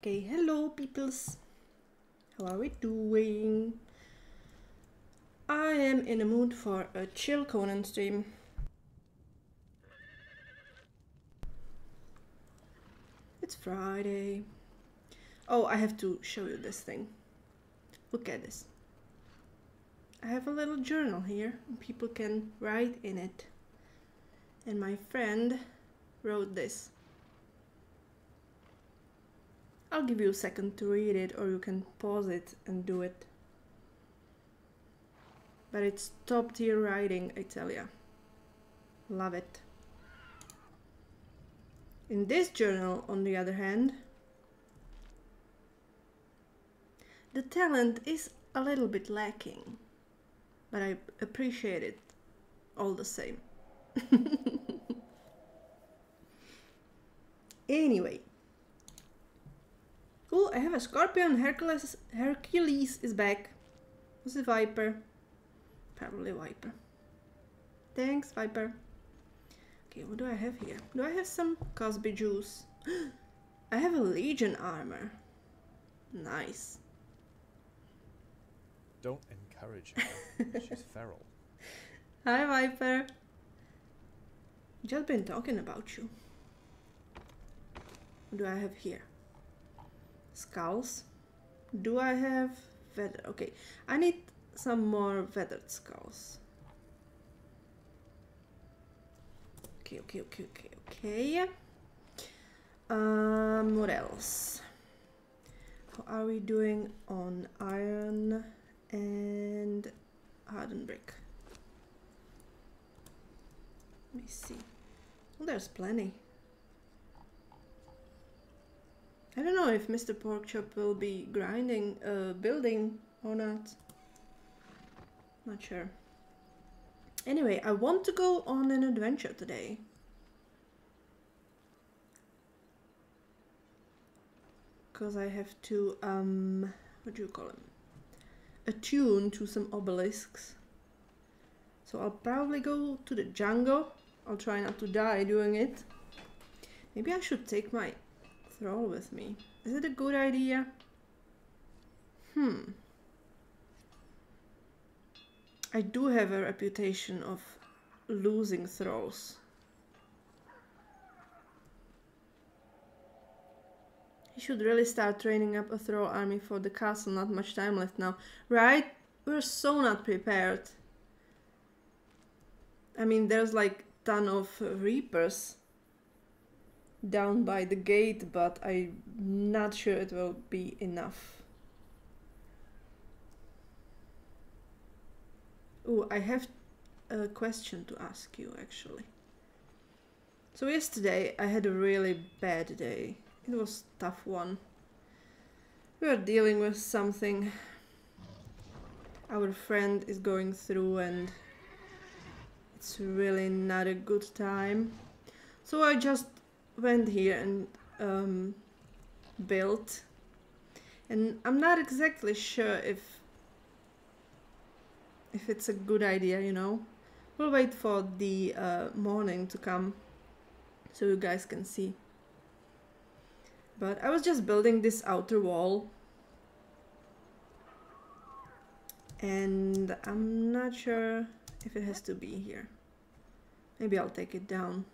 Okay, hello peoples. How are we doing? I am in a mood for a chill Conan stream. It's Friday. Oh, I have to show you this thing. Look at this. I have a little journal here people can write in it. And my friend wrote this. I'll give you a second to read it or you can pause it and do it. But it's top tier writing, I tell ya. Love it. In this journal, on the other hand, the talent is a little bit lacking, but I appreciate it all the same. anyway, Cool, I have a scorpion. Hercules, Hercules is back. Was it Viper? Probably Viper. Thanks, Viper. Okay, what do I have here? Do I have some Cosby juice? I have a Legion armor. Nice. Don't encourage her. She's feral. Hi, Viper. Just been talking about you. What do I have here? Skulls. Do I have feather? Okay, I need some more feathered skulls. Okay, okay, okay, okay, okay. Um, what else? How are we doing on iron and hardened brick? Let me see. Well, there's plenty. I don't know if Mr. Porkchop will be grinding a building or not. Not sure. Anyway, I want to go on an adventure today. Because I have to, um, what do you call them? Attune to some obelisks. So I'll probably go to the jungle. I'll try not to die doing it. Maybe I should take my thrall with me. Is it a good idea? Hmm. I do have a reputation of losing thralls. He should really start training up a thrall army for the castle, not much time left now. Right? We're so not prepared. I mean, there's like ton of reapers down by the gate, but I'm not sure it will be enough. Oh, I have a question to ask you actually. So yesterday I had a really bad day. It was tough one. We are dealing with something our friend is going through and it's really not a good time. So I just went here and um, built. And I'm not exactly sure if if it's a good idea you know? We'll wait for the uh, morning to come so you guys can see. But I was just building this outer wall. And I'm not sure if it has to be here. Maybe I'll take it down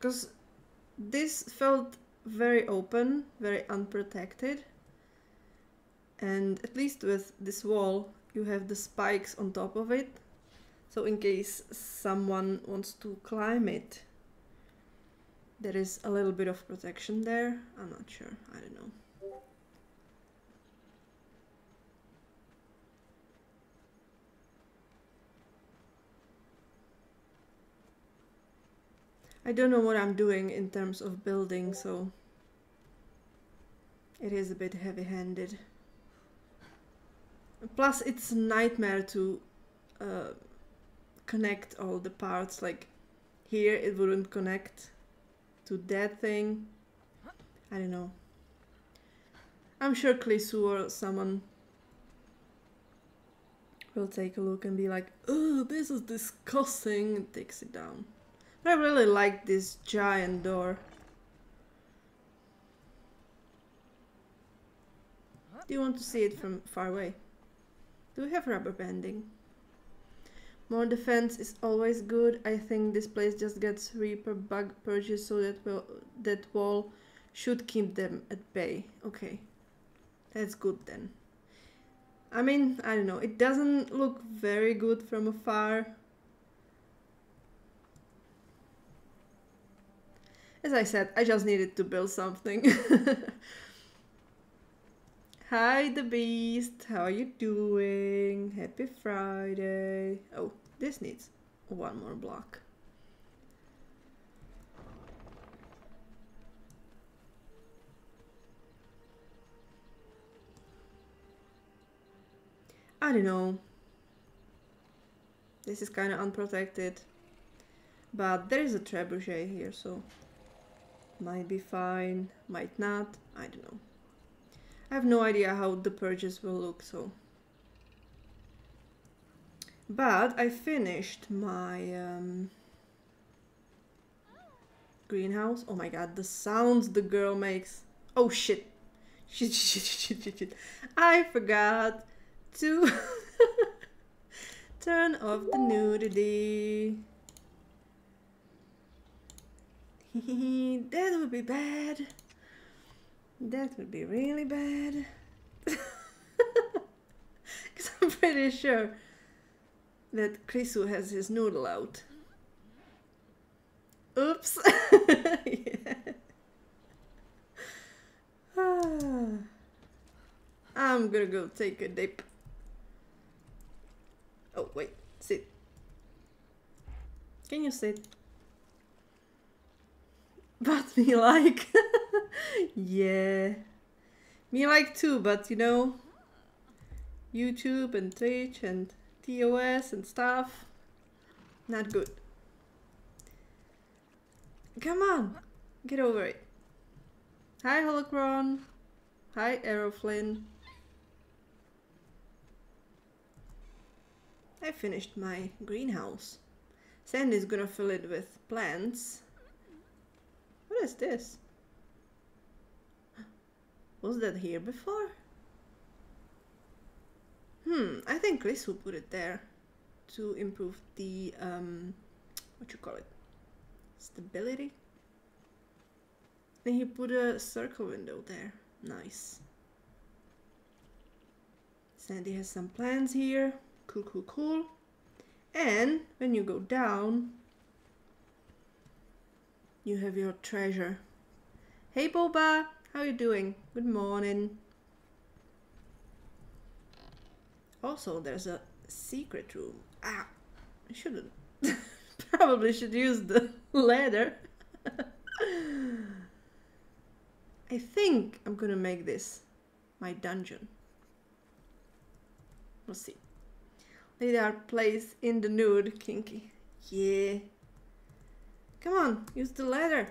because this felt very open, very unprotected. And at least with this wall, you have the spikes on top of it. So in case someone wants to climb it, there is a little bit of protection there. I'm not sure, I don't know. I don't know what I'm doing in terms of building, so it is a bit heavy-handed. Plus, it's a nightmare to uh, connect all the parts. Like here, it wouldn't connect to that thing. I don't know. I'm sure Krisu or someone will take a look and be like, oh, this is disgusting, and takes it down. I really like this giant door. Do you want to see it from far away? Do we have rubber banding? More defense is always good. I think this place just gets Reaper bug purges so that that wall should keep them at bay. Okay. That's good then. I mean, I don't know. It doesn't look very good from afar. As I said, I just needed to build something. Hi, the beast. How are you doing? Happy Friday. Oh, this needs one more block. I don't know. This is kind of unprotected. But there is a trebuchet here, so might be fine, might not, I don't know. I have no idea how the purchase will look, so. But I finished my um, greenhouse. Oh my god, the sounds the girl makes. Oh shit. Shit, shit, shit, shit, shit. I forgot to turn off the nudity. that would be bad. That would be really bad. Because I'm pretty sure that Krisu has his noodle out. Oops. yeah. I'm gonna go take a dip. Oh, wait, sit. Can you sit? But me like. yeah. Me like too, but you know, YouTube and Twitch and TOS and stuff, not good. Come on, get over it. Hi Holocron. Hi Aeroflin. I finished my greenhouse. Sandy's gonna fill it with plants what is this? Was that here before? Hmm, I think Chris will put it there to improve the, um, what you call it, stability. And he put a circle window there. Nice. Sandy has some plants here. Cool, cool, cool. And when you go down, you have your treasure. Hey Boba, how you doing? Good morning. Also, there's a secret room. Ah, I shouldn't. Probably should use the ladder. I think I'm gonna make this my dungeon. We'll see. Laidart plays in the nude, kinky. Yeah. Come on, use the ladder.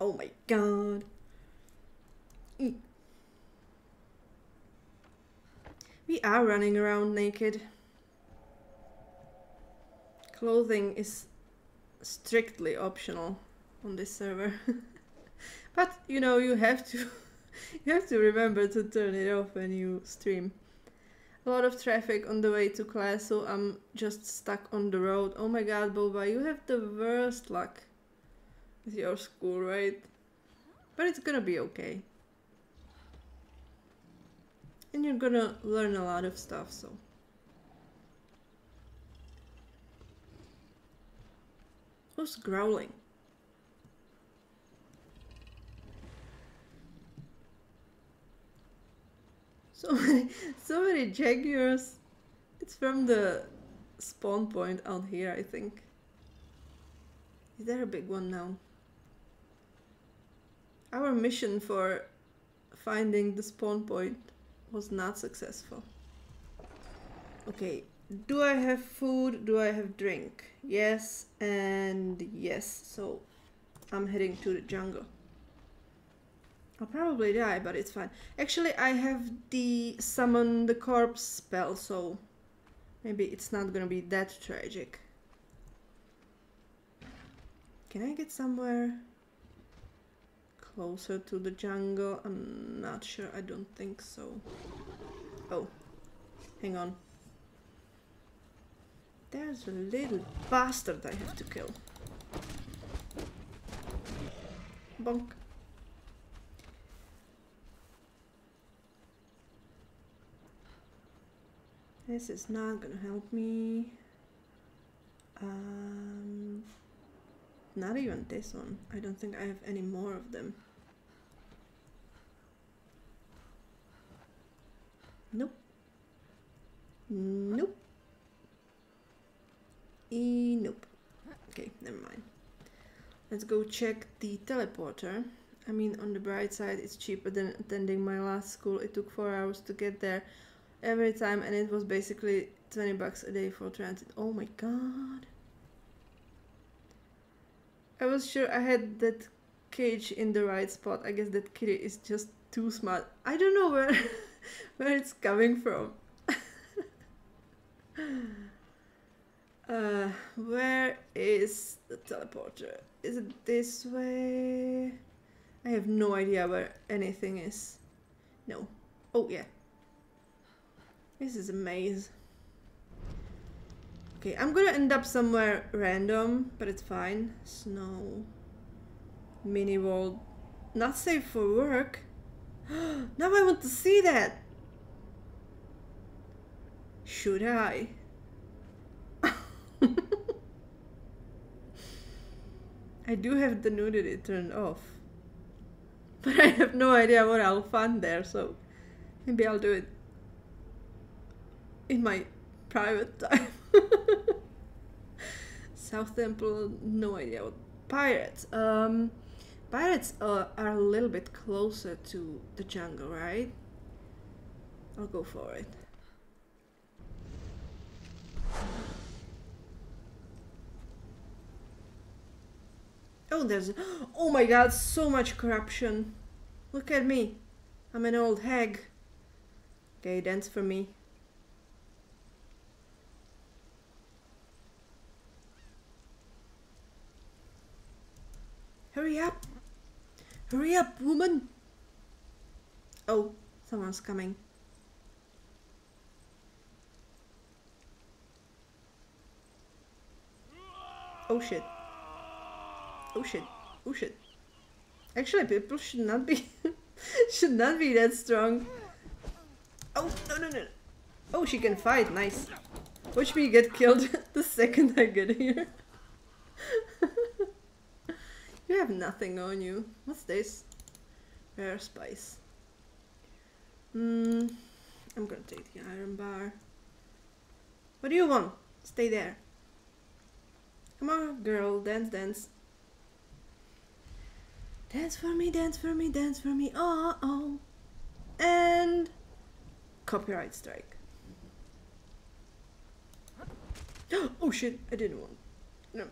Oh my god. Mm. We are running around naked. Clothing is strictly optional on this server. but you know, you have to you have to remember to turn it off when you stream a lot of traffic on the way to class, so I'm just stuck on the road. Oh my god, Boba, you have the worst luck with your school, right? But it's gonna be okay. And you're gonna learn a lot of stuff, so. Who's growling? So many, so many jaguars. It's from the spawn point out here, I think. Is there a big one now? Our mission for finding the spawn point was not successful. Okay, do I have food? Do I have drink? Yes and yes. So I'm heading to the jungle. I'll probably die, but it's fine. Actually, I have the summon the corpse spell, so maybe it's not gonna be that tragic. Can I get somewhere closer to the jungle? I'm not sure. I don't think so. Oh, hang on. There's a little bastard I have to kill. Bonk. This is not gonna help me. Um, not even this one. I don't think I have any more of them. Nope. Nope. E nope. Okay, never mind. Let's go check the teleporter. I mean, on the bright side, it's cheaper than attending my last school. It took four hours to get there every time, and it was basically 20 bucks a day for transit. Oh my god. I was sure I had that cage in the right spot. I guess that kitty is just too smart. I don't know where where it's coming from. uh, where is the teleporter? Is it this way? I have no idea where anything is. No. Oh, yeah. This is a maze. Okay, I'm gonna end up somewhere random, but it's fine. Snow. Mini world. Not safe for work. now I want to see that. Should I? I do have the nudity turned off. But I have no idea what I'll find there, so maybe I'll do it in my private time. South Temple, no idea what. Pirates. Um, pirates uh, are a little bit closer to the jungle, right? I'll go for it. Oh, there's. Oh my god, so much corruption. Look at me. I'm an old hag. Okay, dance for me. Hurry up! Hurry up, woman! Oh, someone's coming. Oh shit. Oh shit. Oh shit. Actually, people should not be should not be that strong. Oh no no no! Oh, she can fight. Nice. Watch me get killed the second I get here. You have nothing on you. What's this? Rare spice. Hmm. I'm gonna take the iron bar. What do you want? Stay there. Come on, girl. Dance, dance. Dance for me, dance for me, dance for me. Oh, oh. And copyright strike. Oh shit, I didn't want. No,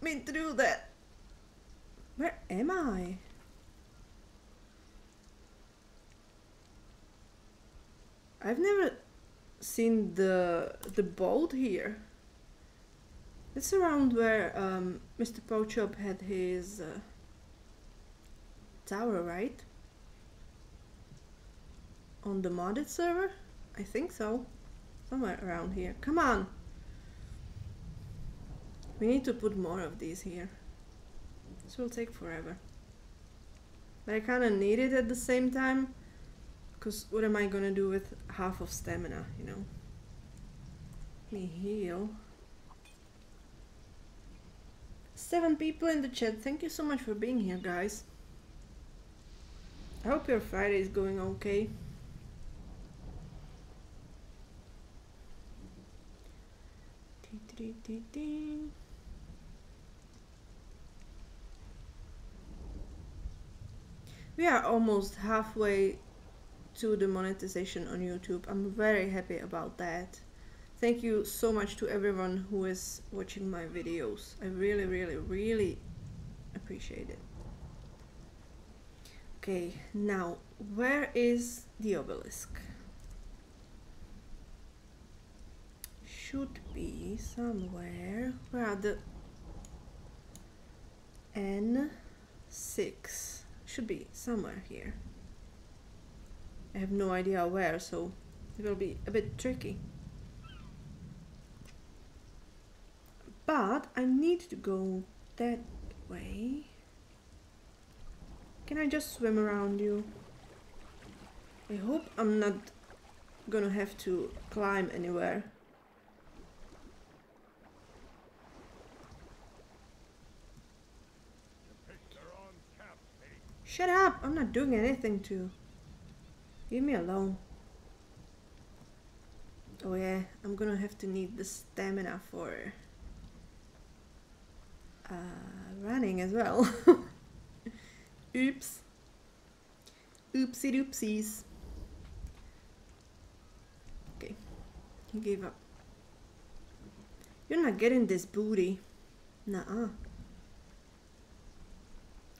mean to do that. Where am I? I've never seen the the boat here. It's around where um, Mr. Porkchop had his uh, tower, right? On the modded server? I think so. Somewhere around here. Come on! We need to put more of these here. This will take forever. But I kind of need it at the same time. Because what am I gonna do with half of stamina, you know? Let me heal. Seven people in the chat. Thank you so much for being here, guys. I hope your Friday is going okay. Dee, dee, dee, we are almost halfway to the monetization on YouTube. I'm very happy about that. Thank you so much to everyone who is watching my videos. I really, really, really appreciate it. Okay, now where is the obelisk? Should be somewhere. Where are the N6. Should be somewhere here. I have no idea where, so it will be a bit tricky. But I need to go that way. Can I just swim around you? I hope I'm not gonna have to climb anywhere. Shut up! I'm not doing anything to. you. Leave me alone. Oh yeah, I'm gonna have to need the stamina for uh, running as well. Oops. Oopsie doopsies. Okay, he gave up. You're not getting this booty. Nuh-uh.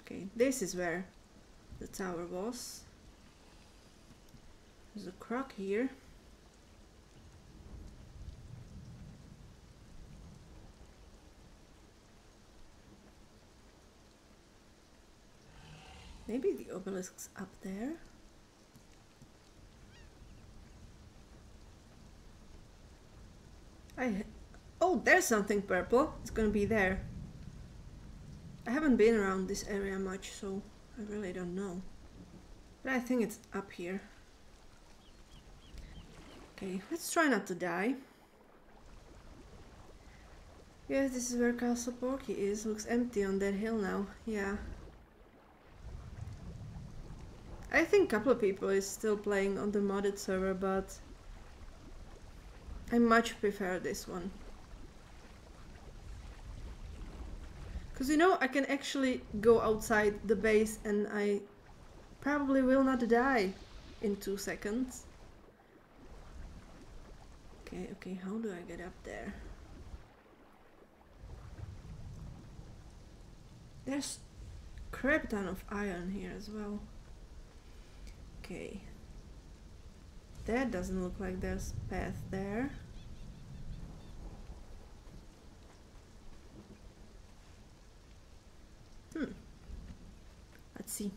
Okay, this is where the tower was. There's a croc here. Maybe the obelisk's up there. I oh, there's something purple. It's gonna be there. I haven't been around this area much, so I really don't know. But I think it's up here. Okay, let's try not to die. Yes, this is where Castle Porky is. Looks empty on that hill now. Yeah. I think a couple of people is still playing on the modded server, but I much prefer this one. Because you know, I can actually go outside the base and I probably will not die in two seconds. Okay, okay, how do I get up there? There's crap ton of iron here as well. Okay. That doesn't look like there's path there. Hmm. Let's see.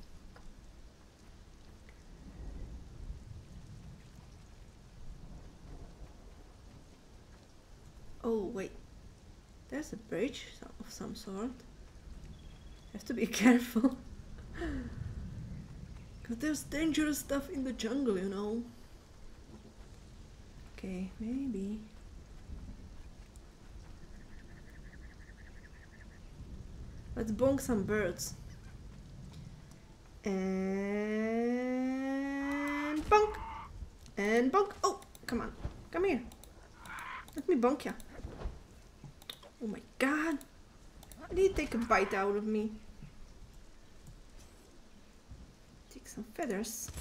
Oh, wait. There's a bridge of some sort. Have to be careful. Because there's dangerous stuff in the jungle, you know. Okay, maybe. Let's bonk some birds. And bonk. And bonk. Oh, come on. Come here. Let me bonk ya. Oh my god. Did he take a bite out of me? Take some feathers.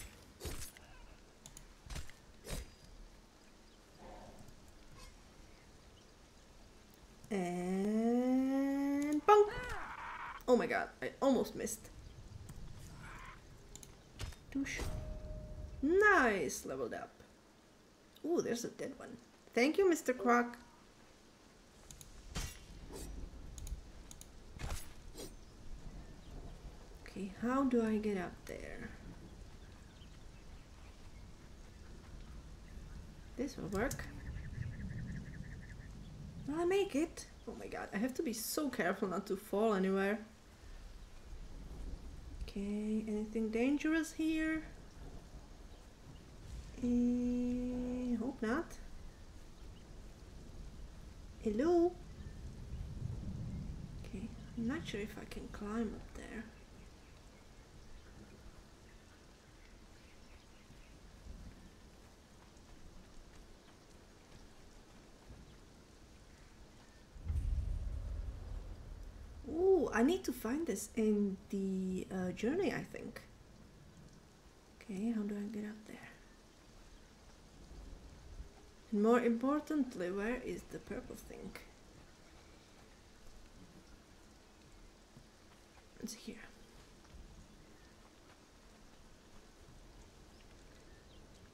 And bonk. Oh my god, I almost missed. Douche. Nice, leveled up. Ooh, there's a dead one. Thank you, Mr. Croc. Okay, how do I get up there? This will work. Will I make it? Oh my god, I have to be so careful not to fall anywhere. Okay, anything dangerous here? Eh, hope not. Hello? Okay, I'm not sure if I can climb up Ooh, I need to find this in the uh, journey, I think. Okay, how do I get up there? And more importantly, where is the purple thing? It's here.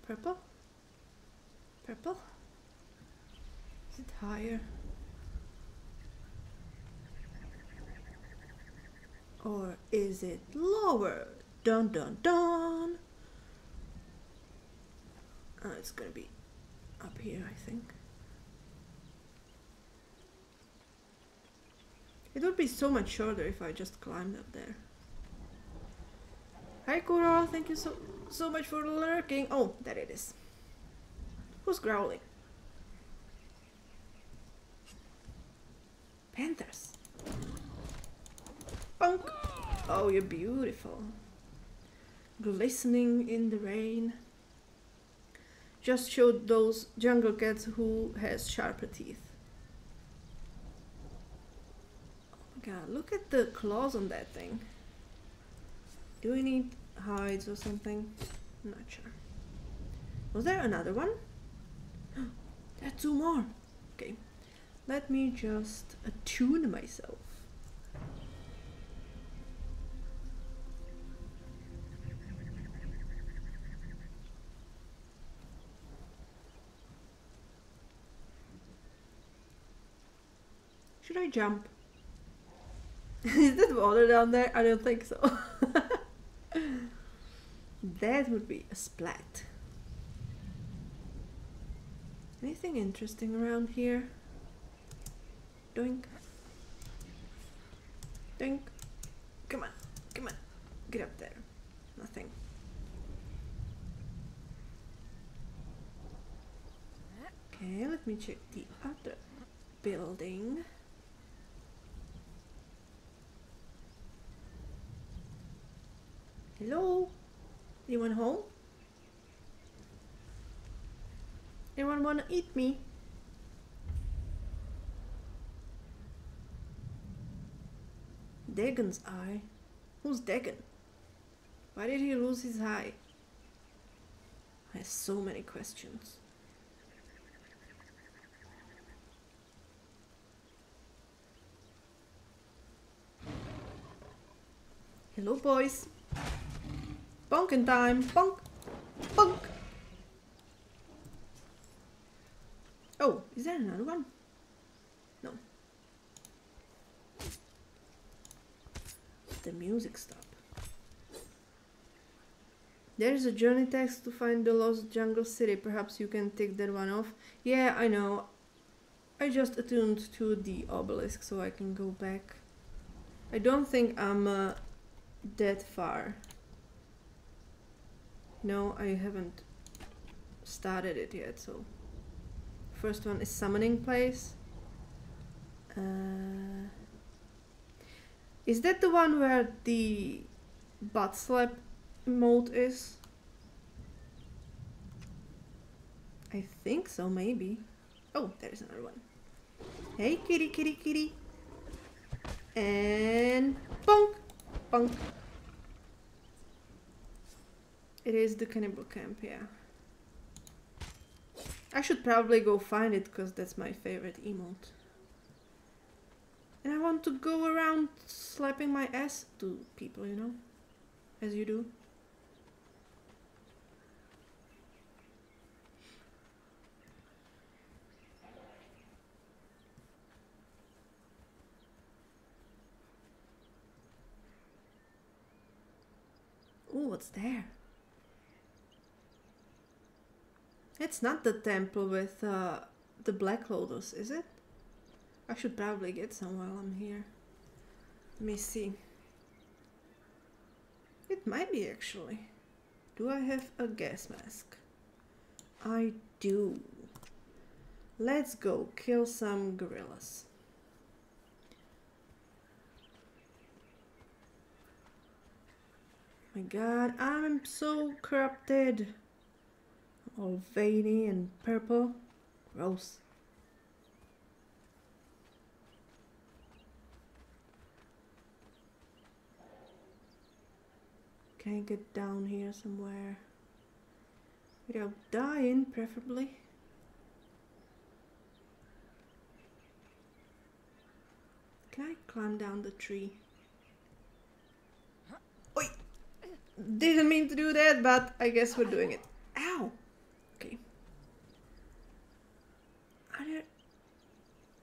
Purple? Purple? Is it higher? Or is it lower? Dun dun dun! Oh, it's gonna be up here, I think. It would be so much shorter if I just climbed up there. Hi Kuro, thank you so so much for lurking. Oh, there it is. Who's growling? Panthers. Oh, you're beautiful. Glistening in the rain. Just showed those jungle cats who has sharper teeth. Oh my god, look at the claws on that thing. Do we need hides or something? Not sure. Was there another one? there are two more. Okay. Let me just attune myself. Should I jump? Is that water down there? I don't think so. that would be a splat. Anything interesting around here? Doink. Doink. Come on. Come on. Get up there. Nothing. Okay, let me check the other building. Hello? Anyone home? Anyone wanna eat me? Dagon's eye? Who's Dagon? Why did he lose his eye? I have so many questions. Hello, boys. Bonking time. Bonk. Bonk. Oh, is there another one? No. The music stop. There is a journey text to find the lost jungle city. Perhaps you can take that one off. Yeah, I know. I just attuned to the obelisk so I can go back. I don't think I'm uh, that far. No, I haven't started it yet, so... First one is summoning place. Uh, is that the one where the butt slap mode is? I think so, maybe. Oh, there's another one. Hey, kitty, kitty, kitty. And bonk, bonk. It is the cannibal camp, yeah. I should probably go find it because that's my favorite emote. And I want to go around slapping my ass to people, you know? As you do. Oh, what's there? It's not the temple with uh, the Black Lotus, is it? I should probably get some while I'm here. Let me see. It might be actually. Do I have a gas mask? I do. Let's go kill some gorillas. My god, I'm so corrupted. All veiny and purple. Gross. Can I get down here somewhere? Without dying, preferably. Can I climb down the tree? Oi! Didn't mean to do that, but I guess we're doing it. Ow! Okay.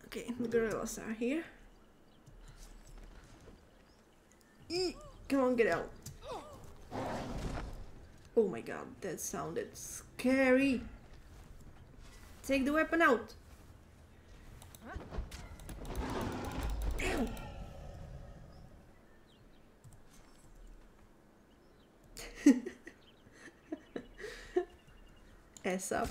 Okay, the gorillas are here. Eee, Come on, get out. Oh my god, that sounded scary. Take the weapon out. Ow. S up.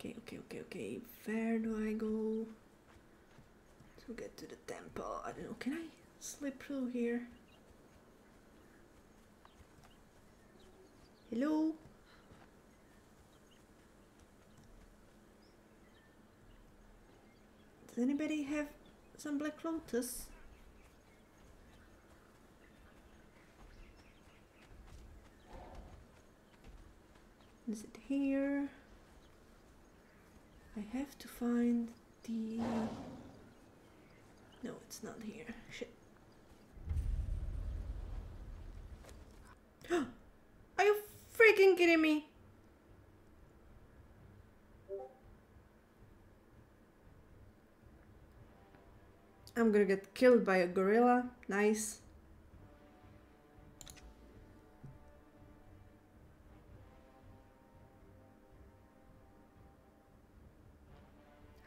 Okay, okay, okay, okay. Where do I go to get to the temple? I don't know. Can I slip through here? Hello? Does anybody have some black lotus? Is it here? I have to find the. No, it's not here. Shit. Are you freaking kidding me? I'm gonna get killed by a gorilla. Nice.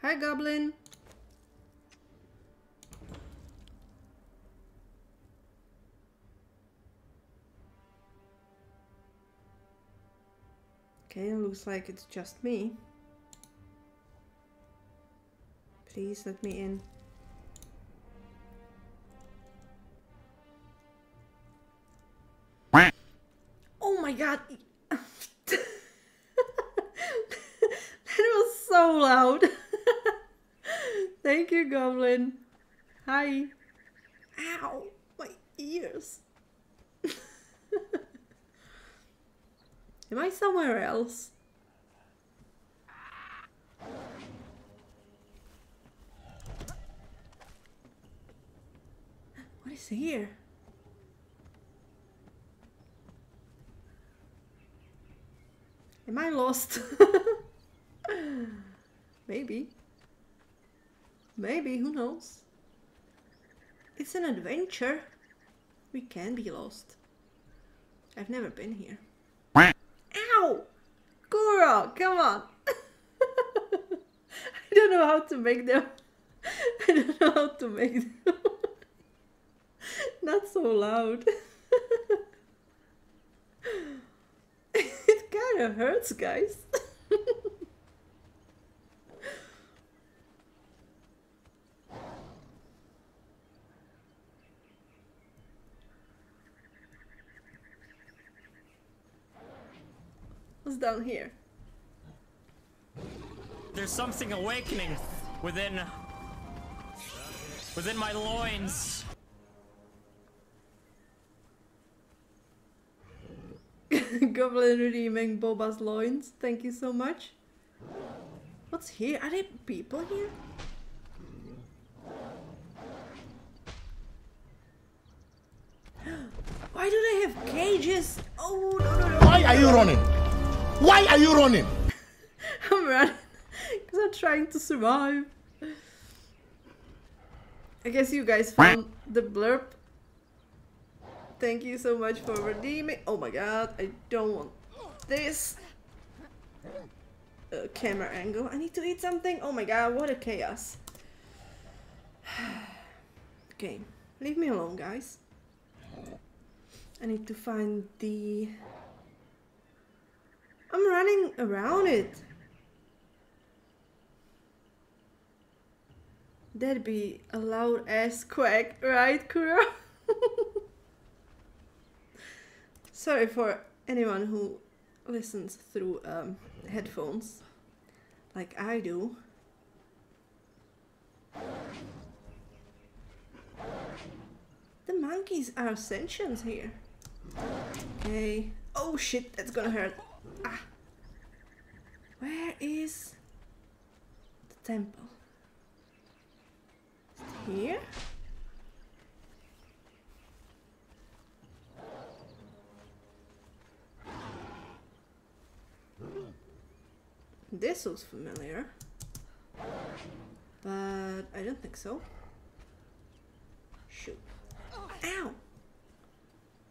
Hi, Goblin. Okay, it looks like it's just me. Please let me in. Oh my god! that was so loud. Thank you, Goblin. Hi. Ow, my ears. Am I somewhere else? What is here? Am I lost? Maybe. Maybe, who knows? It's an adventure. We can be lost. I've never been here. Ow! Gura, come on! I don't know how to make them. I don't know how to make them. Not so loud. it kind of hurts, guys. What's down here? There's something awakening within within my loins. Goblin redeeming Boba's loins. Thank you so much. What's here? Are there people here? Why do they have cages? Oh no no no! Why are you running? Why are you running? I'm running because I'm trying to survive. I guess you guys found the blurb. Thank you so much for redeeming. Oh my god, I don't want this. Uh, camera angle. I need to eat something. Oh my god, what a chaos. okay, leave me alone, guys. I need to find the. I'm running around it. That'd be a loud ass quack, right, Kuro? Sorry for anyone who listens through um, headphones, like I do. The monkeys are sentient here. Okay. Oh shit, that's gonna hurt. Ah. Where is the temple? Is it here? This looks familiar. But I don't think so. Shoot. Ow!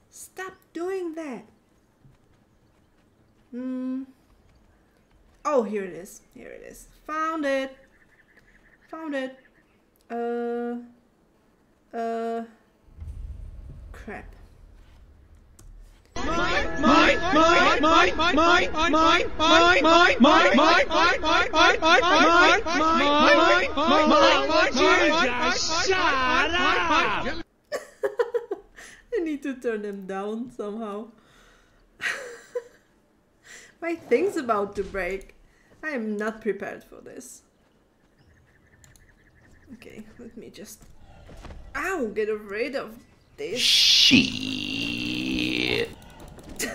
Stop doing that! Hmm. Oh, here it is. Here it is. Found it. Found it. Uh. Uh. Crap. I need to turn them down somehow. My thing's about to break. I am not prepared for this. Okay, let me just. Ow! Get rid of this. Shit.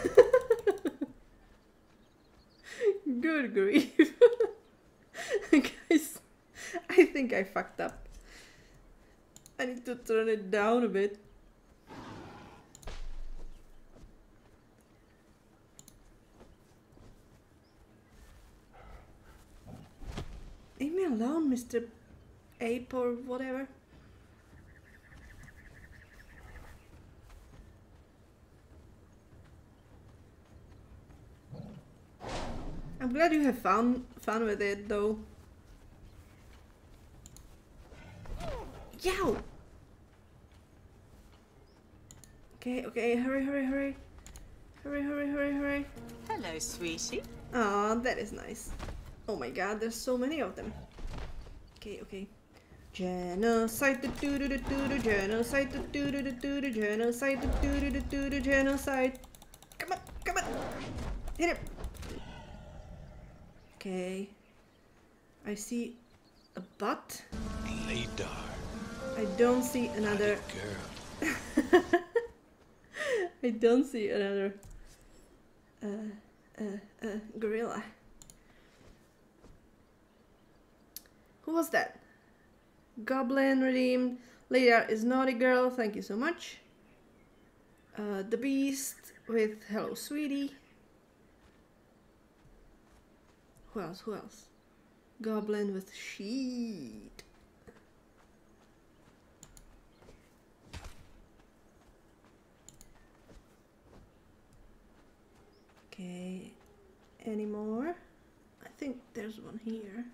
Good grief. Guys, I think I fucked up. I need to turn it down a bit. Leave me alone, Mr. Ape or whatever. I'm glad you have fun fun with it though. Yow! Okay, okay, hurry, hurry, hurry. Hurry, hurry, hurry, hurry. Hello, sweetie. Ah, that is nice. Oh my god, there's so many of them. Okay, okay. Genocide, do do do do do genocide, do do do do do genocide, do do do do do genocide. Come on, come on. Hit him. Okay. I see a butt. Nadar, I don't see another. girl. I don't see another. Uh, uh, uh, gorilla. Who was that? Goblin redeemed. Lydia is naughty girl. Thank you so much. Uh, the beast with hello sweetie. Who else? Who else? Goblin with sheet. Okay. Any more? I think there's one here.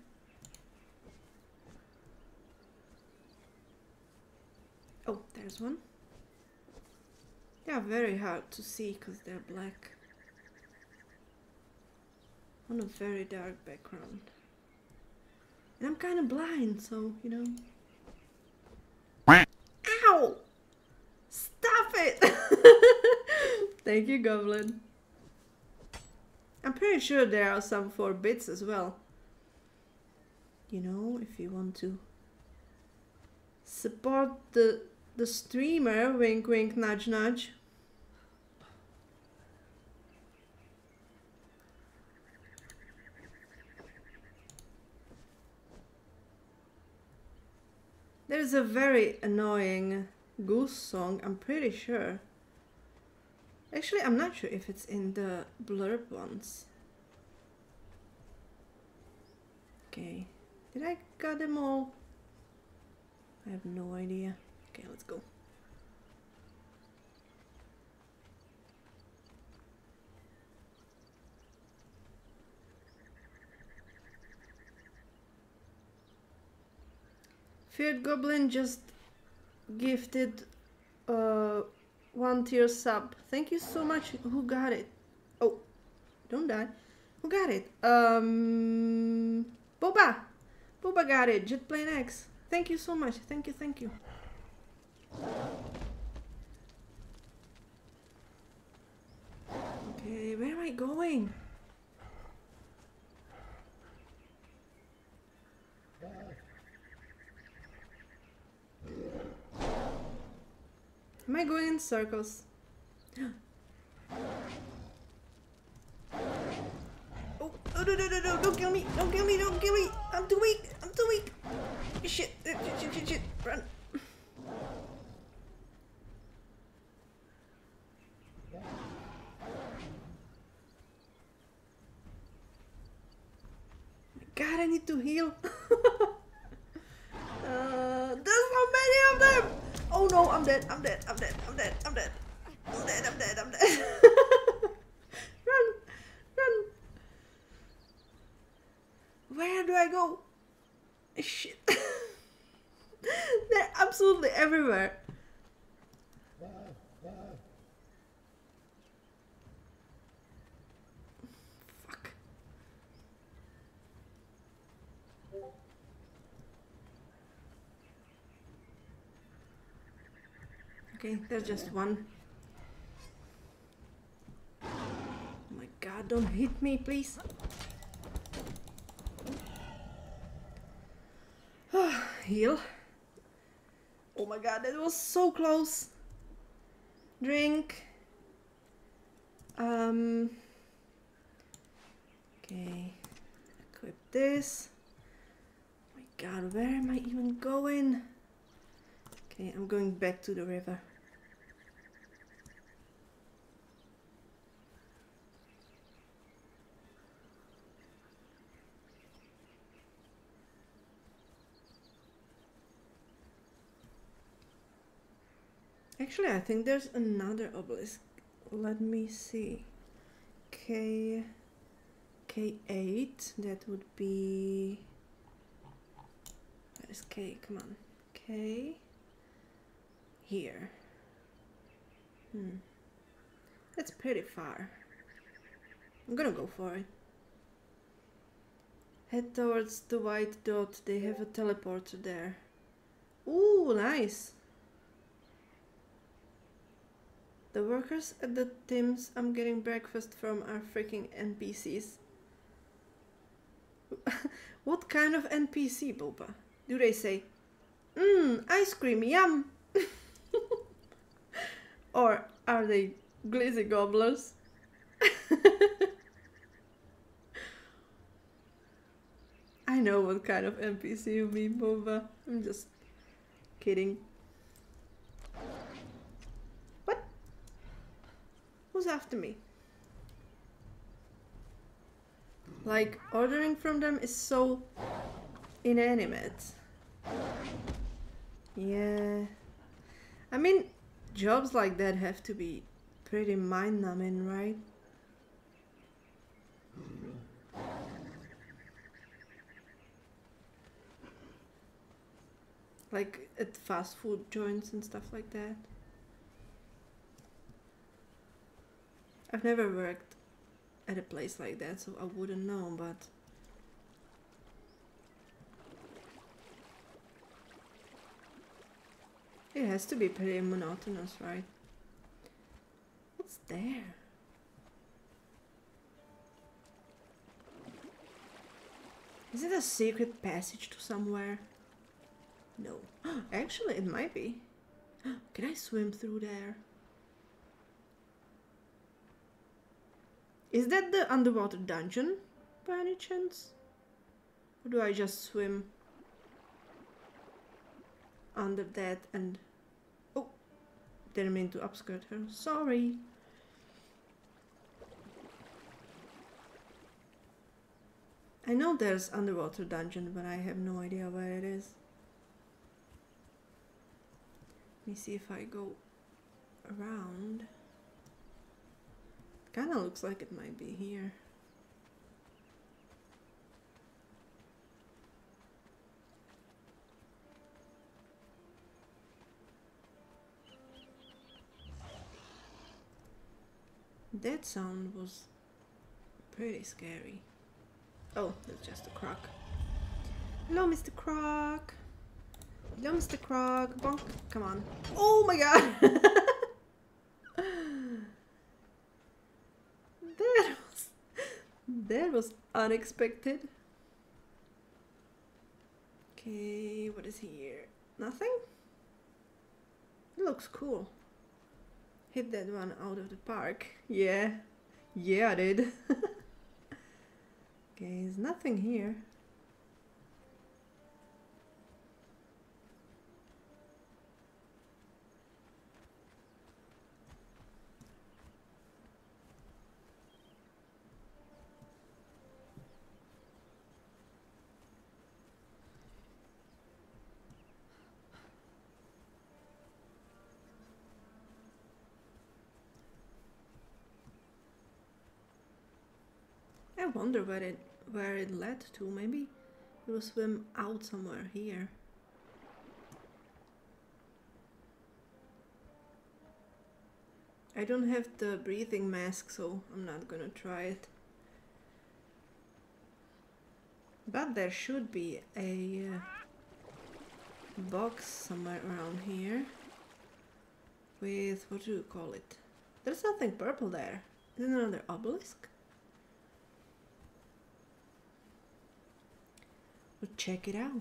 Oh, there's one. They are very hard to see because they're black. On a very dark background. And I'm kind of blind, so, you know. Ow! Stop it! Thank you, Goblin. I'm pretty sure there are some 4 bits as well. You know, if you want to support the the streamer, wink wink nudge nudge. There's a very annoying goose song, I'm pretty sure. Actually, I'm not sure if it's in the blurb ones. Okay. Did I got them all? I have no idea. Okay, let's go. Feared Goblin just gifted uh, one tier sub. Thank you so much. Who got it? Oh, don't die. Who got it? Um, Boba. Boba got it. Jetplane X. Thank you so much. Thank you. Thank you. Okay, where am I going? Am I going in circles? Oh, no, no, no, no, no, don't kill me, don't kill me, don't kill me. I'm too weak, I'm too weak. Shit, shit, shit, shit, shit, run. God, I need to heal. uh, there's so many of them. Oh no, I'm dead, I'm dead, I'm dead, I'm dead, I'm dead. I'm dead, I'm dead, I'm dead. run, run. Where do I go? Shit. They're absolutely everywhere. Okay, there's just one. Oh my god, don't hit me, please. Oh, Heal. Oh my god, that was so close. Drink. Um. Okay. Equip this. Oh my god, where am I even going? Okay, I'm going back to the river. Actually, I think there's another obelisk. Let me see. K K8, that would be Where is K? Come on. K here. Hmm. That's pretty far. I'm gonna go for it. Head towards the white dot. They have a teleporter there. Ooh, nice. The workers at the Tim's I'm getting breakfast from are freaking NPCs. what kind of NPC, Boba? Do they say, Mmm, ice cream, yum! or are they glizzy gobblers? I know what kind of NPC you mean, Boba. I'm just kidding. Who's after me? Like, ordering from them is so inanimate. Yeah. I mean, jobs like that have to be pretty mind numbing, right? Like at fast food joints and stuff like that. I've never worked at a place like that, so I wouldn't know, but it has to be pretty monotonous, right? What's there? Is it a secret passage to somewhere? No. Actually, it might be. Can I swim through there? Is that the underwater dungeon by any chance? Or do I just swim under that and... Oh! Didn't mean to upskirt her. Sorry! I know there's underwater dungeon, but I have no idea where it is. Let me see if I go around. Kinda looks like it might be here. That sound was pretty scary. Oh, that's just a croc. Hello, Mr. Croc. Hello, Mr. Croc. Bonk. Come on. Oh my god! that was that was unexpected. Okay, what is here? Nothing? It looks cool. Hit that one out of the park. Yeah. Yeah, I did. okay, there's nothing here. Wonder where it where it led to. Maybe it will swim out somewhere here. I don't have the breathing mask, so I'm not gonna try it. But there should be a uh, box somewhere around here with what do you call it? There's something purple there. Is it another obelisk? Check it out.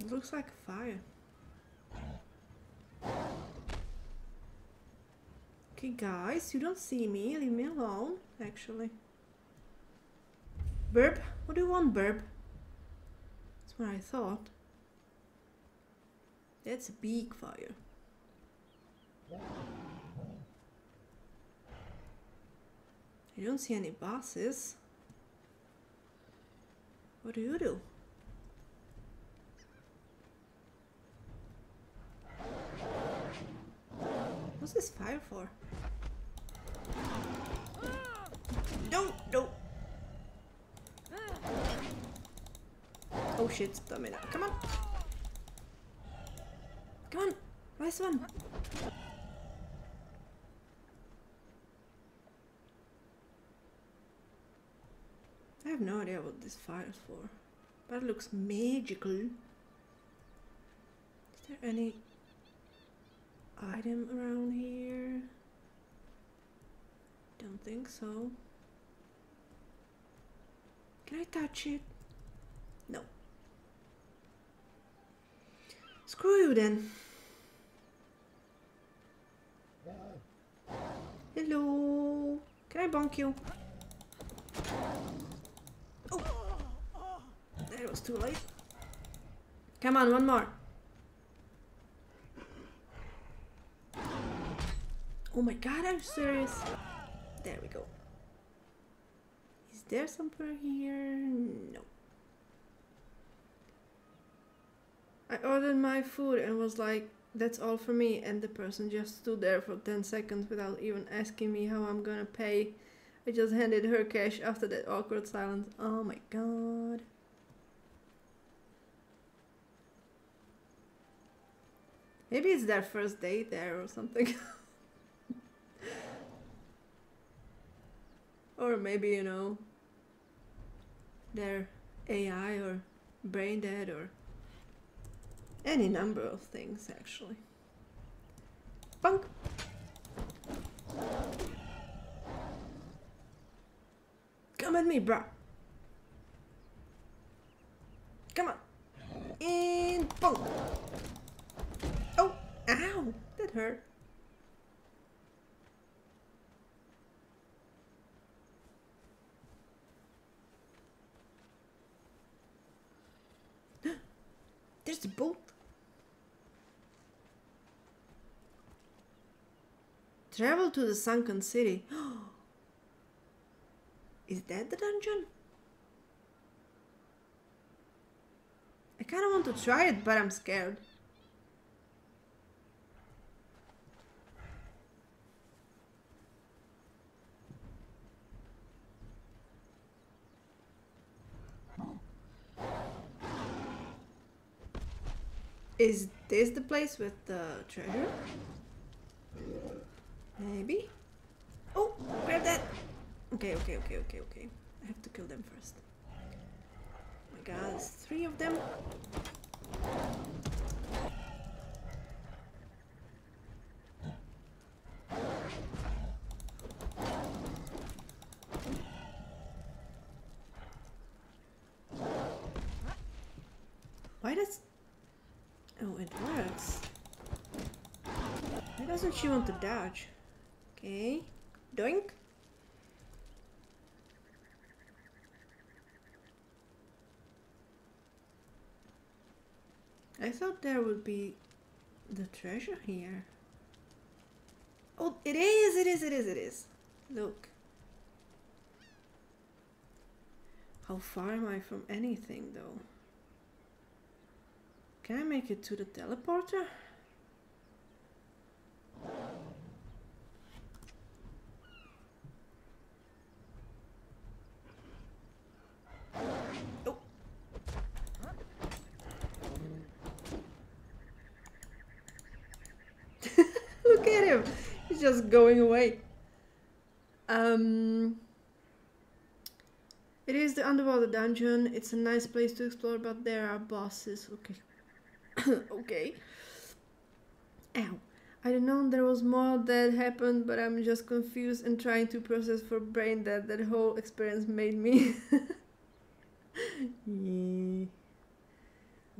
It looks like a fire. Okay, guys, you don't see me. Leave me alone, actually. Burp? What do you want, Burp? That's what I thought. That's a big fire. I don't see any bosses. What do you do? What's this fire for? Don't, don't. Oh shit, stamina. Come on. Come on. Last one. Have no idea what this fire is for. But it looks magical. Is there any item around here? Don't think so. Can I touch it? No. Screw you then. Hello. Can I bonk you? Oh. That was too late. Come on, one more. Oh my god, you serious? There we go. Is there somewhere here? No. I ordered my food and was like, that's all for me. And the person just stood there for 10 seconds without even asking me how I'm gonna pay. I just handed her cash after that awkward silence. Oh my god. Maybe it's their first date there or something. or maybe, you know, they're AI or brain dead or any number of things actually. Bunk! Come at me, bruh. Come on. And boom. Oh, ow, that hurt. There's the boat. Travel to the sunken city. Oh, Is that the dungeon? I kind of want to try it, but I'm scared. Is this the place with the treasure? Maybe? Okay, okay, okay, okay, okay. I have to kill them first. Oh my god, three of them. Why does... Oh, it works. Why doesn't she want to dodge? Okay. Doink. I thought there would be the treasure here. Oh, it is, it is, it is, it is. Look. How far am I from anything, though? Can I make it to the teleporter? Just going away. Um, it is the underwater dungeon. It's a nice place to explore, but there are bosses. Okay. okay. Ow. I don't know there was more that happened, but I'm just confused and trying to process for brain that that whole experience made me. yeah.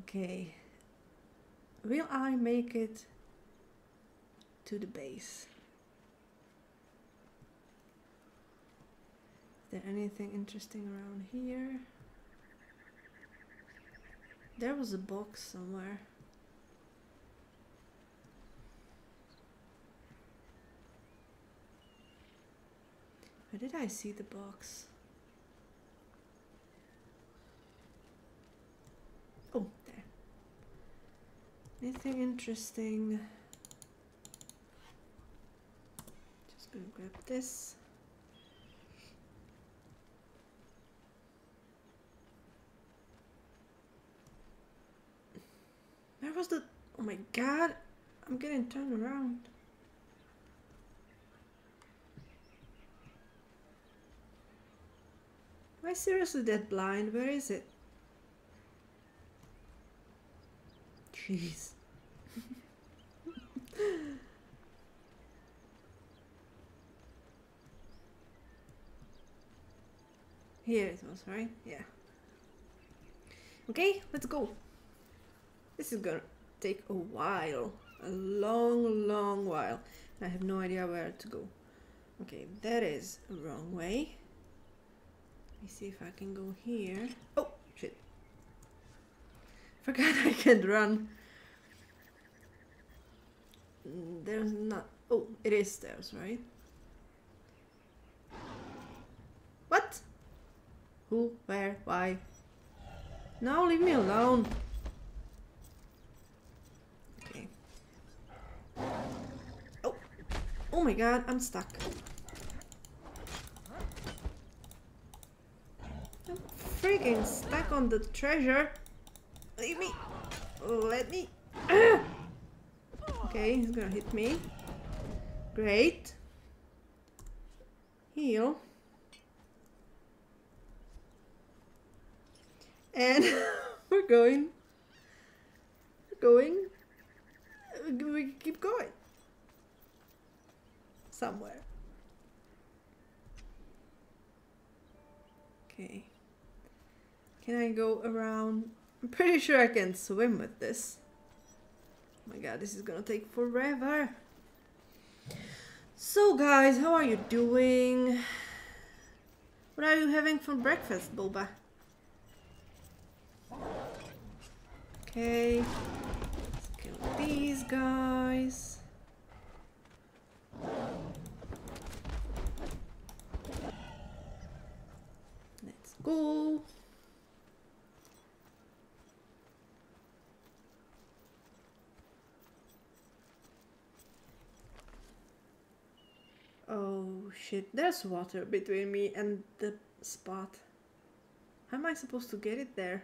Okay. Will I make it to the base? There anything interesting around here? There was a box somewhere. Where did I see the box? Oh, there. Anything interesting? Just gonna grab this. Where was the... Oh my god! I'm getting turned around. Am I seriously that blind? Where is it? Jeez. Here it was, right? Yeah. Okay, let's go. This is gonna take a while. A long, long while. I have no idea where to go. Okay, that is a wrong way. Let me see if I can go here. Oh, shit. Forgot I can't run. Mm, There's not. Oh, it is stairs, right? What? Who? Where? Why? No, leave me alone. Okay. Oh. Oh my god, I'm stuck. I'm freaking stuck on the treasure. Leave me. Let me. Okay, he's gonna hit me. Great. Heal. And we're going. We're going. We keep going. Somewhere. Okay. Can I go around? I'm pretty sure I can swim with this. Oh my god, this is gonna take forever. So guys, how are you doing? What are you having for breakfast, Boba? Okay, let's kill these guys. Let's go. Oh shit, there's water between me and the spot. How am I supposed to get it there?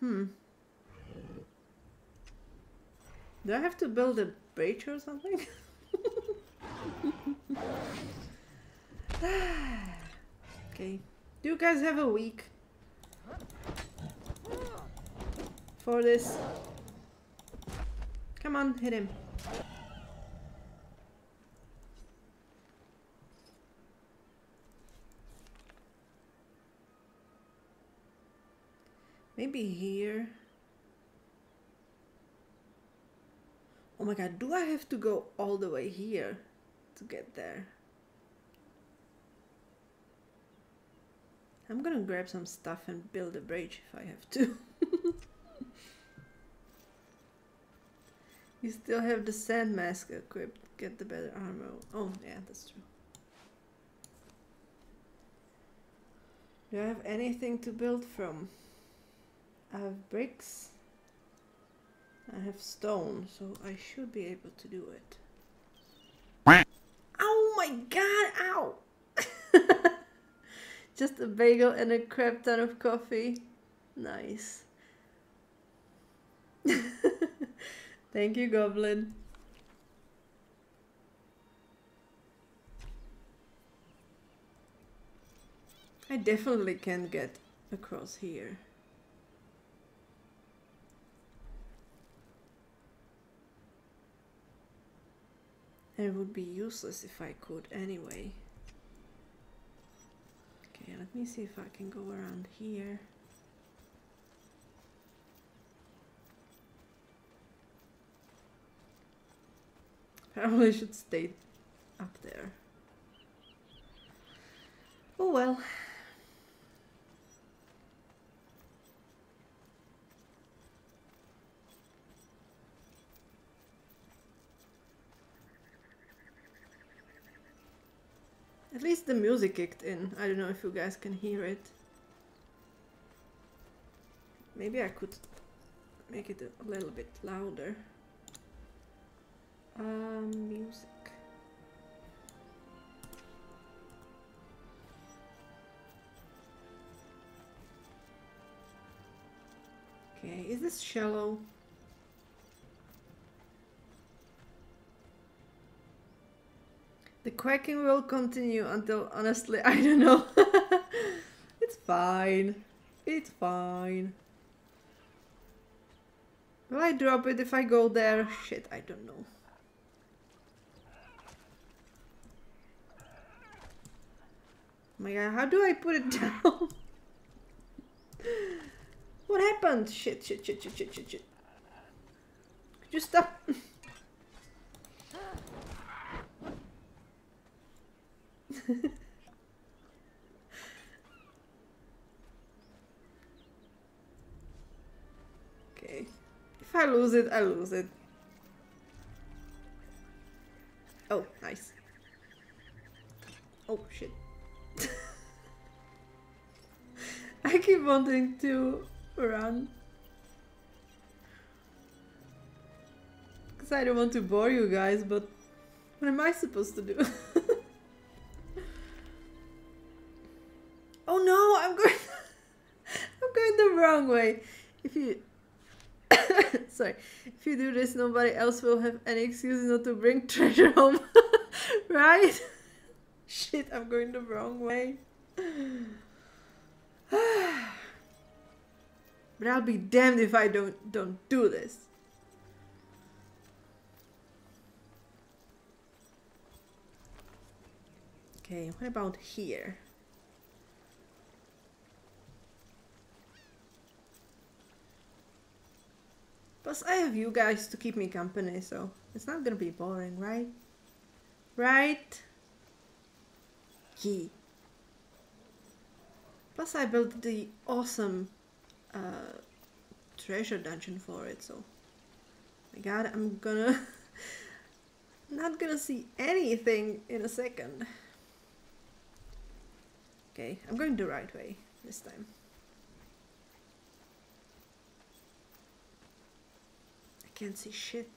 Hmm. Do I have to build a bridge or something? okay. Do you guys have a week for this? Come on, hit him. Maybe here. Oh my god, do I have to go all the way here to get there? I'm gonna grab some stuff and build a bridge if I have to. you still have the sand mask equipped. Get the better armor. Oh, yeah, that's true. Do I have anything to build from? I have bricks. I have stone, so I should be able to do it. Just a bagel and a crap ton of coffee. Nice. Thank you, Goblin. I definitely can't get across here. It would be useless if I could anyway. Okay, let me see if I can go around here. Probably should stay up there. Oh well. At least the music kicked in. I don't know if you guys can hear it. Maybe I could make it a little bit louder. Um, music. Okay, is this shallow? The quacking will continue until honestly I don't know. it's fine. It's fine. Will I drop it if I go there? Shit, I don't know. Oh my god, how do I put it down? what happened? Shit, shit, shit, shit, shit, shit, shit. Could you stop? okay. If I lose it, I lose it. Oh, nice. Oh, shit. I keep wanting to run. Because I don't want to bore you guys, but what am I supposed to do? wrong way. If you sorry, if you do this nobody else will have any excuse not to bring treasure home. right? Shit, I'm going the wrong way. but I'll be damned if I don't don't do this. Okay, what about here? Plus, I have you guys to keep me company, so it's not gonna be boring, right? Right? Yee. Plus, I built the awesome uh, treasure dungeon for it, so my god, I'm gonna not gonna see anything in a second. Okay, I'm going the right way this time. Can't see shit.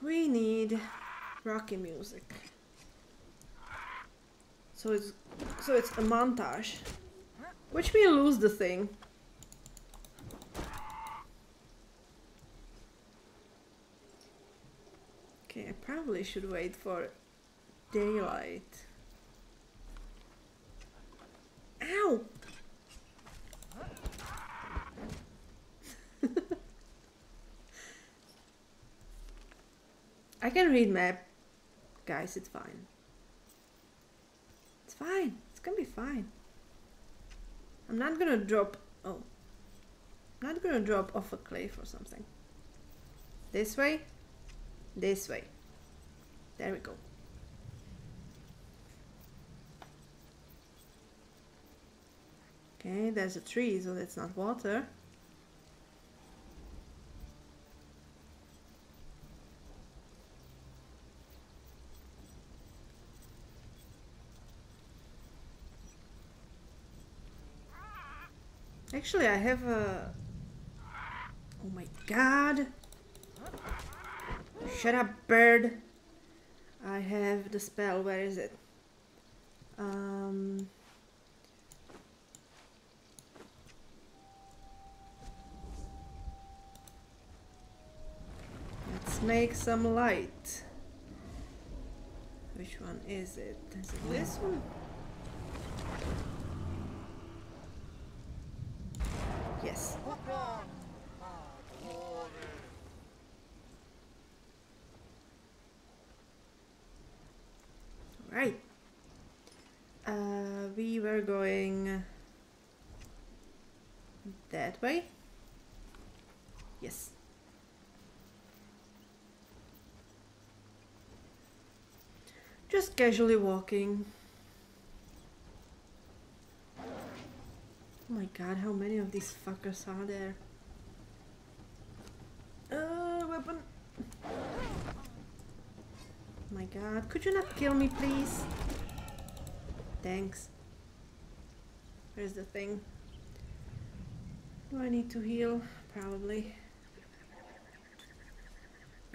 We need rocky music. So it's so it's a montage. Which we lose the thing. Okay, I probably should wait for daylight. Ow! I can read map. Guys, it's fine. It's fine. It's gonna be fine. I'm not gonna drop... Oh. I'm not gonna drop off a cliff or something. This way. This way. There we go. Okay, there's a tree, so that's not water. Actually, I have a... Oh my god! Shut up, bird! I have the spell, where is it? Um... Let's make some light. Which one is it? Is it this one? Yes. Right. Uh, we were going that way. Yes. Just casually walking. My god, how many of these fuckers are there? Uh, weapon. Oh My god, could you not kill me, please? Thanks. Where's the thing? Do I need to heal? Probably.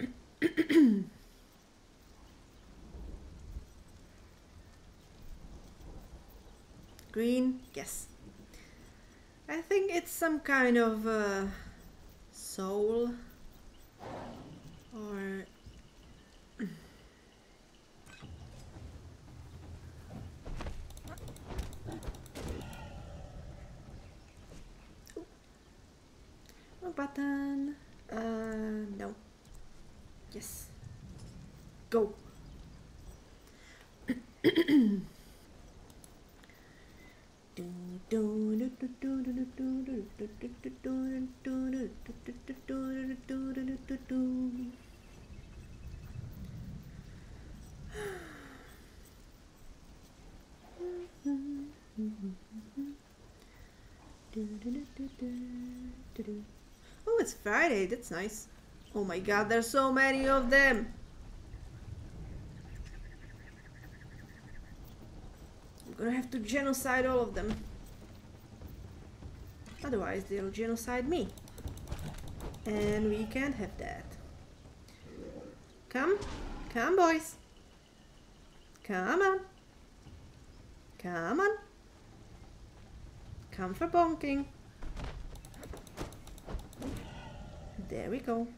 Green? Yes. I think it's some kind of uh, soul or button. Uh, no. Yes. Go. Oh, it's Friday. That's nice. Oh my god, there's so many of them. I'm gonna have to genocide all of them. Otherwise, they'll genocide me. And we can't have that. Come. Come, boys. Come on. Come on. Come for bonking. There we go.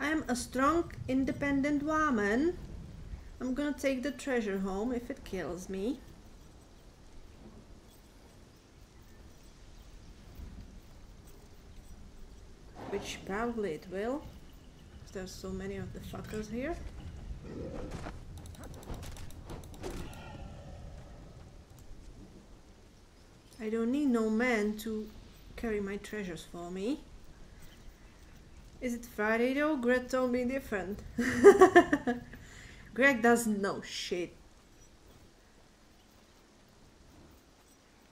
I'm a strong, independent woman. I'm gonna take the treasure home if it kills me. Which probably it will. There's so many of the fuckers here. I don't need no man to carry my treasures for me. Is it Friday though? Greg told me different. Greg doesn't know shit.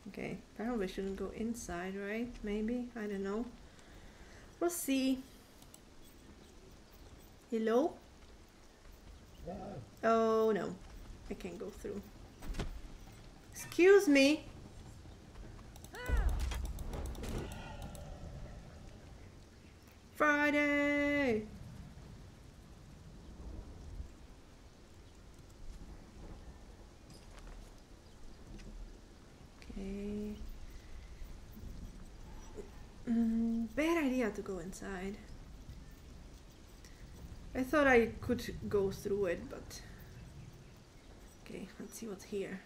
Okay, probably shouldn't go inside, right? Maybe? I don't know. We'll see. Hello? Oh no, I can't go through. Excuse me. Friday! Okay. Mm, bad idea to go inside. I thought I could go through it, but. Okay, let's see what's here.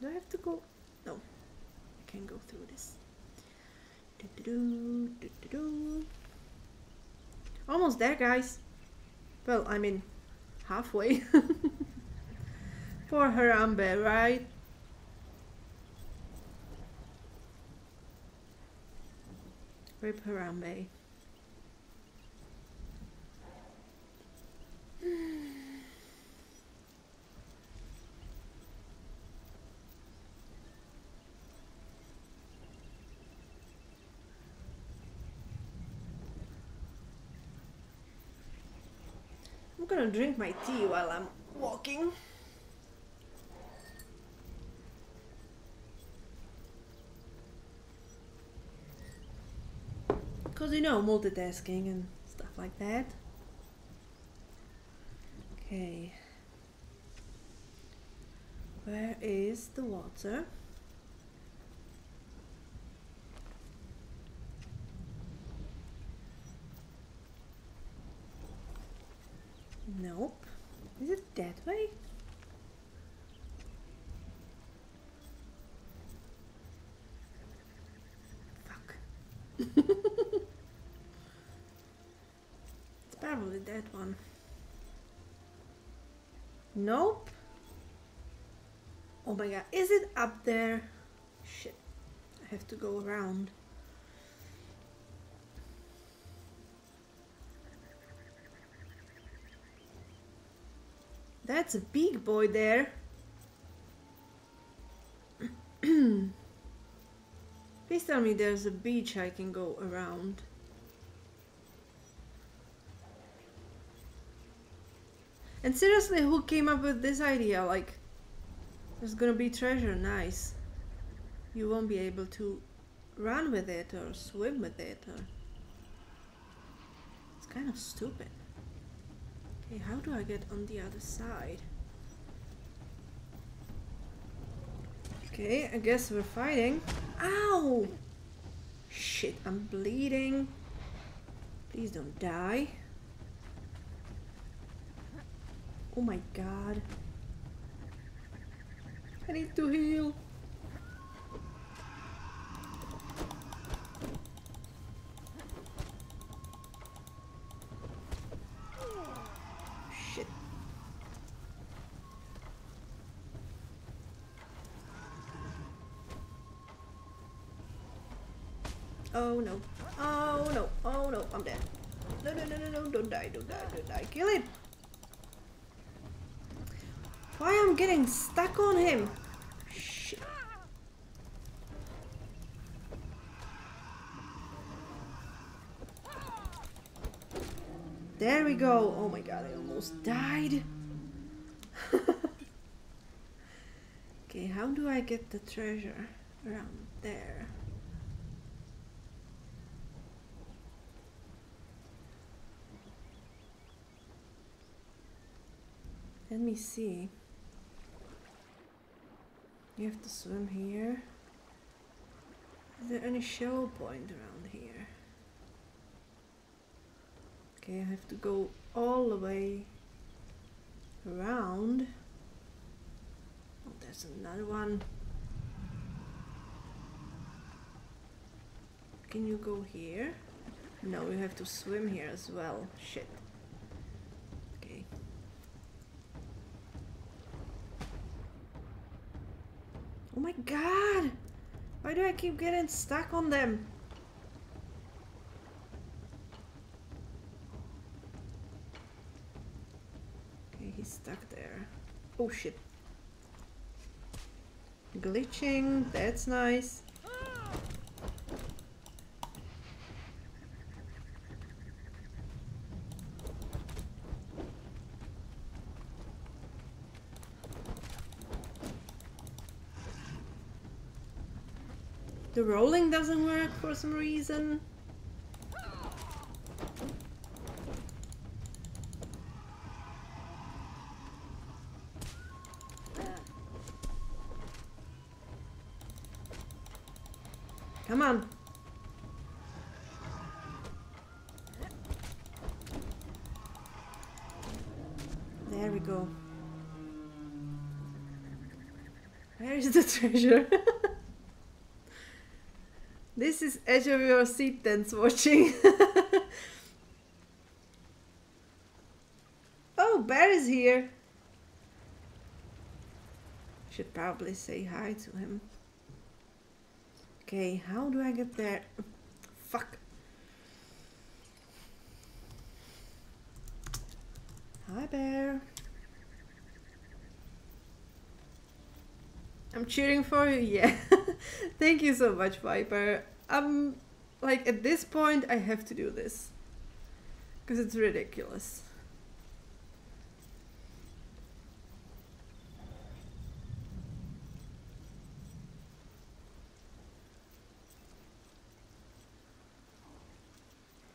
Do I have to go? No, I can't go through this. Do-do-do, do-do-do. Almost there, guys. Well, I mean, halfway. For Harambe, right? Rip Harambe. I'm gonna drink my tea while I'm walking. because you know multitasking and stuff like that. Okay. Where is the water? Nope. Is it that way? Fuck. that one. Nope. Oh my god, is it up there? Shit. I have to go around. That's a big boy there. Please tell me there's a beach I can go around. And seriously, who came up with this idea? Like, there's gonna be treasure, nice. You won't be able to run with it or swim with it or... It's kind of stupid. Okay, how do I get on the other side? Okay, I guess we're fighting. Ow! Shit, I'm bleeding. Please don't die. Oh my god. I need to heal. Shit. Oh no. Oh no. Oh no. I'm dead. No, no, no, no, no. Don't die. Don't die. Don't die. Kill it. Why I'm getting stuck on him? Shit. There we go. Oh my god, I almost died. okay, how do I get the treasure around there? Let me see. You have to swim here. Is there any show point around here? Okay, I have to go all the way around. Oh, there's another one. Can you go here? No, you have to swim here as well. Shit. Okay. Oh my god! Why do I keep getting stuck on them? Okay, he's stuck there. Oh shit. Glitching, that's nice. The rolling doesn't work for some reason. Come on. There we go. Where is the treasure? This is edge of your seat dance watching. oh, Bear is here. Should probably say hi to him. Okay, how do I get there? Fuck. Hi, Bear. I'm cheering for you, yeah. Thank you so much, Viper. Um, like at this point, I have to do this because it's ridiculous.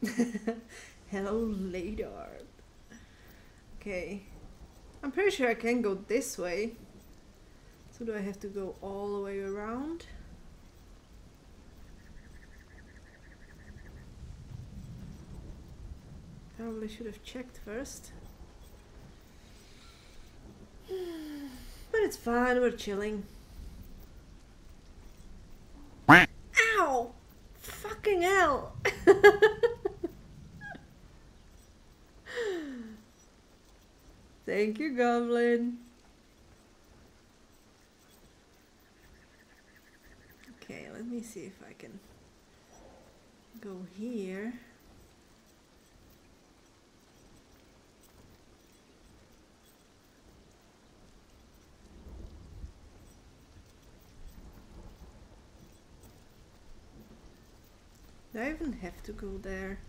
Hello, Laidart. Okay. I'm pretty sure I can go this way. So do I have to go all the way around? Probably should have checked first. But it's fine, we're chilling. Ow! Fucking hell! Thank you, Goblin. Let me see if I can go here. Do I even have to go there?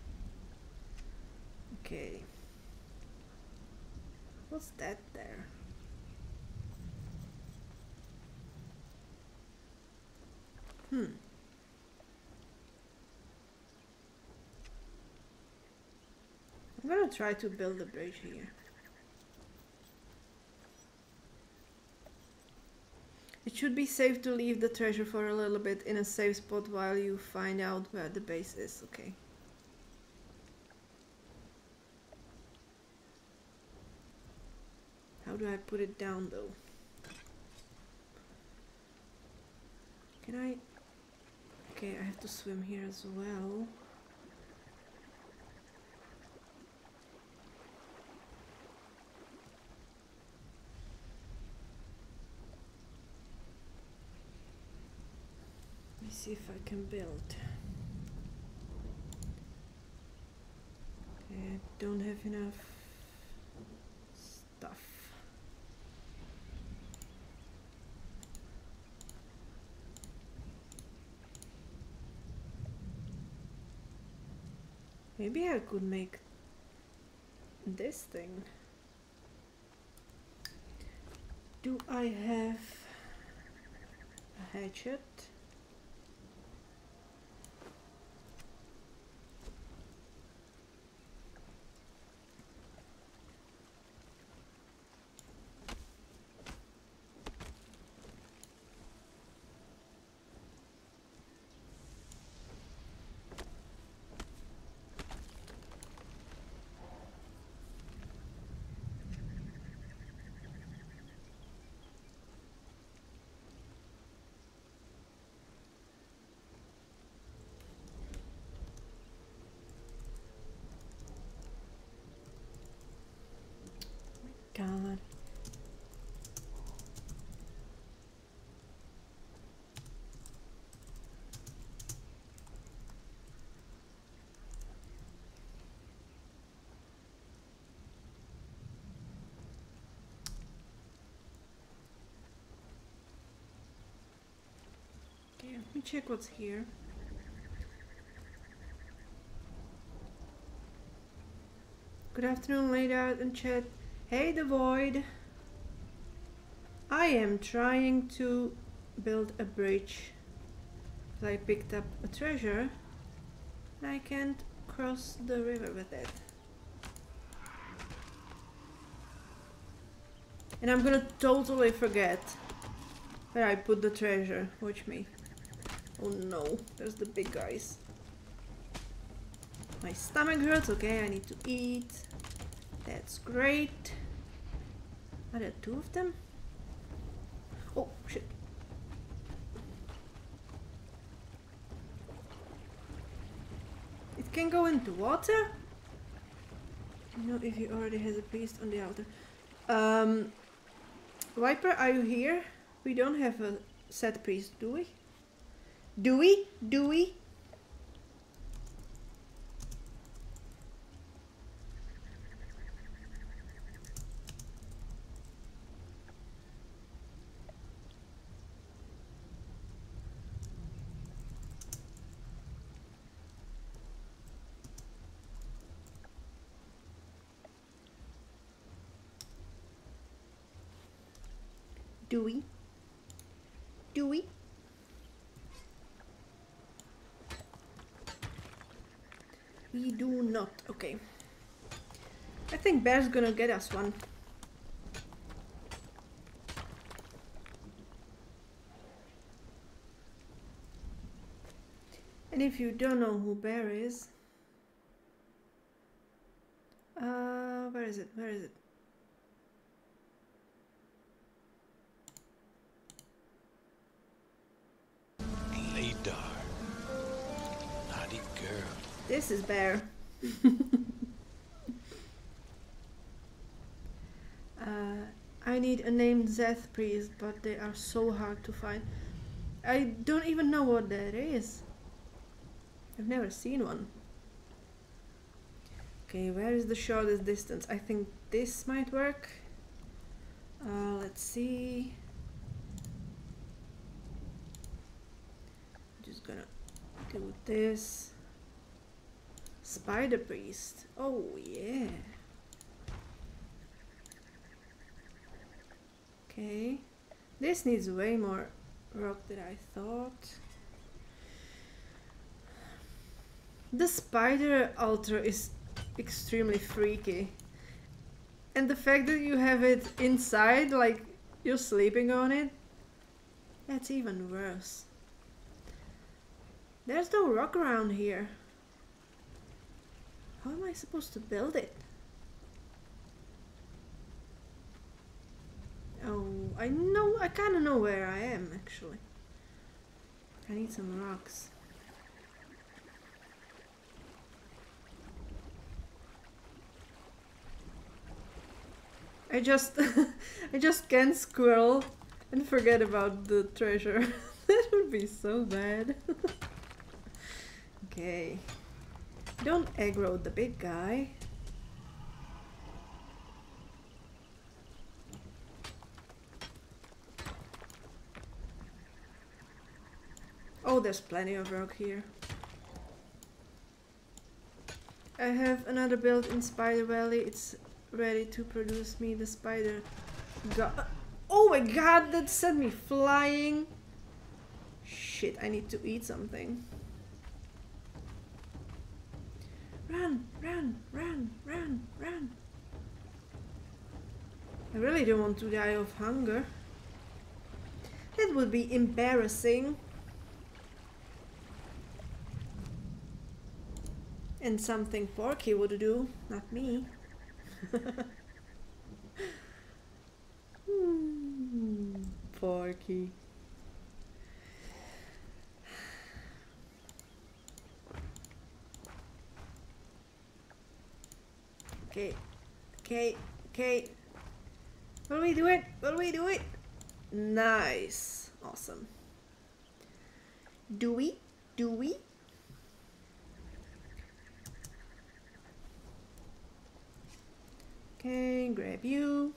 Okay. What's that there? Hmm. I'm gonna try to build a bridge here. It should be safe to leave the treasure for a little bit in a safe spot while you find out where the base is. Okay. How do I put it down though? Can I? Okay, I have to swim here as well. Let me see if I can build. Okay, I don't have enough stuff. Maybe I could make this thing. Do I have a hatchet? God. Okay, let me check what's here. Good afternoon, Laidart and chat. Hey, the void. I am trying to build a bridge. I picked up a treasure. I can't cross the river with it. And I'm gonna totally forget where I put the treasure. Watch me. Oh no, there's the big guys. My stomach hurts, okay, I need to eat. That's great. Are there two of them? Oh, shit. It can go into water? You know if he already has a priest on the altar. Um, Viper, are you here? We don't have a set priest, do we? Do we? Do we? Do we? Do we? We do not. Okay. I think Bear's gonna get us one. And if you don't know who Bear is, uh, where is it? Where is it? Is bear. uh, I need a named Zath priest, but they are so hard to find. I don't even know what that is. I've never seen one. Okay, where is the shortest distance? I think this might work. Uh, let's see. Just gonna do this. Spider Priest. Oh, yeah. Okay. This needs way more rock than I thought. The spider altar is extremely freaky. And the fact that you have it inside, like you're sleeping on it, that's even worse. There's no rock around here. How am I supposed to build it? Oh, I know, I kind of know where I am actually. I need some rocks. I just, I just can't squirrel and forget about the treasure. that would be so bad. okay. Don't aggro the big guy. Oh, there's plenty of rock here. I have another build in Spider Valley. It's ready to produce me the spider. God. Oh my god, that sent me flying. Shit, I need to eat something. Run, run, run, run, run. I really don't want to die of hunger. That would be embarrassing. And something Porky would do, not me. Hmm, Porky. Okay, okay, okay. Will we do it? Will we do it? Nice. Awesome. Do we? Do we? Okay, grab you.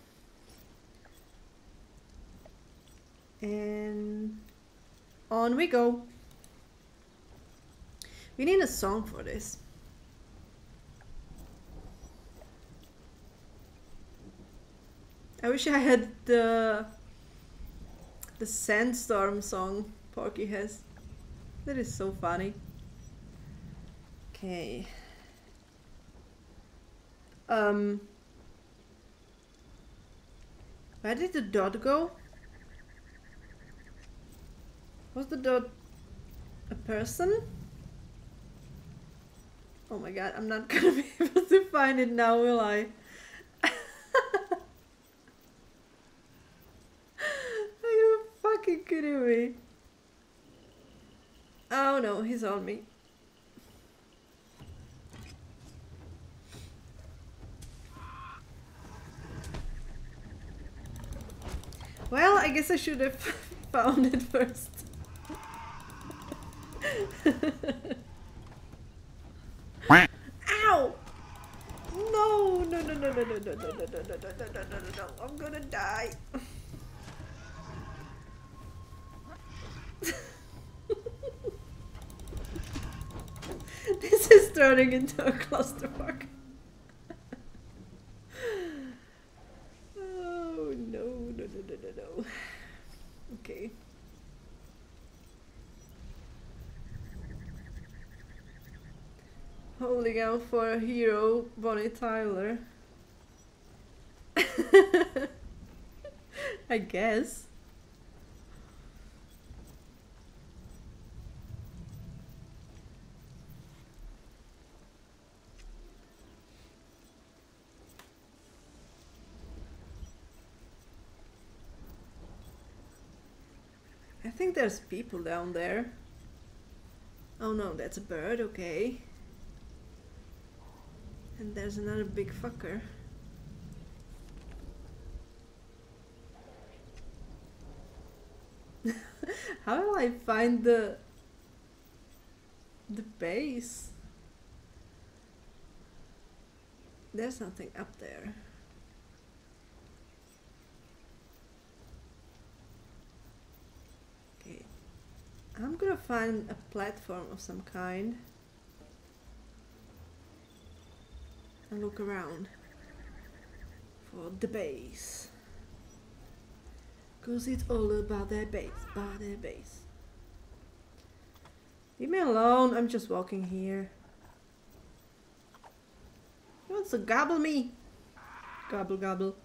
And on we go. We need a song for this. I wish I had the the sandstorm song Porky has. That is so funny. Okay. Um where did the dot go? Was the dot a person? Oh my god, I'm not gonna be able to find it now, will I? Are you kidding? Oh no, he's on me. Well, I guess I should have found it first. Ow! No, no, no, no, no, no, no, no, no, no, no, no, no, no, no, I'm gonna die. this is turning into a clusterfuck. oh no, no, no, no, no, no. Okay. Holding out for a hero, Bonnie Tyler. I guess. Think there's people down there. Oh no, that's a bird, okay. And there's another big fucker. How will I find the the base? There's something up there. Okay. I'm gonna find a platform of some kind and look around for the base. Cause it's all about their base, about their base. Leave me alone, I'm just walking here. He wants to gobble me. Gobble gobble.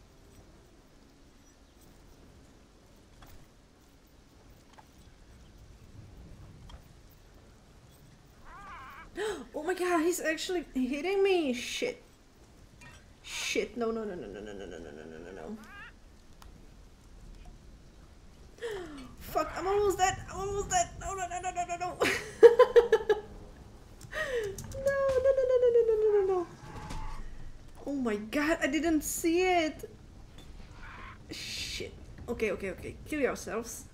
Oh my god, he's actually hitting me! Shit. Shit, no no no no no no no no no no no no. Fuck, I'm almost dead! I'm almost dead! No no no no no no no! no no no no no no no no no Oh my god, I didn't see it! Shit. Okay, okay, okay. Kill yourselves.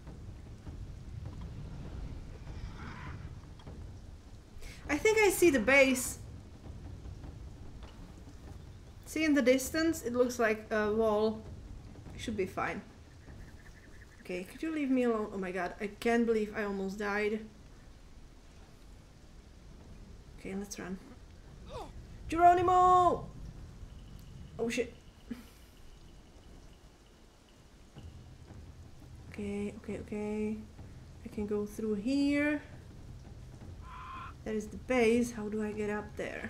I think I see the base. See in the distance? It looks like a wall. Should be fine. Okay, could you leave me alone? Oh my god, I can't believe I almost died. Okay, let's run. Geronimo! Oh shit. Okay, okay, okay. I can go through here. That is the base. How do I get up there?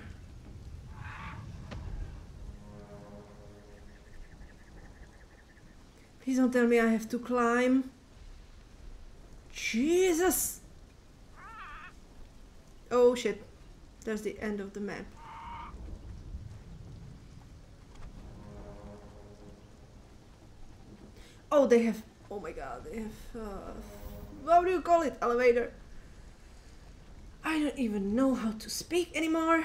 Please don't tell me I have to climb. Jesus! Oh shit. That's the end of the map. Oh, they have. Oh my god, they have. Uh, what do you call it? Elevator. I don't even know how to speak anymore.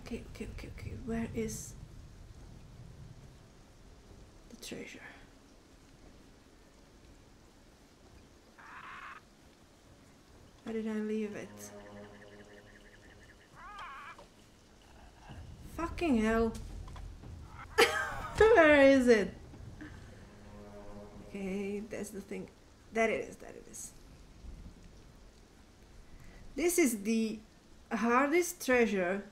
Okay, okay, okay, okay. Where is the treasure? Where did I leave it? Fucking hell. Where is it? Okay, that's the thing. That it is, that it is. This is the hardest treasure.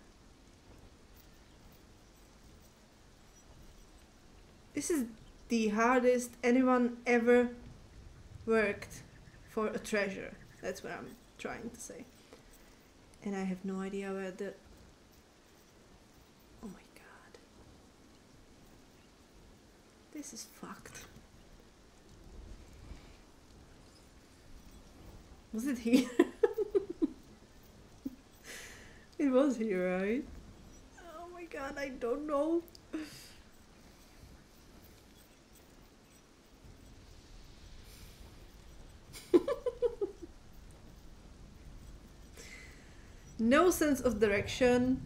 This is the hardest anyone ever worked for a treasure. That's what I'm trying to say. And I have no idea where the. Oh my god. This is fucked. Was it here? it was here, right? Oh my god, I don't know. no sense of direction.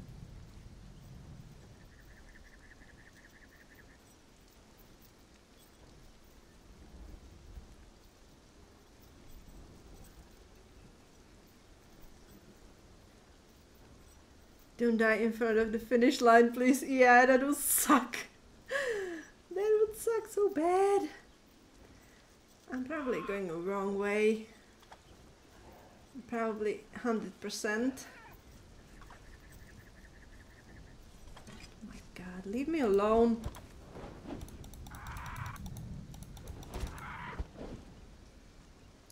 Don't die in front of the finish line, please. Yeah, that would suck. that would suck so bad. I'm probably going the wrong way. Probably 100%. Oh my god, leave me alone.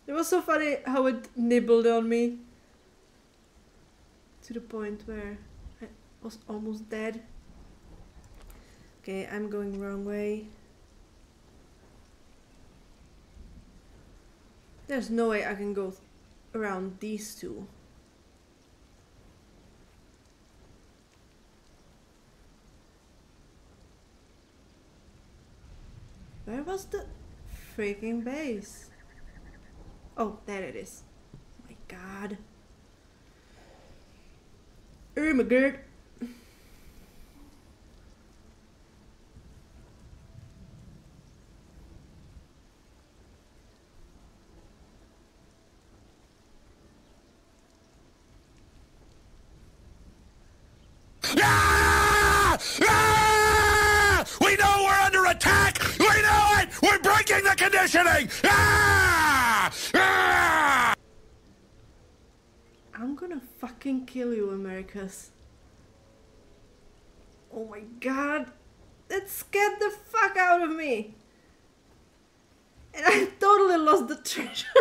It was so funny how it nibbled on me. To the point where was almost dead. Okay, I'm going wrong way. There's no way I can go around these two. Where was the freaking base? Oh, there it is. Oh my god. Oh my god. Ah! Ah! We know we're under attack! We know it! We're breaking the conditioning! Ah! Ah! I'm gonna fucking kill Americus. Oh my god. That scared the fuck out of me. And I totally lost the treasure.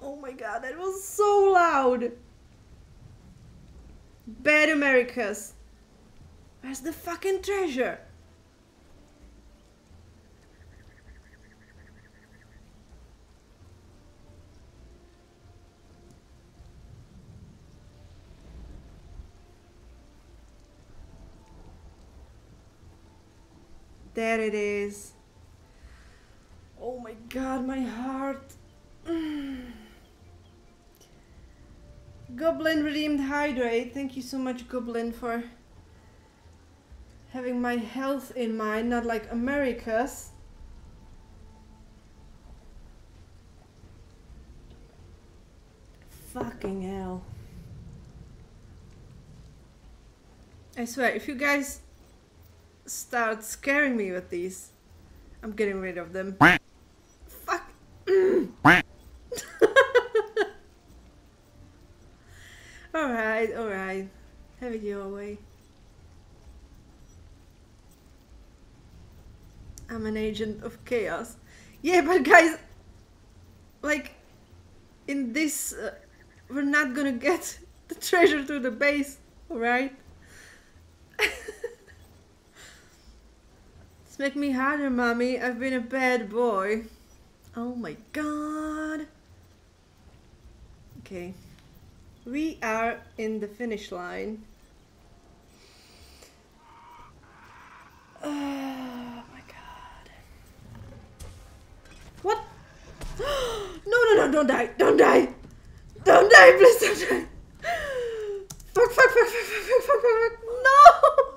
oh my god, that was so loud. Bad Americus. Where's the fucking treasure? There it is. Oh my god, my heart. Goblin redeemed hydrate. Eh? Thank you so much, Goblin, for having my health in mind, not like Americus. Fucking hell. I swear, if you guys start scaring me with these, I'm getting rid of them. Fuck. alright, alright. Have it your way. I'm an agent of chaos. Yeah, but guys, like, in this, uh, we're not gonna get the treasure to the base, alright? Make me harder, mommy. I've been a bad boy. Oh my god. Okay. We are in the finish line. Oh my god. What? No, no, no, don't die. Don't die. Don't die, please don't die. Fuck, fuck, fuck, fuck, fuck, fuck, fuck, fuck. No!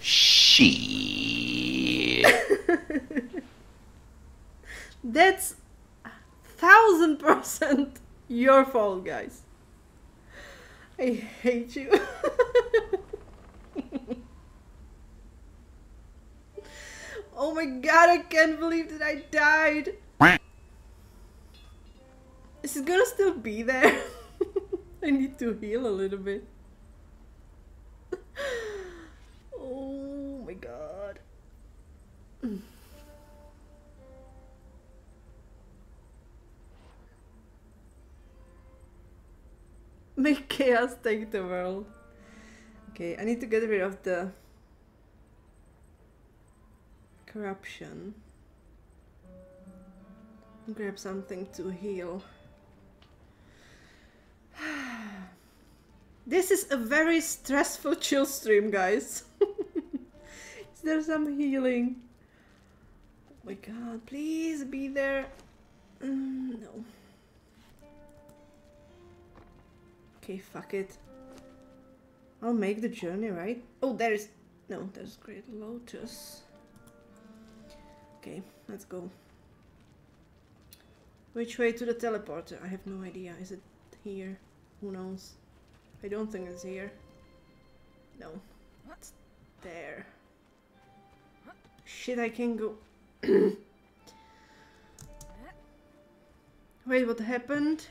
Shit. That's thousand percent your fault, guys. I hate you. oh my god, I can't believe that I died. Is it gonna still be there? I need to heal a little bit. Chaos take the world. Okay, I need to get rid of the corruption. Grab something to heal. this is a very stressful chill stream, guys. is there some healing? Oh my god, please be there. Mm, no. Okay, fuck it. I'll make the journey, right? Oh, there's... No, there's Great Lotus. Okay, let's go. Which way to the teleporter? I have no idea. Is it here? Who knows? I don't think it's here. No. It's there. Shit, I can go... Wait, what happened?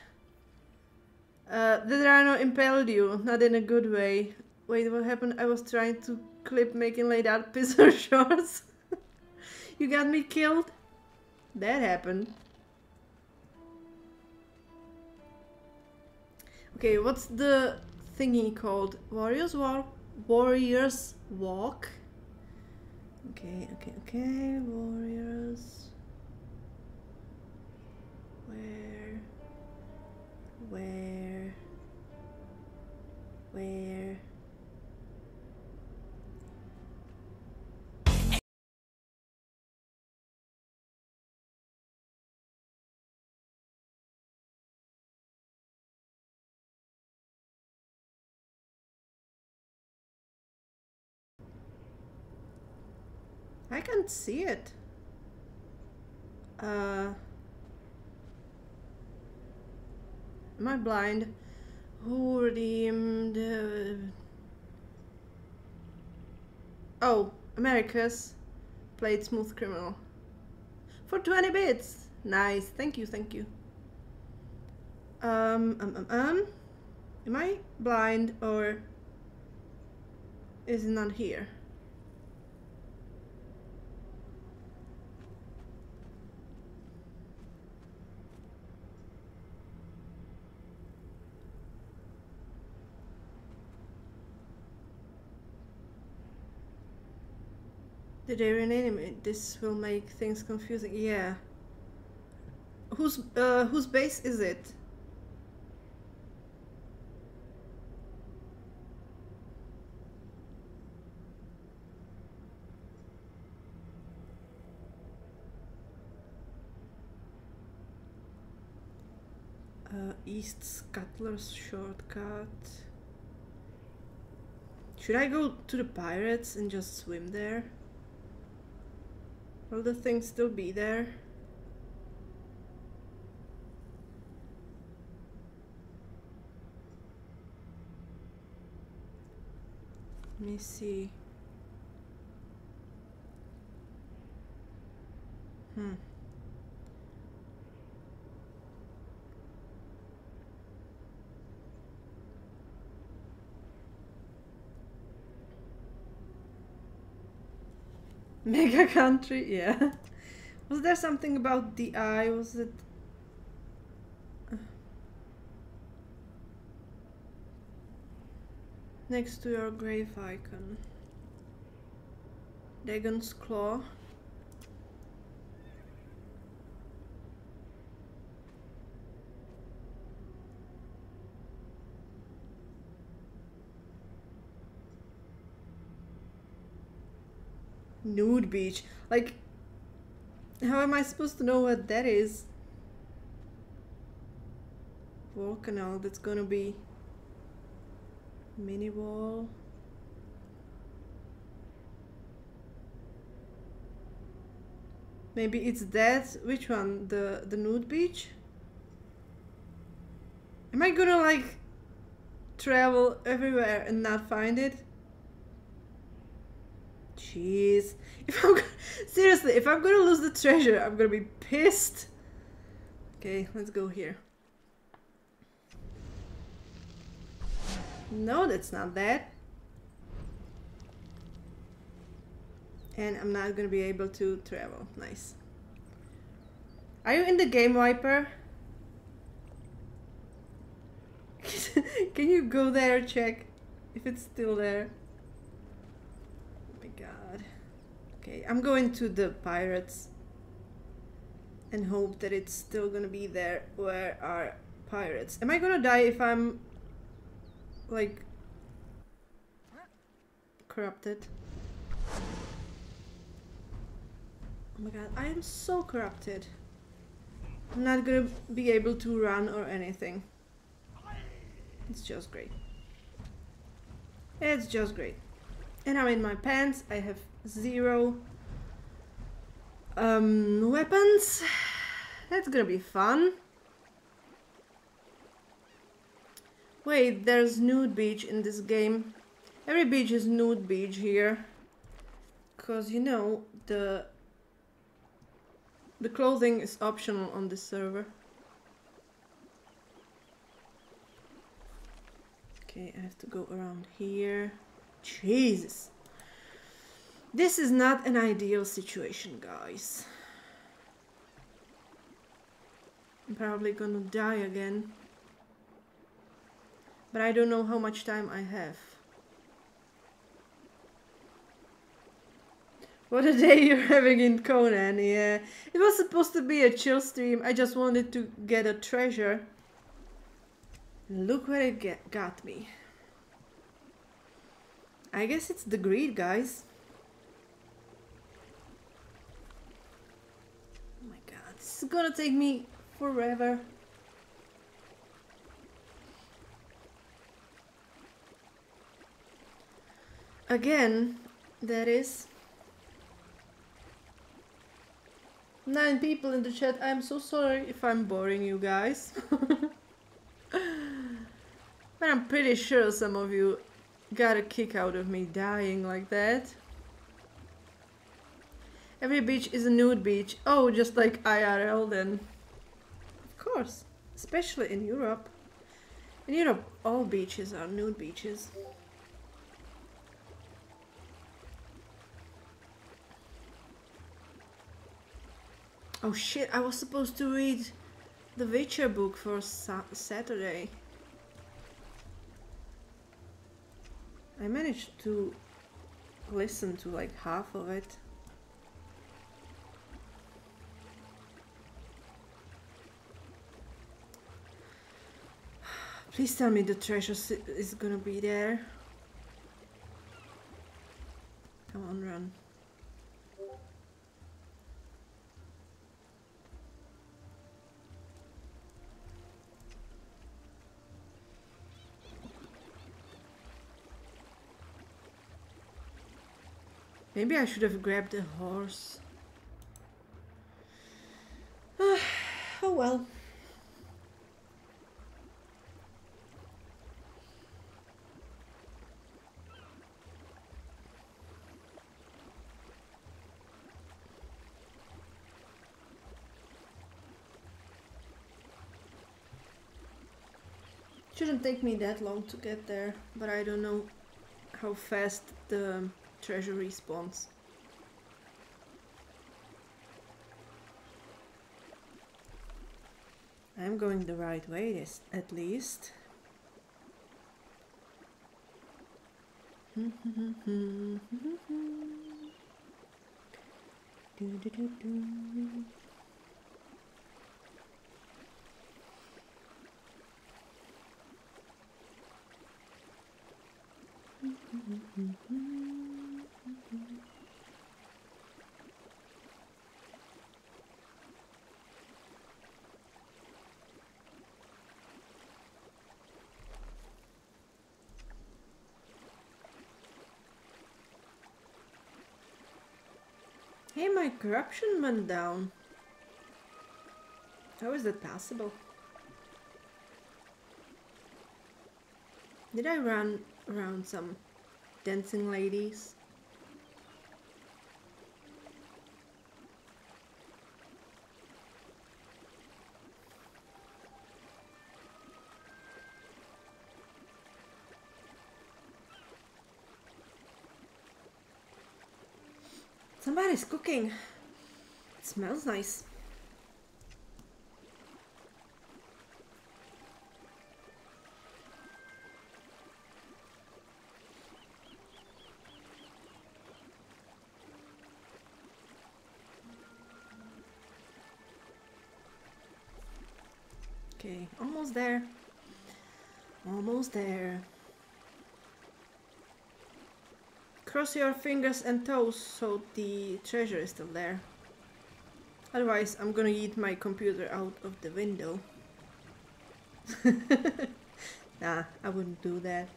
Uh, the Rhino impaled you, not in a good way. Wait, what happened? I was trying to clip making Laidart pistol shorts. you got me killed? That happened. Okay, what's the thingy called? Warriors Walk? Warriors Walk? Okay, okay, okay. Warriors. Where? Where? Where? I can't see it. Uh, am I blind? Who redeemed? Oh, Americus played Smooth Criminal for 20 bits. Nice, thank you, thank you. Um, um, um, um. Am I blind or is it not here? Did they rename? This will make things confusing. Yeah. Whose uh, whose base is it? Uh, East Scuttler's shortcut. Should I go to the pirates and just swim there? Will the thing still be there? Let me see. Hmm. Mega country, yeah. Was there something about the eye? Was it? Next to your grave icon. Dagon's claw. Nude beach. Like, how am I supposed to know what that is? Wall canal, that's gonna be mini wall. Maybe it's that. Which one? The the nude beach? Am I gonna like travel everywhere and not find it? Jeez. If I'm seriously, if I'm gonna lose the treasure, I'm gonna be pissed. Okay, let's go here. No, that's not that. And I'm not gonna be able to travel. Nice. Are you in the game Viper? Can you go there check if it's still there? Oh my god. Okay, I'm going to the pirates and hope that it's still gonna be there. Where are pirates? Am I gonna die if I'm like corrupted? Oh my god, I am so corrupted. I'm not gonna be able to run or anything. It's just great. It's just great. And I'm in my pants. I have zero um, weapons. That's gonna be fun. Wait, there's nude beach in this game. Every beach is nude beach here. Cause you know, the the clothing is optional on this server. Okay, I have to go around here. Jesus. This is not an ideal situation, guys. I'm probably gonna die again. But I don't know how much time I have. What a day you're having in Conan, yeah. It was supposed to be a chill stream. I just wanted to get a treasure. Look where it get, got me. I guess it's the greed, guys. Oh my is gonna take me forever. Again, that is. Nine people in the chat. I'm so sorry if I'm boring you guys. but I'm pretty sure some of you got a kick out of me dying like that. Every beach is a nude beach. Oh, just like IRL then. Of course. Especially in Europe. In Europe, all beaches are nude beaches. Oh shit, I was supposed to read the Witcher book for sa Saturday. I managed to listen to like half of it. Please tell me the treasure is gonna be there. Come on, run. Maybe I should have grabbed a horse. oh well. Shouldn't take me that long to get there, but I don't know how fast the treasure respawns. I'm going the right way this at least. Hey, my corruption went down. How is that possible? Did I run around some dancing ladies? Somebody's cooking. It smells nice. Okay, almost there. Almost there. Cross your fingers and toes so the treasure is still there. Otherwise, I'm gonna eat my computer out of the window. nah, I wouldn't do that.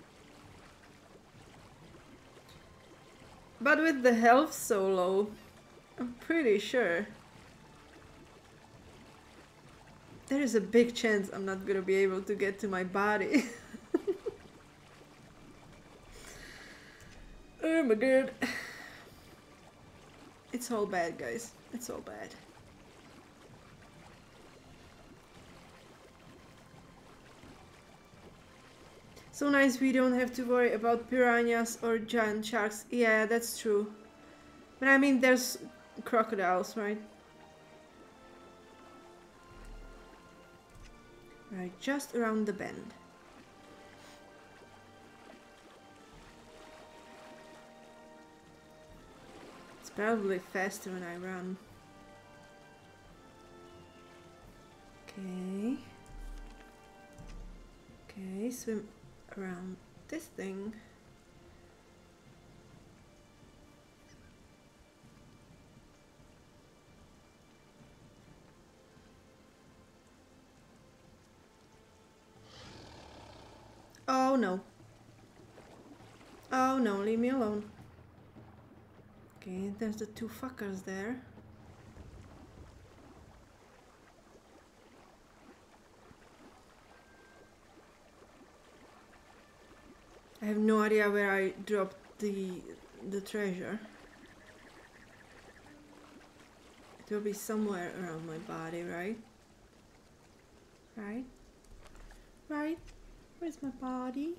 But with the health so low, I'm pretty sure there is a big chance I'm not gonna be able to get to my body. oh my god. It's all bad, guys. It's all bad. So nice we don't have to worry about piranhas or giant sharks. Yeah, that's true. But I mean, there's crocodiles, right? Right, just around the bend. It's probably faster when I run. Okay. Okay, swim around this thing. Oh no. Oh no, leave me alone. Okay, there's the two fuckers there. I have no idea where I dropped the the treasure. It will be somewhere around my body, right? Right? Right? Where's my body?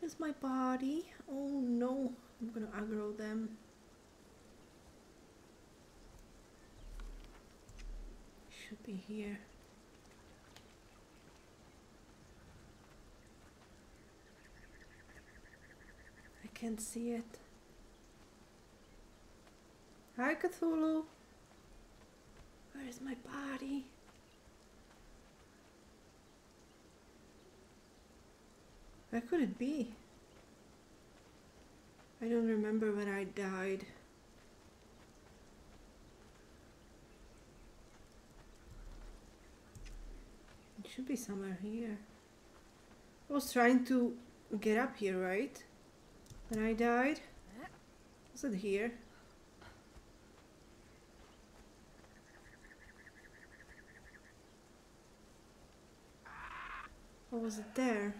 Where's my body? Oh no, I'm gonna aggro them. Should be here. I can't see it. Hi Cthulhu. Where is my body? Where could it be? I don't remember when I died. It should be somewhere here. I was trying to get up here, right? When I died? Was it here? Or was it there?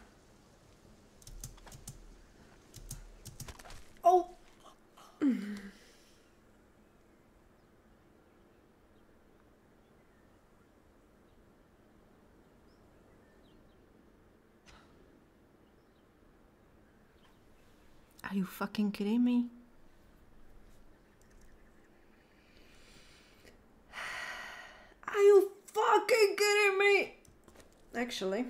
Oh! Are you fucking kidding me? Are you fucking kidding me? Actually.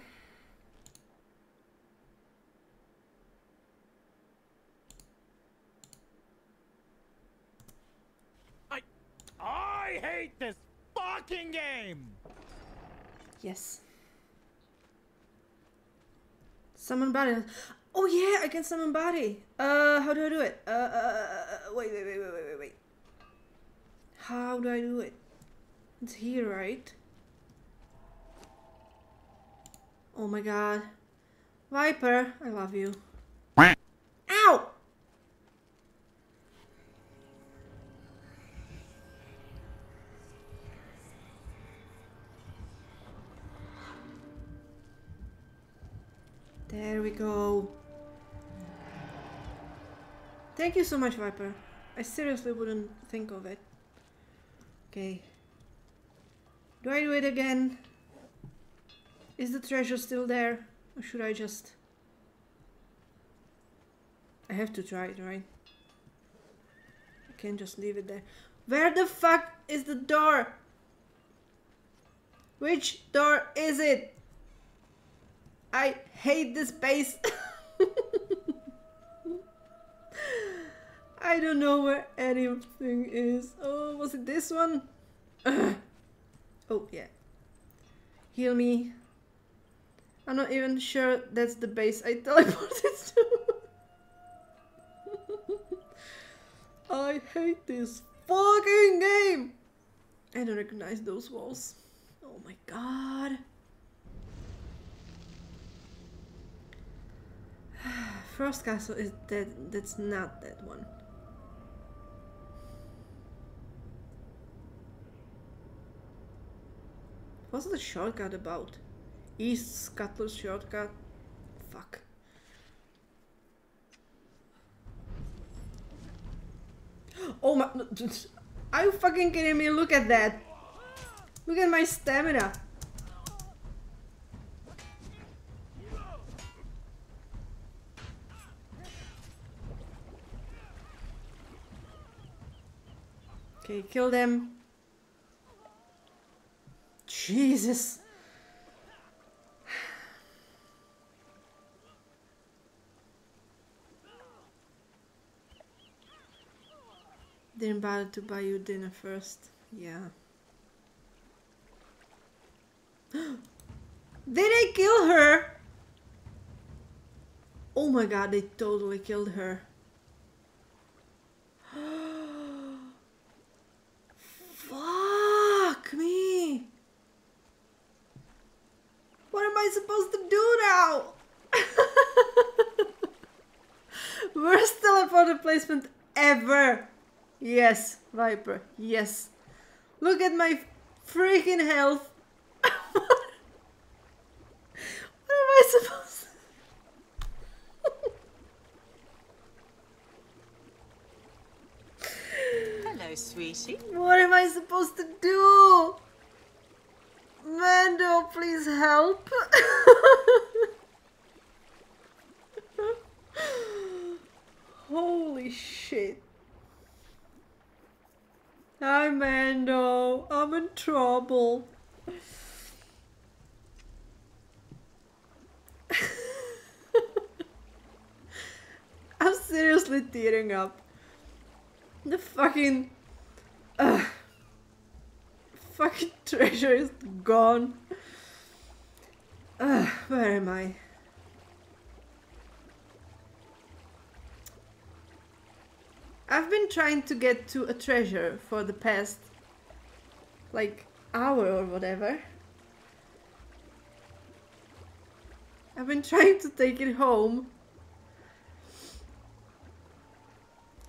I hate this fucking game! Yes. Summon body. Oh yeah, I can summon body. Uh, how do I do it? Uh, uh, uh, wait, wait, wait, wait, wait, wait, wait. How do I do it? It's here, right? Oh my god. Viper, I love you. Thank you so much, Viper. I seriously wouldn't think of it. Okay. Do I do it again? Is the treasure still there? Or should I just... I have to try it, right? I can't just leave it there. Where the fuck is the door? Which door is it? I hate this base. I don't know where anything is. Oh, was it this one? Ugh. Oh, yeah. Heal me. I'm not even sure that's the base I teleported to. I hate this fucking game. I don't recognize those walls. Oh my god. Frost Castle is that that's not that one. What's the shortcut about? East Scuttle shortcut? Fuck. Oh my Are you fucking kidding me? Look at that. Look at my stamina. Okay, kill them. Jesus. Didn't bother to buy you dinner first. Yeah. Did they kill her? Oh my god, they totally killed her. Fuck me. What am I supposed to do now? Worst teleporter placement ever. Yes, Viper. Yes. Look at my freaking health. what am I supposed Hello, sweetie. What am I supposed to do? Mando, please help. Holy shit. Hi, Mando. I'm in trouble. I'm seriously tearing up. The fucking. Ugh. Fucking treasure is gone. Where am I? I've been trying to get to a treasure for the past like hour or whatever. I've been trying to take it home.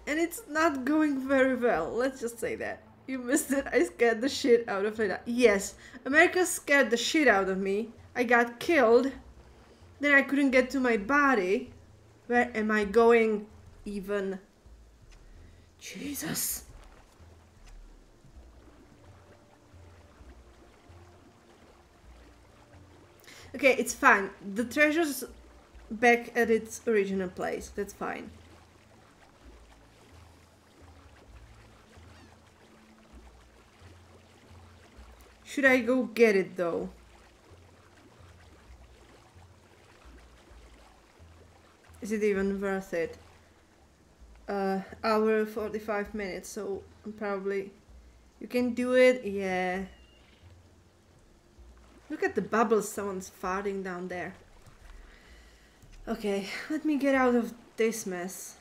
And it's not going very well, let's just say that. You missed it, I scared the shit out of it. Yes, Americus scared the shit out of me. I got killed. Then I couldn't get to my body. Where am I going even? Jesus. Okay, it's fine. The treasure's back at its original place. That's fine. Should I go get it though? Is it even worth it? Uh, hour 45 minutes, so probably you can do it. Yeah. Look at the bubbles someone's farting down there. Okay, let me get out of this mess.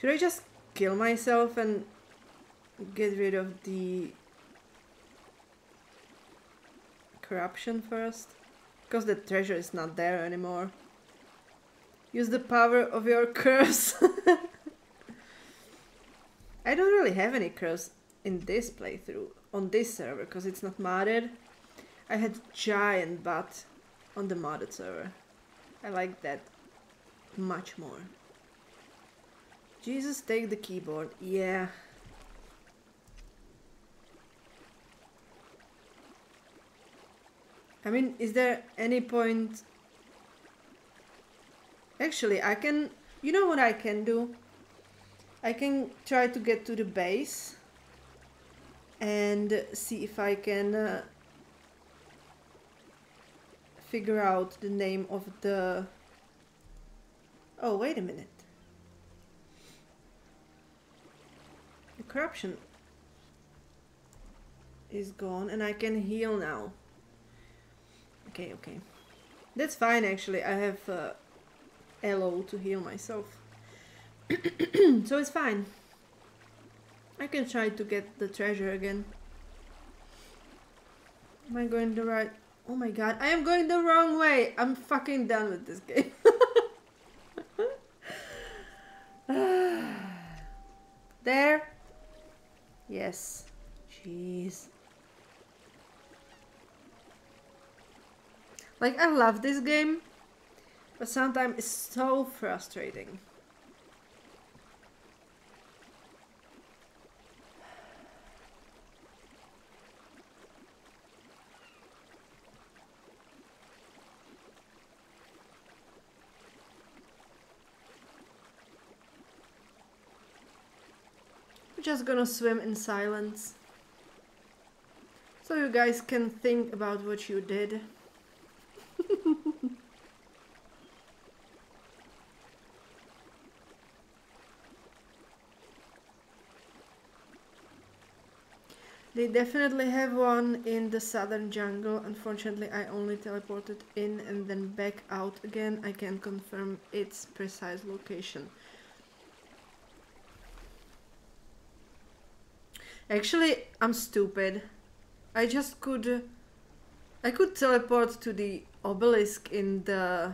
Should I just kill myself and get rid of the corruption first? Because the treasure is not there anymore. Use the power of your curse. I don't really have any curse in this playthrough on this server because it's not modded. I had giant butt on the modded server. I like that much more. Jesus, take the keyboard. Yeah. I mean, is there any point... Actually, I can... You know what I can do? I can try to get to the base and see if I can uh, figure out the name of the... Oh, wait a minute. The corruption is gone and I can heal now. Okay, okay. That's fine actually. I have uh, aloe to heal myself. so it's fine. I can try to get the treasure again. Am I going the right... Oh my god, I am going the wrong way! I'm fucking done with this game. there? Yes. Jeez. Like, I love this game, but sometimes it's so frustrating. We're just gonna swim in silence. So you guys can think about what you did. They definitely have one in the southern jungle. Unfortunately, I only teleported in and then back out again. I can confirm its precise location. Actually, I'm stupid. I just could... I could teleport to the obelisk in the...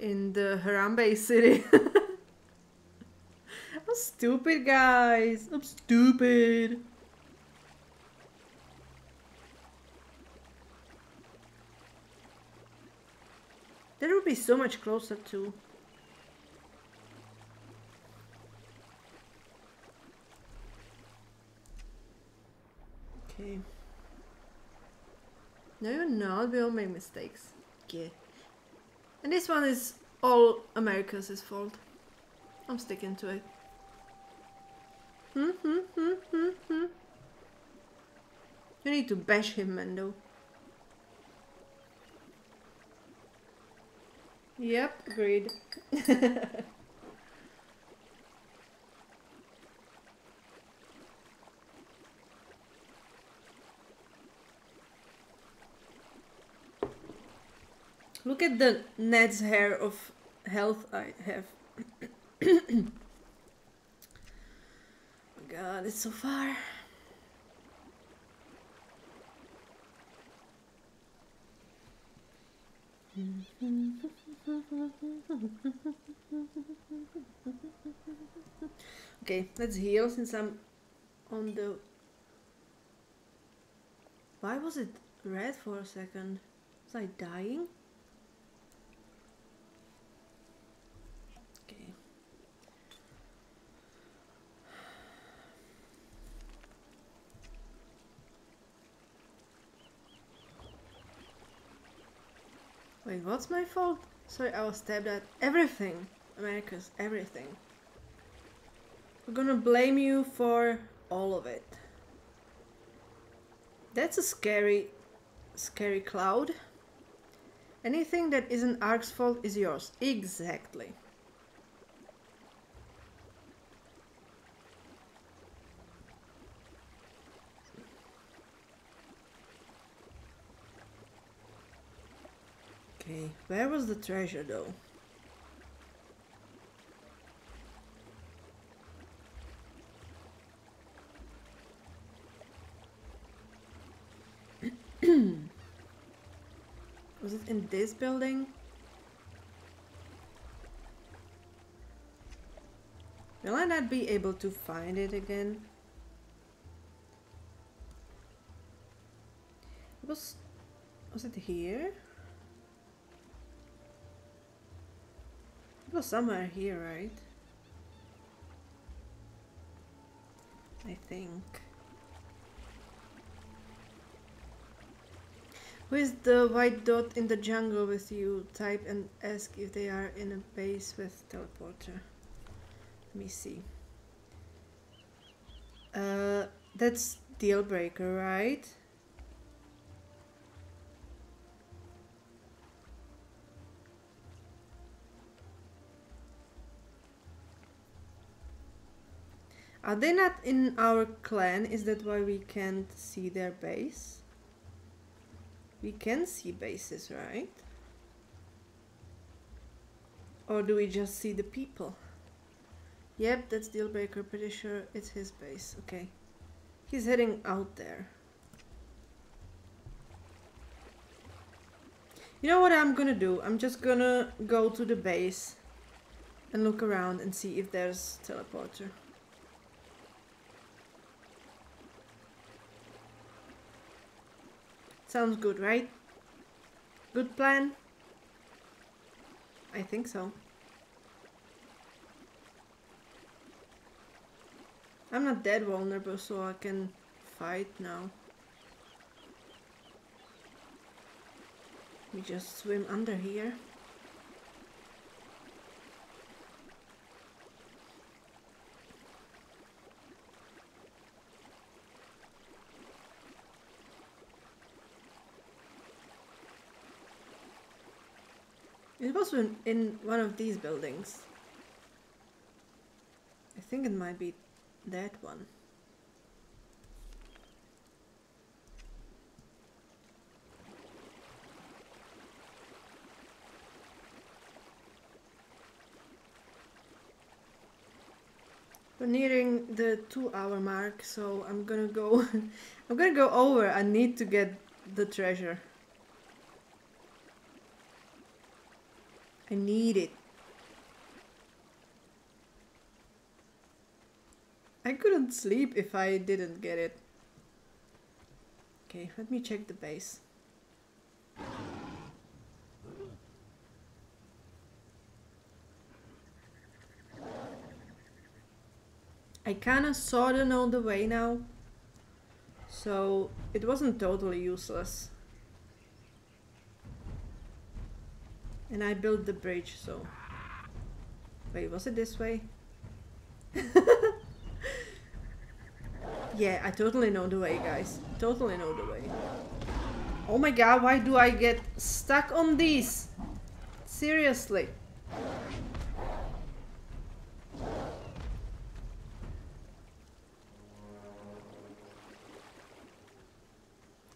In the Harambe city. I'm stupid, guys. I'm stupid. That would be so much closer too. Okay. No, you're not. We all make mistakes. Yeah. And this one is all Americus' fault. I'm sticking to it. Hmm, hmm, hmm, hmm, hmm. You need to bash him, Mendo. Yep, agreed. Look at the Ned's hair of health I have. oh god, it's so far. okay, let's heal since I'm on the... Why was it red for a second? Was I dying? Okay. Wait, what's my fault? Sorry, I was stabbed at everything. America's everything. We're gonna blame you for all of it. That's a scary, scary cloud. Anything that isn't Ark's fault is yours. Exactly. Where was the treasure though? was it in this building? Will I not be able to find it again? It was was it here? It was somewhere here, right? I think. Who is the white dot in the jungle with you? Type and ask if they are in a base with teleporter. Let me see. Uh, that's deal breaker, right? Are they not in our clan? Is that why we can't see their base? We can see bases, right? Or do we just see the people? Yep, that's Dealbreaker. Pretty sure it's his base. Okay. He's heading out there. You know what I'm gonna do? I'm just gonna go to the base and look around and see if there's teleporter. Sounds good, right? Good plan? I think so. I'm not dead vulnerable, so I can fight now. We just swim under here. Was in, in one of these buildings. I think it might be that one. We're nearing the two hour mark, so I'm gonna go I'm gonna go over. I need to get the treasure. I need it. I couldn't sleep if I didn't get it. Okay, let me check the base. I kinda sorta know the way now. So it wasn't totally useless. And I built the bridge, so... Wait, was it this way? yeah, I totally know the way, guys. Totally know the way. Oh my god, why do I get stuck on these? Seriously.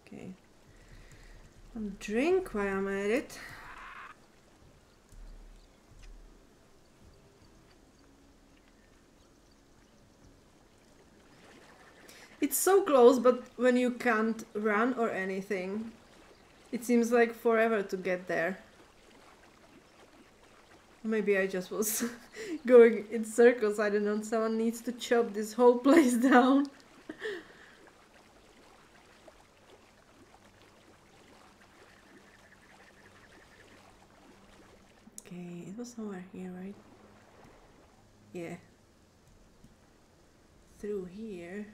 Okay. I'll drink while I'm at it. It's so close, but when you can't run or anything, it seems like forever to get there. Maybe I just was going in circles, I don't know, someone needs to chop this whole place down. okay, it was somewhere here, right? Yeah. Through here.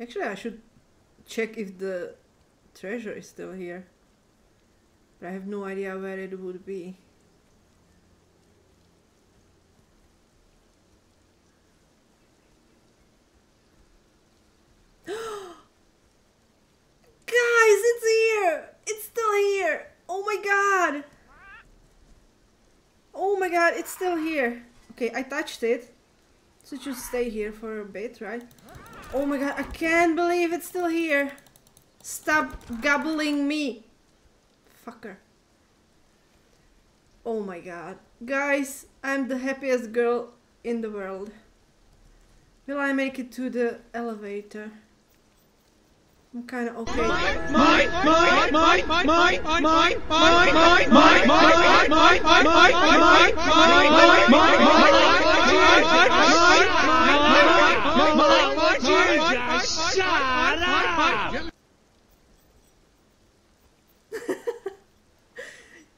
Actually, I should check if the treasure is still here. But I have no idea where it would be. Guys, it's here! It's still here! Oh my god! Oh my god, it's still here. Okay, I touched it. So it should stay here for a bit, right? Oh my god, I can't believe it's still here. Stop gobbling me. Fucker. Oh my god. Guys, I'm the happiest girl in the world. Will I make it to the elevator? I'm kinda okay.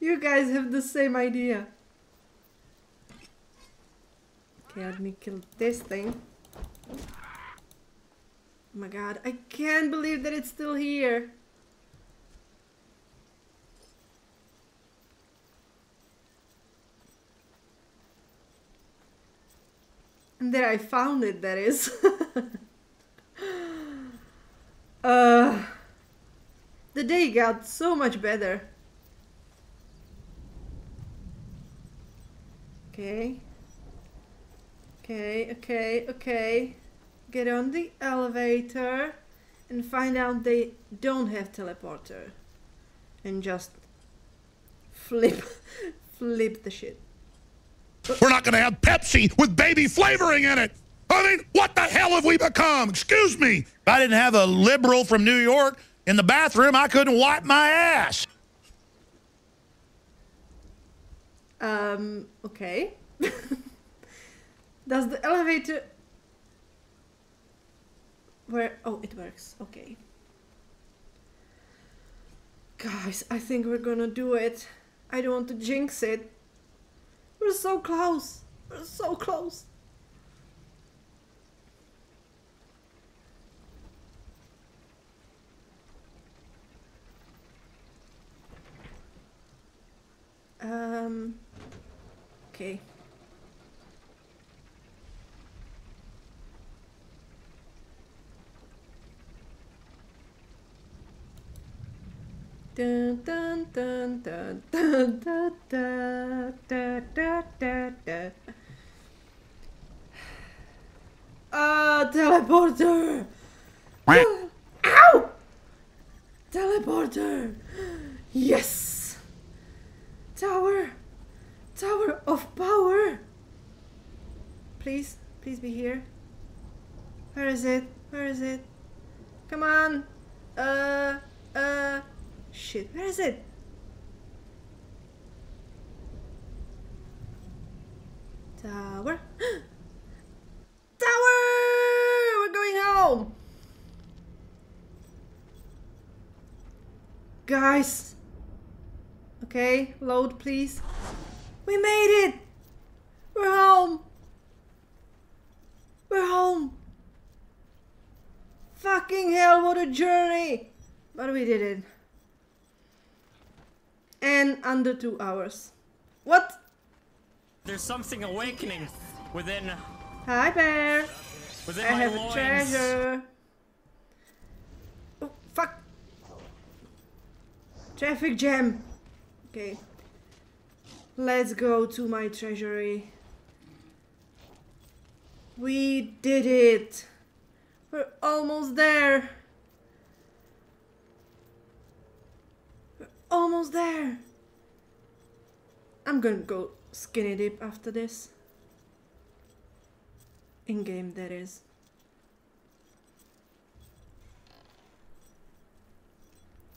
You guys have the same idea. Okay, let me kill this thing. Oh my god, I can't believe that it's still here. And there I found it, that is. uh, the day got so much better. Okay. Okay, okay, okay. Get on the elevator and find out they don't have teleporter. And just flip, flip the shit. We're not going to have Pepsi with baby flavoring in it. I mean, what the hell have we become? Excuse me. If I didn't have a liberal from New York in the bathroom, I couldn't wipe my ass. Um, okay. Does the elevator... Where... Oh, it works. Okay. Guys, I think we're gonna do it. I don't want to jinx it. We're so close. We're so close. Um... Okay. Dun dun dun dun dun dun dun dun dun dun dun. Uh, teleporter! Ow! Teleporter! Yes! Tower! Tower of power! Please, please be here. Where is it? Where is it? Come on! Uh, uh, shit, where is it? Tower. Tower! We're going home! Guys! Okay, load please. We made it! We're home! We're home! Fucking journey! But we did it. And under two hours. What? There's something awakening within Hi, bear! within I my have a treasure. Oh, fuck! Traffic jam. Okay. Let's go to my treasury. We did it! We're almost there! We're almost there! I'm gonna go skinny dip after this. In game, that is.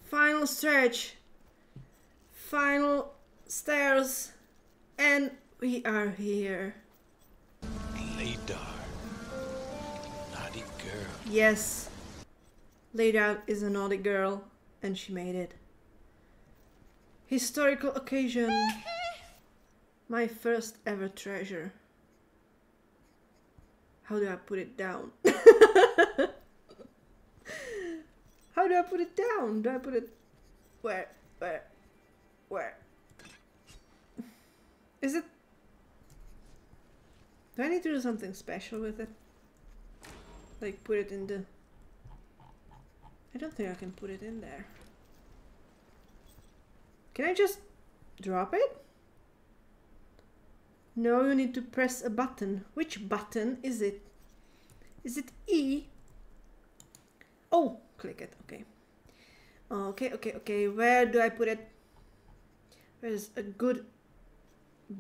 Final stretch. Final stairs. And we are here. Laidart. Naughty girl. Yes. Leda is a naughty girl, and she made it. Historical occasion. My first ever treasure. How do I put it down? How do I put it down? Do I put it where? Where? Where? Is it? Do I need to do something special with it? Like put it in the. I don't think I can put it in there. Can I just drop it? No, you need to press a button. Which button is it? Is it E? Oh, click it. Okay. Okay, okay, okay. Where do I put it? There's a good,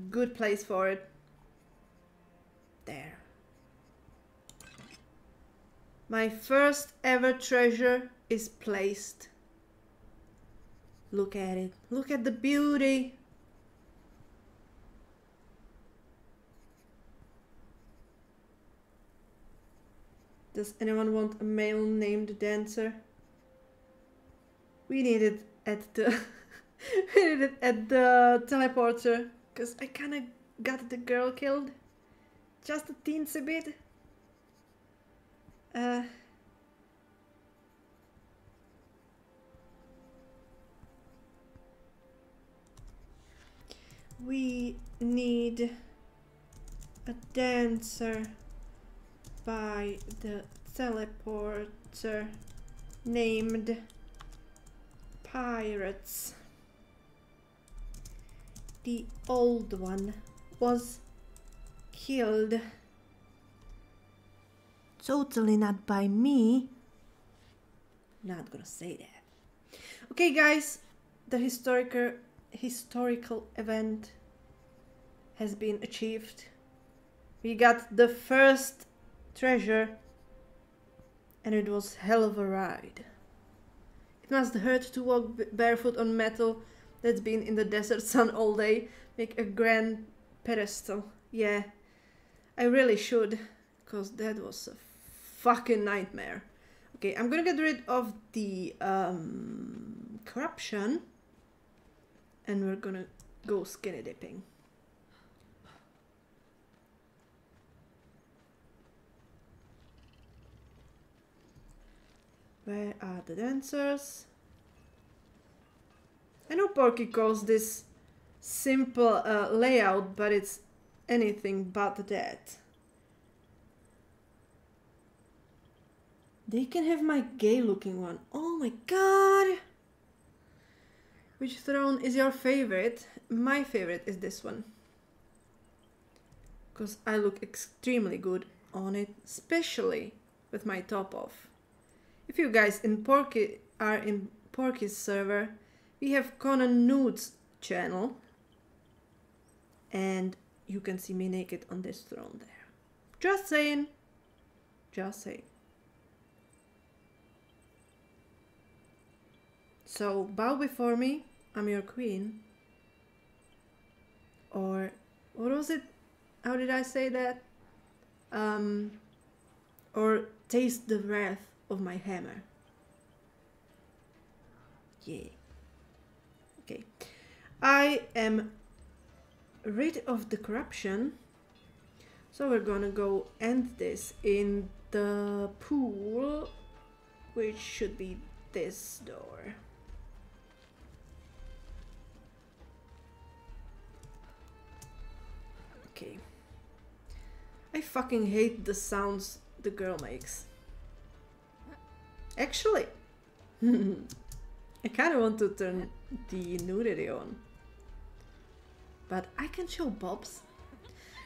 good place for it? There. My first ever treasure is placed. Look at it. Look at the beauty. Does anyone want a male named dancer? We need it at the we need it at the teleporter because I kind of got the girl killed, just a teensy bit. Uh. We need a dancer by the teleporter named Pirates. The old one was killed. Totally not by me. Not gonna say that. Okay, guys, the historical historical event has been achieved. We got the first treasure, and it was hell of a ride. It must hurt to walk barefoot on metal that's been in the desert sun all day. Make a grand pedestal. Yeah, I really should, cause that was a fucking nightmare. Okay, I'm gonna get rid of the um, corruption, and we're gonna go skinny dipping. Where are the dancers? I know Porky calls this simple uh, layout, but it's anything but that. They can have my gay looking one. Oh my god! Which throne is your favorite? My favorite is this one. Because I look extremely good on it, especially with my top off. If you guys in Porky are in Porky's server, we have Conan Nudes channel, and you can see me naked on this throne there. Just saying. Just saying. So bow before me, I'm your queen. Or what was it? How did I say that? Um, or taste the wrath of my hammer. Yeah. Okay. I am rid of the corruption. So we're gonna go end this in the pool, which should be this door. Okay. I fucking hate the sounds the girl makes. Actually, I kind of want to turn the nudity on. But I can show Bobs.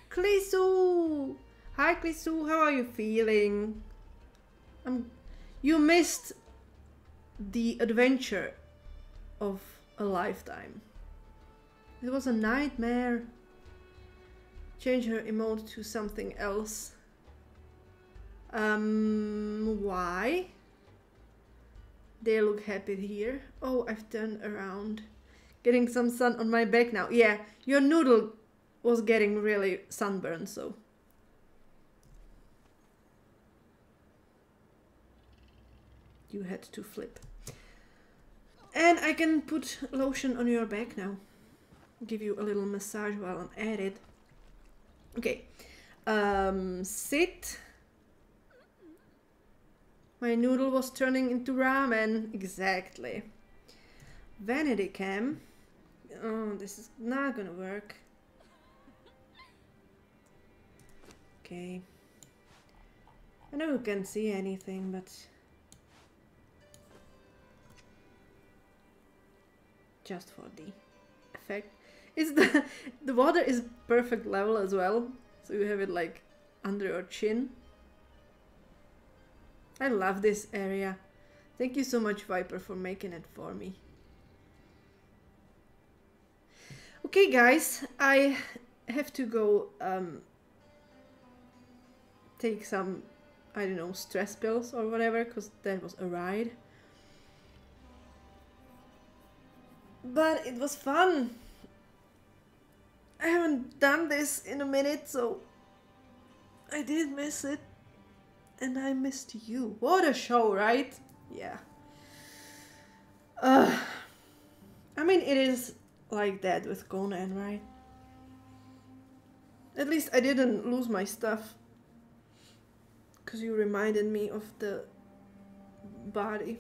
Krisu! Hi Krisu, how are you feeling? Um, you missed the adventure of a lifetime. It was a nightmare. Change her emote to something else. Um, why? They look happy here. Oh, I've turned around. Getting some sun on my back now. Yeah, your noodle was getting really sunburned, so. You had to flip. And I can put lotion on your back now. Give you a little massage while I'm at it. Okay. Um, sit. My noodle was turning into ramen. Exactly. Vanity cam. Oh, this is not gonna work. Okay. I know you can see anything, but... Just for the effect. Is the the water is perfect level as well, so you have it like under your chin. I love this area. Thank you so much, Viper, for making it for me. Okay, guys, I have to go um, take some, I don't know, stress pills or whatever, because that was a ride. But it was fun. I haven't done this in a minute, so I did miss it. And I missed you. What a show, right? Yeah. Uh, I mean, it is like that with Conan, right? At least I didn't lose my stuff. Because you reminded me of the body.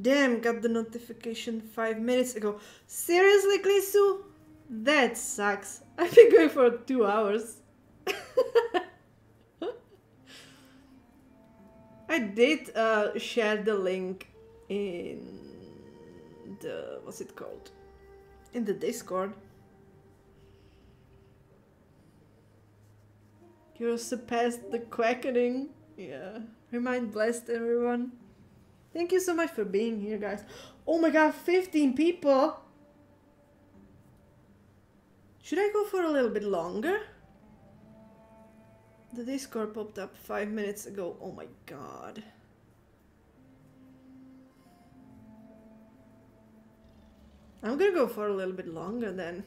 Damn, got the notification five minutes ago. Seriously, Krisu? That sucks. I've been going for two hours. I did uh, share the link in the what's it called in the Discord. You surpassed the quackening. Yeah. Remind blessed everyone. Thank you so much for being here, guys. Oh my god, 15 people! Should I go for a little bit longer? The Discord popped up five minutes ago. Oh my god. I'm gonna go for a little bit longer then.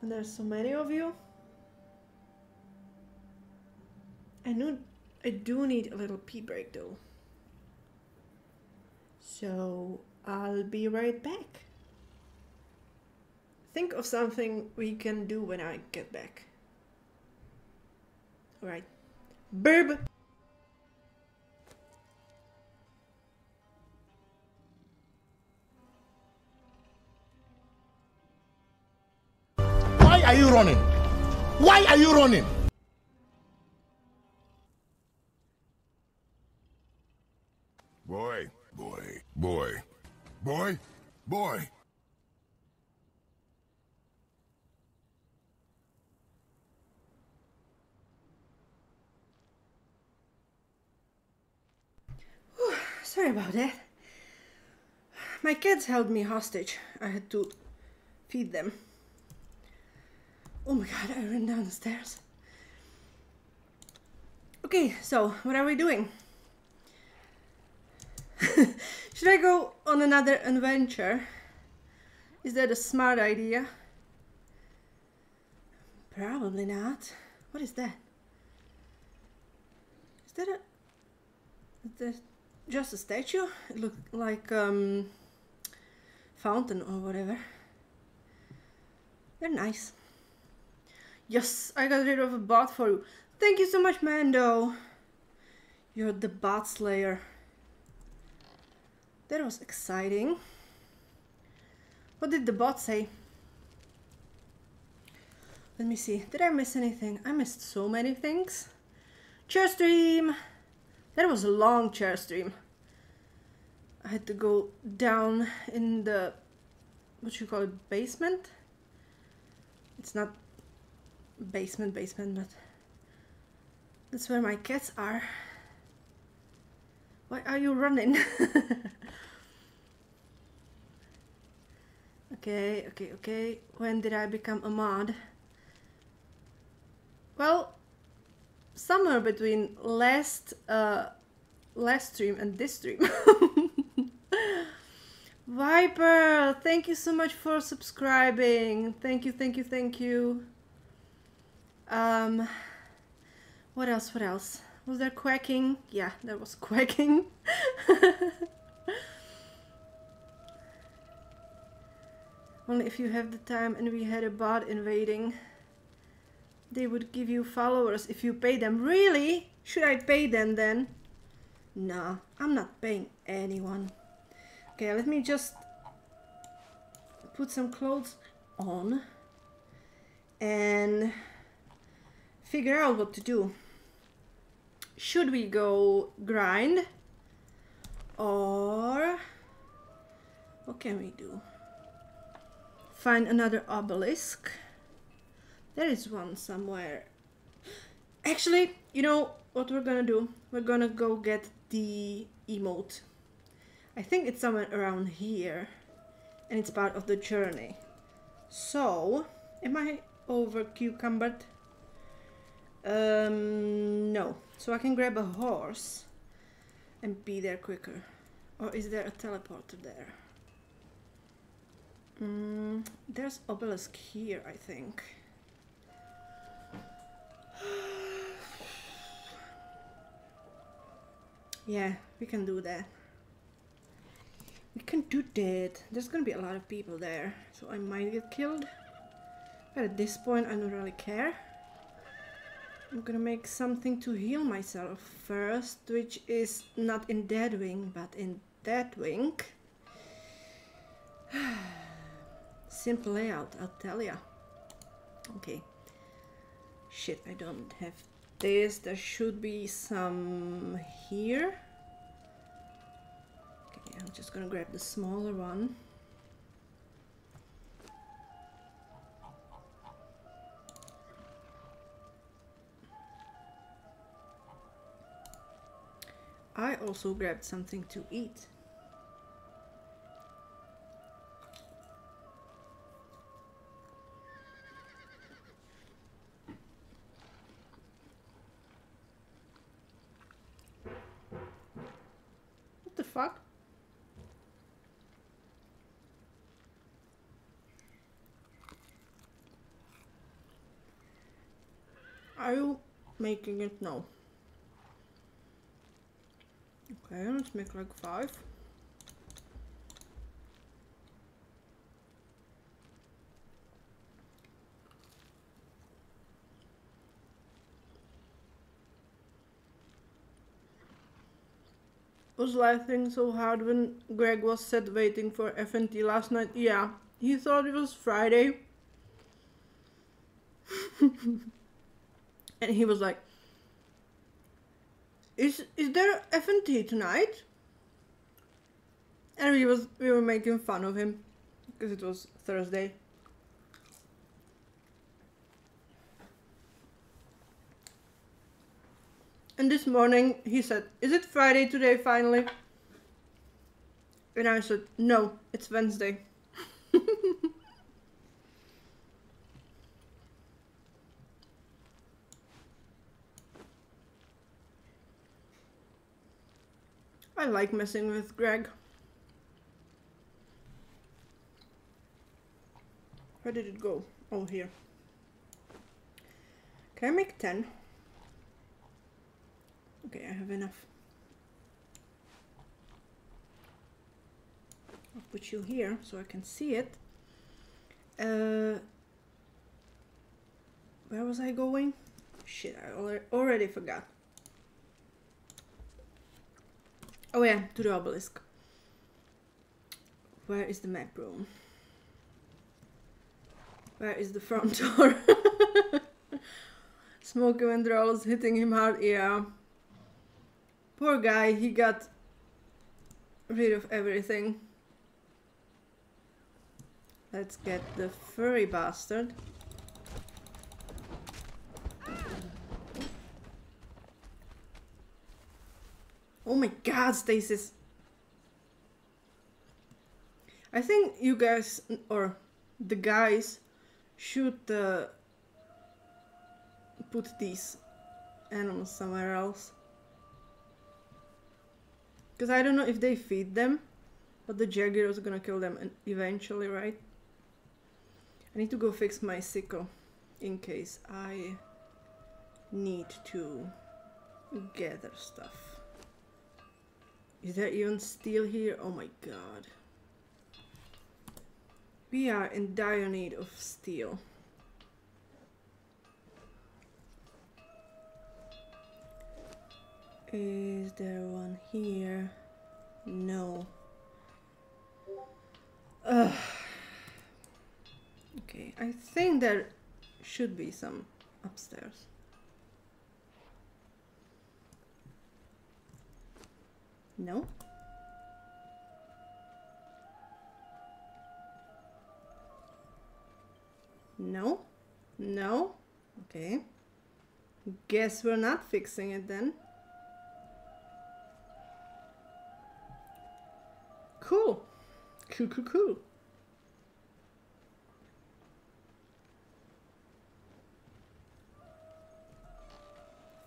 And there's so many of you. I know I do need a little pee break though. So I'll be right back. Think of something we can do when I get back. Alright. Burb! Why are you running? Why are you running? Boy, boy, boy, boy, boy. Sorry about that. My kids held me hostage. I had to feed them. Oh my god, I ran down the stairs. Okay, so what are we doing? Should I go on another adventure? Is that a smart idea? Probably not. What is that? Is that a... Is that just a statue? It looked like um fountain or whatever. They're nice. Yes, I got rid of a bot for you. Thank you so much, Mando. You're the bot slayer. That was exciting. What did the bot say? Let me see. Did I miss anything? I missed so many things. Chair stream. That was a long chair stream. I had to go down in the what you call it basement. It's not basement basement, but that's where my cats are. Why are you running? okay, okay, okay. When did I become a mod? Well, somewhere between last uh, last stream and this stream. Viper, thank you so much for subscribing. Thank you, thank you, thank you. Um, what else? What else? Was there quacking? Yeah, there was quacking. Only if you have the time and we had a bot invading, they would give you followers if you pay them. Really? Should I pay them then? Nah, I'm not paying anyone. Okay, let me just put some clothes on and figure out what to do. Should we go grind or what can we do? Find another obelisk. There is one somewhere. Actually, you know what we're gonna do? We're gonna go get the emote. I think it's somewhere around here and it's part of the journey. So, am I over cucumbered? Um, no. So I can grab a horse and be there quicker. Or is there a teleporter there? Mm, there's obelisk here, I think. yeah, we can do that. We can do that. There's gonna be a lot of people there, so I might get killed. But at this point, I don't really care. I'm gonna make something to heal myself first, which is not in Deadwing, but in Deadwing. Simple layout, I'll tell ya. Okay. Shit, I don't have this. There should be some here. Okay, I'm just gonna grab the smaller one. I also grabbed something to eat. What the fuck? Are you making it now? Okay, let's make like five. Was laughing so hard when Greg was sat waiting for FNT last night. Yeah, he thought it was Friday. and he was like, is is there FNT tonight? And we was we were making fun of him because it was Thursday. And this morning he said, "Is it Friday today finally?" And I said, no, it's Wednesday. I like messing with Greg. Where did it go? Oh, here. Can I make 10? Okay, I have enough. I'll put you here so I can see it. Uh, where was I going? Shit, I already forgot. Oh yeah, to the obelisk. Where is the map room? Where is the front door? Smokey Vendrell's hitting him hard, yeah. Poor guy, he got rid of everything. Let's get the furry bastard. Oh my god, Stasis. I think you guys, or the guys, should uh, put these animals somewhere else. Because I don't know if they feed them, but the jaguar is gonna kill them eventually, right? I need to go fix my sickle in case I need to gather stuff. Is there even steel here? Oh my god. We are in dire need of steel. Is there one here? No. Ugh. Okay, I think there should be some upstairs. No? No? No? Okay. Guess we're not fixing it then. Cool. Cool, cool, cool.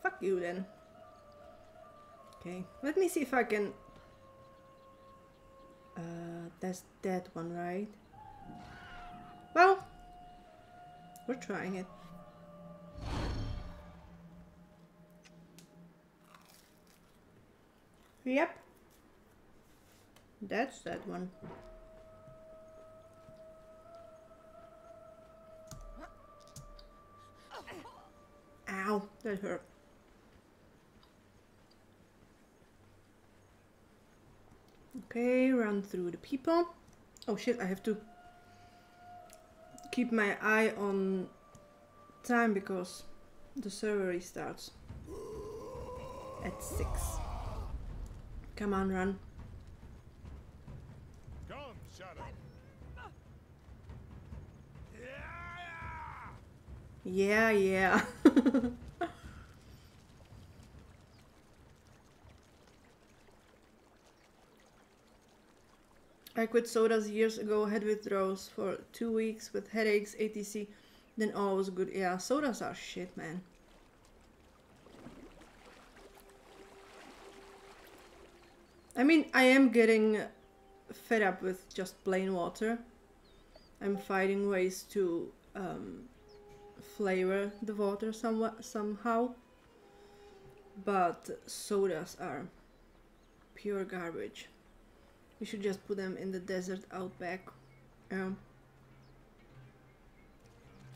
Fuck you then. Okay, let me see if I can... Uh, that's that one, right? Well, we're trying it. Yep. That's that one. Ow, that hurt. Okay, run through the people. Oh shit, I have to keep my eye on time because the server restarts at 6. Come on, run. Come, shut up. Yeah, yeah. I quit sodas years ago, had withdrawals for two weeks with headaches, ATC, then all was good. Yeah, sodas are shit, man. I mean, I am getting fed up with just plain water. I'm finding ways to um, flavor the water somewhat somehow. But sodas are pure garbage. We should just put them in the desert out back. Um,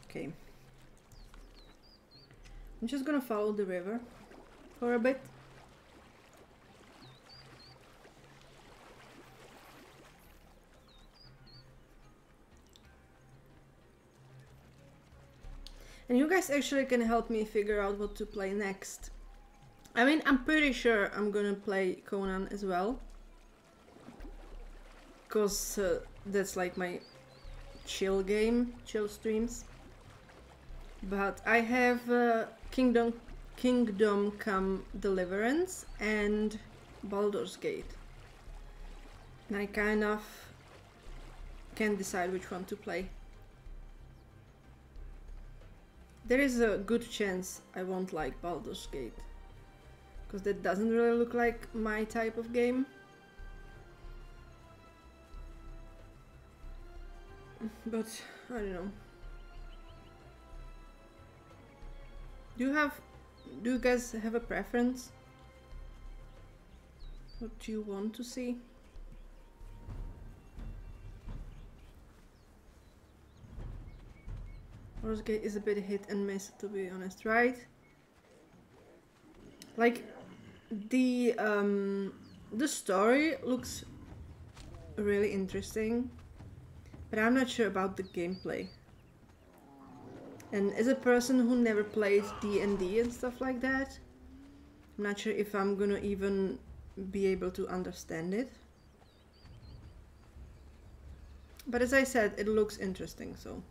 okay. I'm just gonna follow the river for a bit. And you guys actually can help me figure out what to play next. I mean, I'm pretty sure I'm gonna play Conan as well. Because uh, that's like my chill game, chill streams. But I have uh, Kingdom, Kingdom Come Deliverance and Baldur's Gate. And I kind of can't decide which one to play. There is a good chance I won't like Baldur's Gate. Because that doesn't really look like my type of game. But, I don't know. Do you have... Do you guys have a preference? What do you want to see? Baldur's Gate is a bit hit and miss, to be honest, right? Like, the um, the story looks really interesting, but I'm not sure about the gameplay. And as a person who never played D&D and stuff like that, I'm not sure if I'm gonna even be able to understand it. But as I said, it looks interesting, so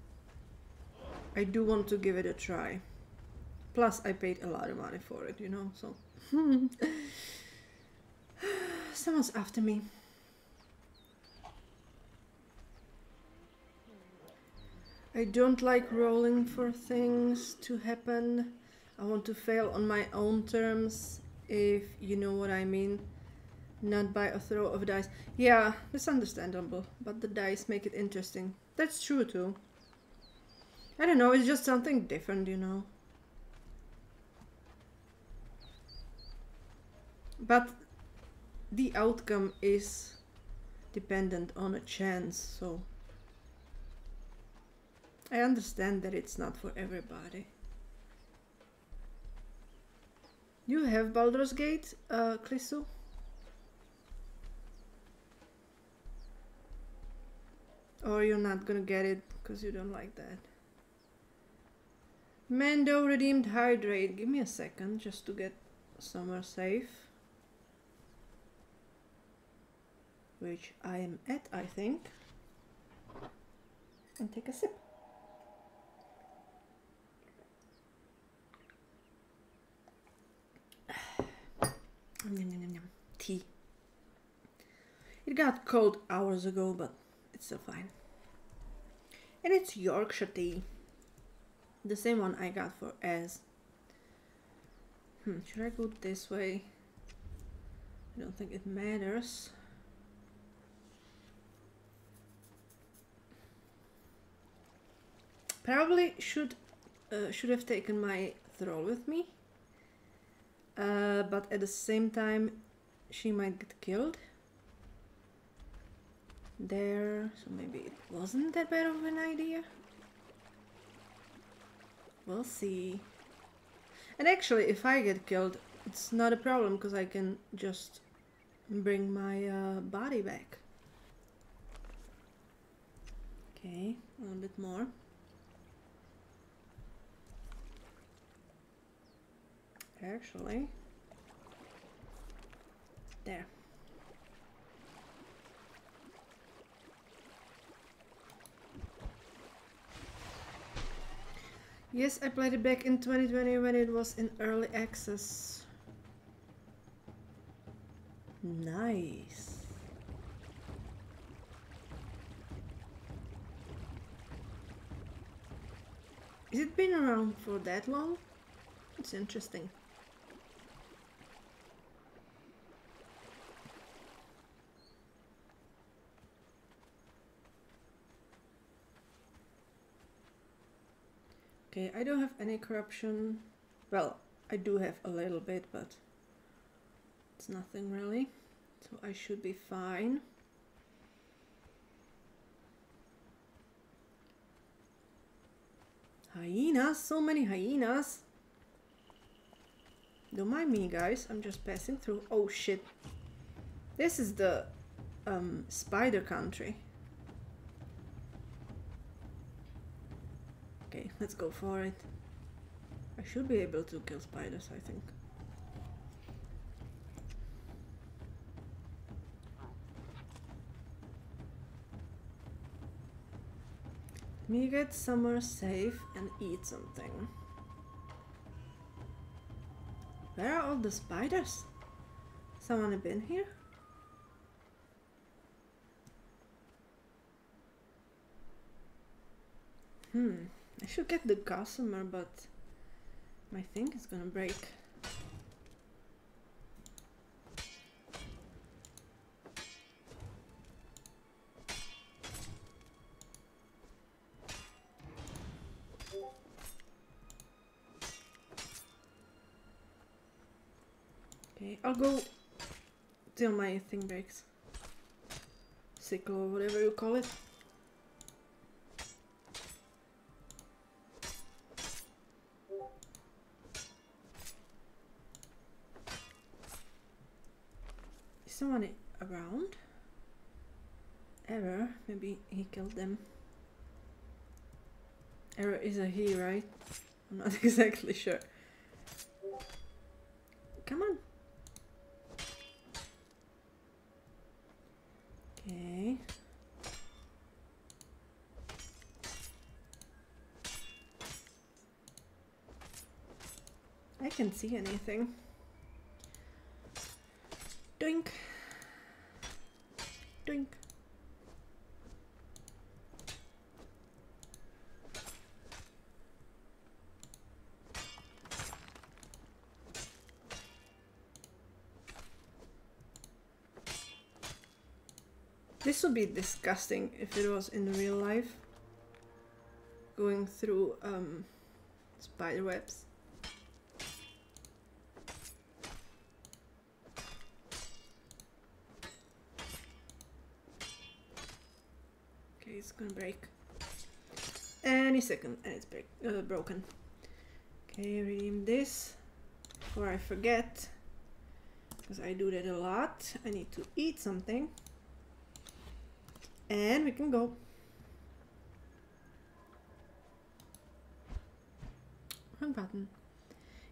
I do want to give it a try. Plus, I paid a lot of money for it, you know, so. Someone's after me. I don't like rolling for things to happen. I want to fail on my own terms, if you know what I mean. Not by a throw of dice. Yeah, that's understandable, but the dice make it interesting. That's true too. I don't know, it's just something different, you know. But the outcome is dependent on a chance, so I understand that it's not for everybody. You have Baldur's Gate, uh? Or you're not gonna get it because you don't like that. Mando redeemed hydrate. Give me a second just to get somewhere safe. Which I am at, I think. And take a sip. Yum, yum, yum, Tea. It got cold hours ago, but it's still fine. And it's Yorkshire tea. The same one I got for S. Hmm, should I go this way? I don't think it matters. Probably should uh, should have taken my thrall with me. Uh, but at the same time, she might get killed. There, so maybe it wasn't that bad of an idea. We'll see. And actually, if I get killed, it's not a problem because I can just bring my uh, body back. Okay, a little bit more. Actually, there. Yes, I played it back in 2020 when it was in early access. Nice. Is it been around for that long? It's interesting. Okay, I don't have any corruption. Well, I do have a little bit, but it's nothing really. So I should be fine. Hyenas, so many hyenas. Don't mind me, guys. I'm just passing through. Oh shit. This is the um, spider country. Okay, let's go for it. I should be able to kill spiders, I think. Let me get somewhere safe and eat something. Where are all the spiders? Someone been here? Hmm. I should get the gossamer, but my thing is gonna break. Okay, I'll go till my thing breaks. Sickle whatever you call it. Someone around? Error? Maybe he killed them. Error is a he, right? I'm not exactly sure. Come on. Okay. I can see anything. Doink. Doink. This would be disgusting if it was in real life. Going through um, spider webs. Okay, it's gonna break. Any second, and it's break uh, broken. Okay, redeem this before I forget. Because I do that a lot. I need to eat something. And we can go. Wrong button.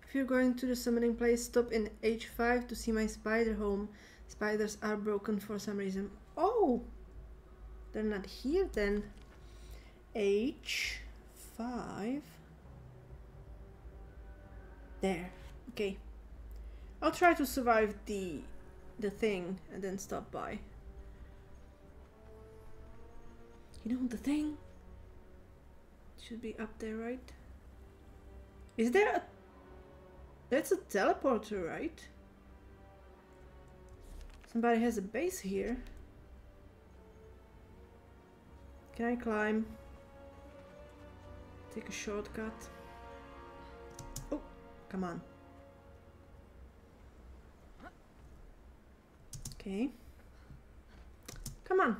If you're going to the summoning place, stop in H5 to see my spider home. Spiders are broken for some reason. Oh! They're not here then. H5. There. Okay. I'll try to survive the the thing and then stop by. You know the thing? Should be up there, right? Is there a... That's a teleporter, right? Somebody has a base here. Can I climb? Take a shortcut. Oh, come on. Okay. Come on.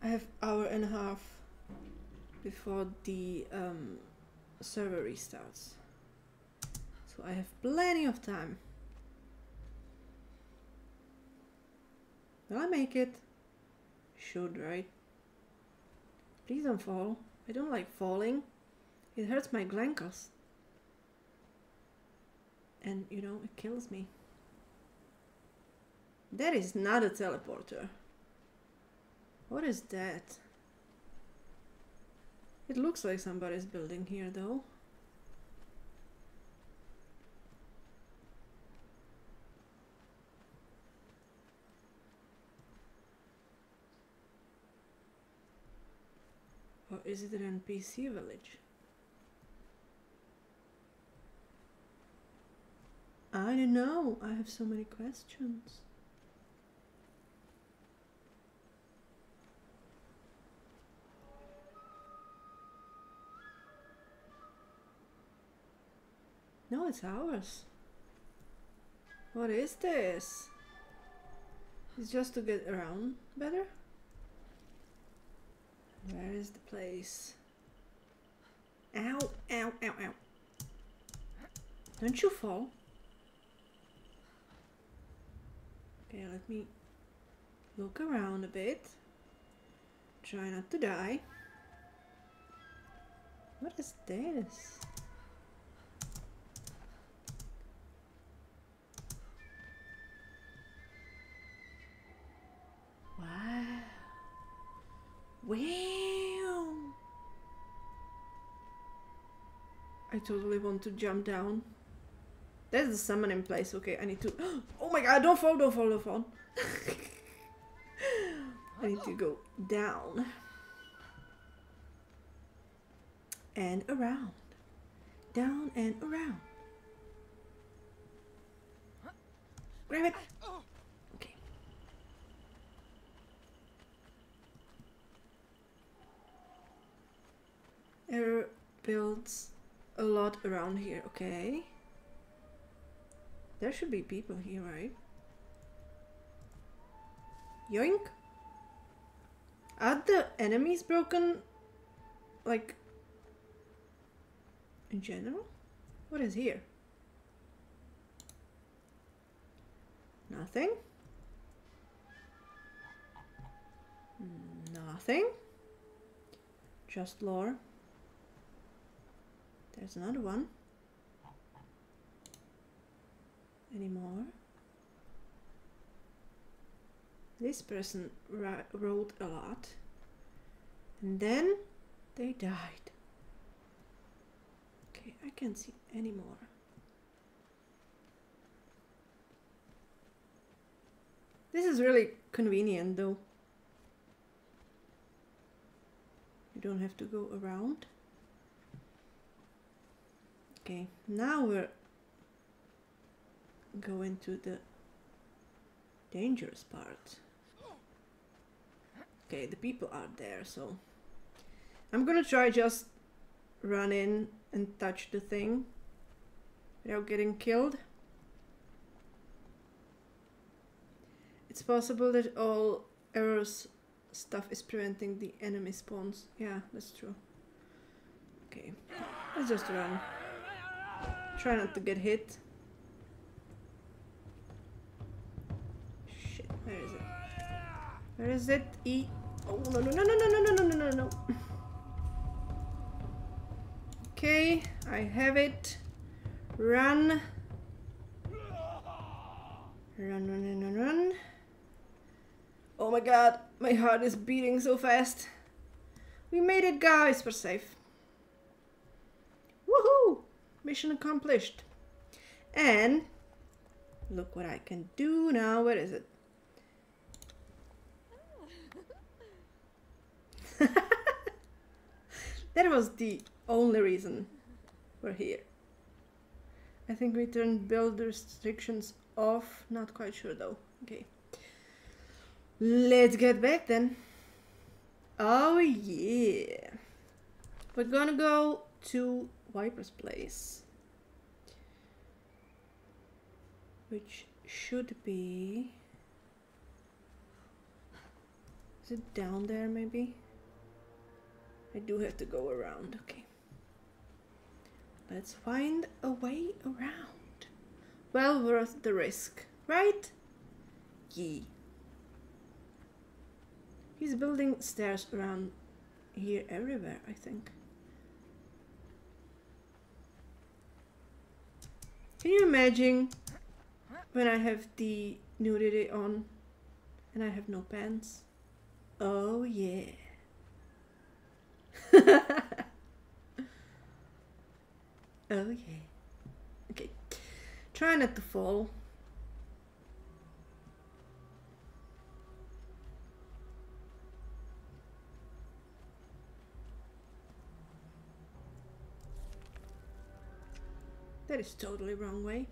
I have hour and a half before the um, server restarts. So I have plenty of time. Will I make it? Should, right? Please don't fall. I don't like falling. It hurts my glankos. And, you know, it kills me. That is not a teleporter. What is that? It looks like somebody's building here though. Or is it an NPC village? I don't know. I have so many questions. No, it's ours. What is this? It's just to get around better? Where is the place? Ow, ow, ow, ow. Don't you fall? Okay, let me look around a bit. Try not to die. What is this? Wow. I totally want to jump down. There's the summoning place. Okay, I need to. Oh my god! Don't fall! Don't fall! Don't fall! I need to go down and around, down and around. Grab it. Error builds a lot around here. Okay. There should be people here, right? Yoink! Are the enemies broken? Like... In general? What is here? Nothing? Nothing? Just lore. There's another one. Any more? This person wrote a lot. And then they died. Okay, I can't see any more. This is really convenient though. You don't have to go around. Okay, now we're going to the dangerous part. Okay, the people are there, so I'm gonna try just run in and touch the thing without getting killed. It's possible that all errors stuff is preventing the enemy spawns. Yeah, that's true. Okay, let's just run. Try not to get hit. Shit, where is it? Where is it? E. Oh no no no no no no no no no no. Okay, I have it. Run. Run, run, run, run, run. Oh my god, my heart is beating so fast. We made it, guys. We're safe. Woohoo! Mission accomplished. And look what I can do now. Where is it? that was the only reason we're here. I think we turned build restrictions off. Not quite sure though. Okay. Let's get back then. Oh yeah. We're gonna go to Viper's place. Which should be... Is it down there maybe? I do have to go around, okay. Let's find a way around. Well worth the risk, right? Yee. He's building stairs around here everywhere, I think. Can you imagine when I have the nudity on and I have no pants? Oh yeah. oh yeah. Okay. Try not to fall. That is totally wrong way.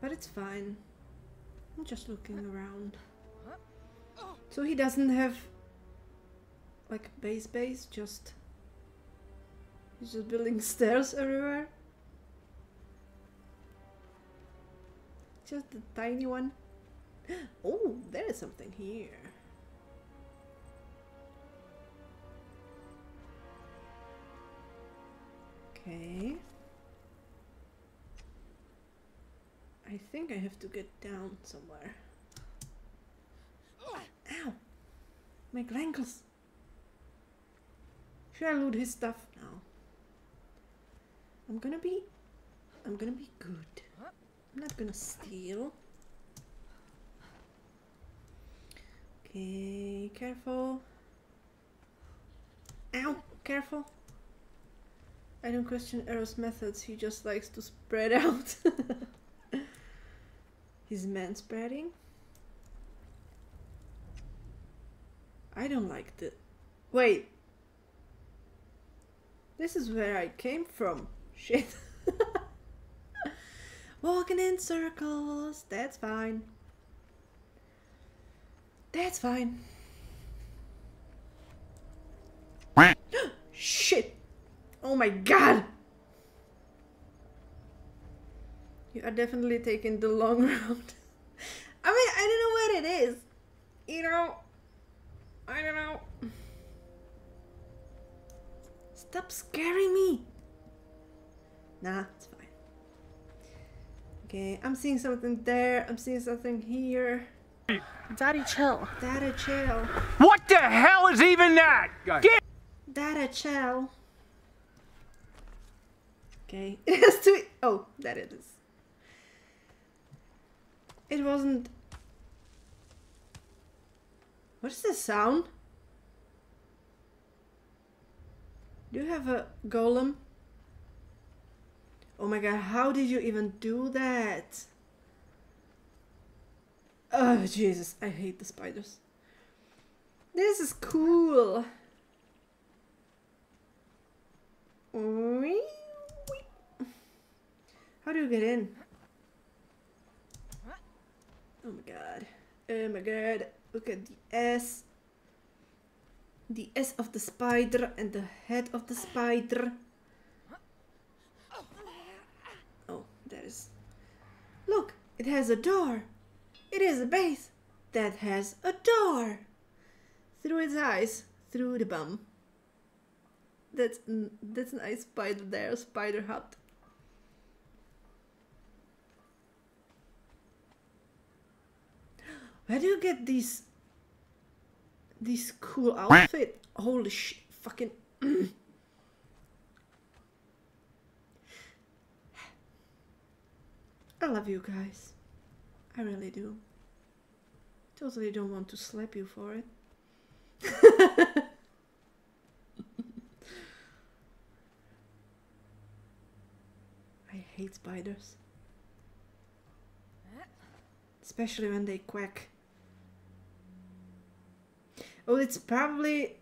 But it's fine. I'm just looking around. So he doesn't have like base base, just he's just building stairs everywhere. Just a tiny one. Oh, there is something here. Okay. I think I have to get down somewhere. Ow! My ankles! Should I loot his stuff now? I'm gonna be... I'm gonna be good. I'm not gonna steal. Okay, careful. Ow! Careful. I don't question Eros' methods, he just likes to spread out. He's man spreading? I don't like the. Wait! This is where I came from. Shit. Walking in circles, that's fine. That's fine. Shit! Oh my god! You are definitely taking the long road. I mean, I don't know what it is. You know, I don't know. Stop scaring me! Nah, it's fine. Okay, I'm seeing something there. I'm seeing something here. Daddy, chill. Daddy, chill. What the hell is even that? Get Data chill. Okay, it has to. Be... Oh, that it is. It wasn't. What is this sound? Do you have a golem? Oh my god, how did you even do that? Oh Jesus, I hate the spiders. This is cool. How do you get in? Oh my god. Oh my god. Look at the S. The S of the spider and the head of the spider. Oh, there is. Look, it has a door. It is a base that has a door. Through its eyes, through the bum. That's that's nice spider there, spider hut. Where do you get these these cool outfit? Holy shit, fucking I love you guys. I really do. Totally don't want to slap you for it. I hate spiders. Especially when they quack. Oh, it's probably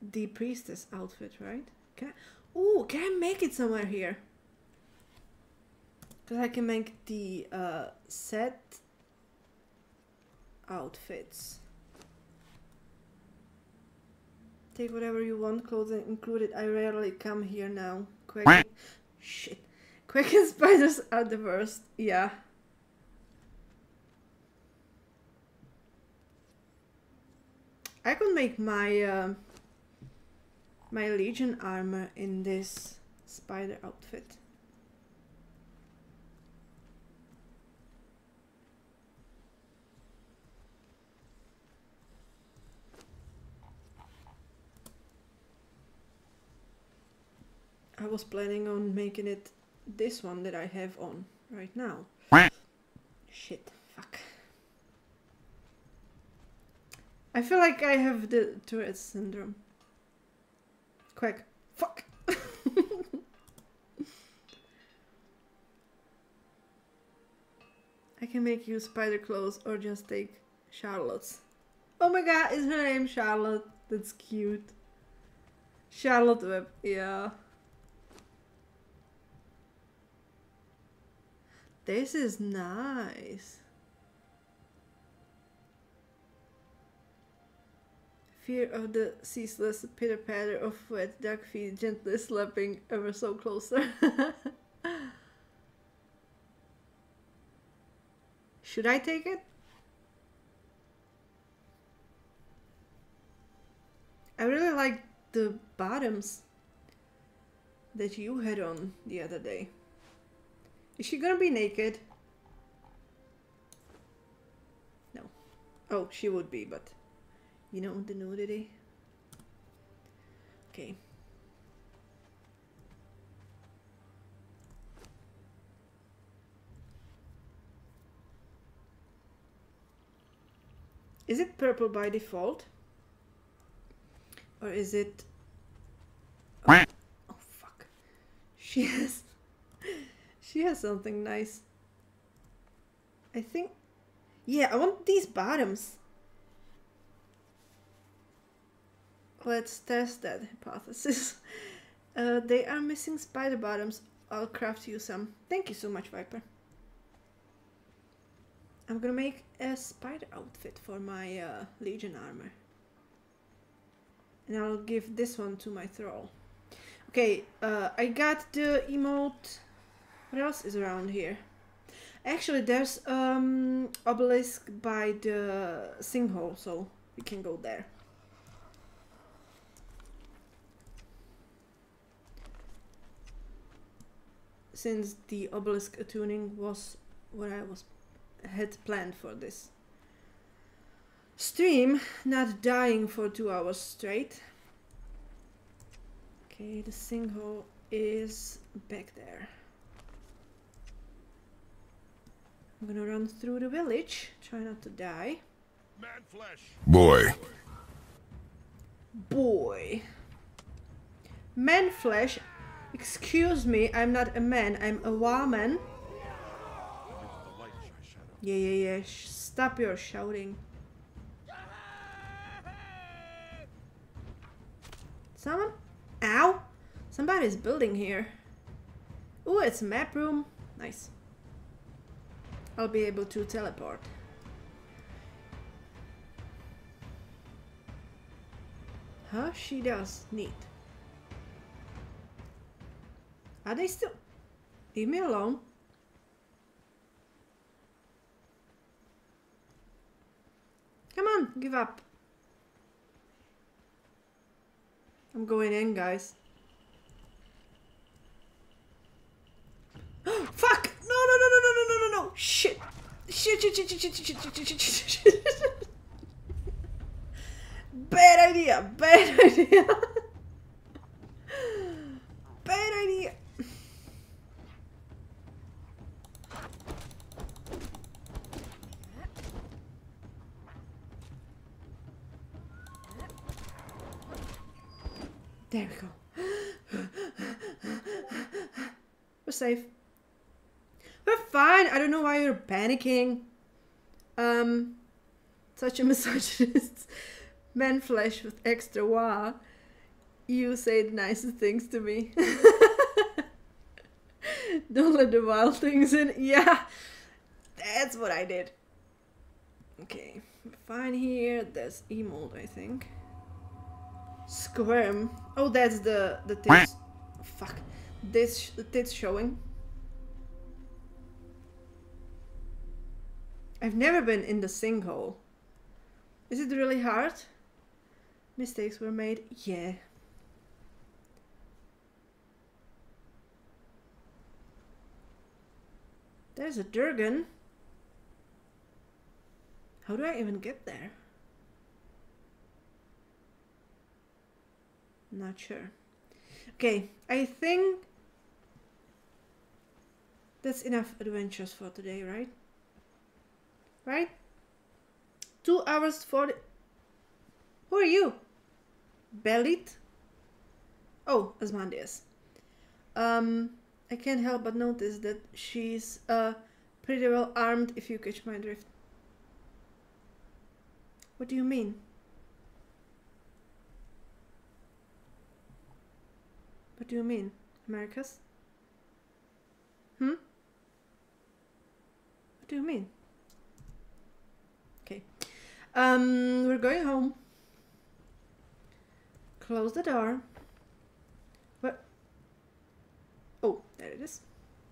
the priestess outfit, right? Can I? Ooh, can I make it somewhere here? Because I can make the uh, set outfits. Take whatever you want, clothing included. I rarely come here now. Quick. Shit. Quick and spiders are the worst. Yeah. I could make my uh, my legion armor in this spider outfit. I was planning on making it this one that I have on right now. Shit, fuck. I feel like I have the Tourette's syndrome. Quick, fuck. I can make you spider clothes or just take Charlotte's. Oh my god, is her name Charlotte? That's cute. Charlotte Web, yeah. This is nice. Fear of the ceaseless pitter patter of wet duck feet gently slapping ever so closer. Should I take it? I really like the bottoms that you had on the other day. Is she gonna be naked? No. Oh, she would be, but you don't know the nudity. Okay. Is it purple by default? Or is it... Oh, oh fuck. She has she has something nice. I think yeah, I want these bottoms. Let's test that hypothesis. Uh, they are missing spider bottoms. I'll craft you some. Thank you so much, Viper. I'm gonna make a spider outfit for my uh, Legion armor. And I'll give this one to my thrall. Okay, uh, I got the emote. What else is around here? Actually, there's um obelisk by the sinkhole, so we can go there. Since the obelisk attuning was what I was had planned for this stream, not dying for two hours straight. Okay, the sinkhole is back there. I'm gonna run through the village, try not to die. Man flesh. Boy. Boy. Man flesh. Excuse me, I'm not a man, I'm a woman. Yeah, yeah, yeah. Stop your shouting. Someone? Ow! Somebody's building here. Ooh, it's a map room. Nice. I'll be able to teleport. Huh? She does. Neat. Are they still... Leave me alone. Come on, give up. I'm going in, guys. Fuck! No, no, no, no, no, no, no, no, no! Shit! Shit, shit, shit, shit, shit, shit, shit, shit, shit, shit, shit. Bad idea! Bad idea! Bad idea! There we go. We're safe. We're fine. I don't know why you're panicking. Um, such a misogynist. Man flesh with extra wah. You say the nicest things to me. don't let the wild things in. Yeah, that's what I did. Okay, fine here. There's emold, I think. Squirm. Oh, that's the the tits. Fuck. This the tits showing. I've never been in the sinkhole. Is it really hard? Mistakes were made. Yeah. There's a Durgan. How do I even get there? Not sure. Okay, I think that's enough adventures for today, right? Right? Two hours for the... Who are you? Belit? Oh, Asmodeus. Um, I can't help but notice that she's uh, pretty well armed if you catch my drift. What do you mean? What do you mean? Americus? Hmm? What do you mean? Okay. Um, we're going home. Close the door. What? Oh, there it is.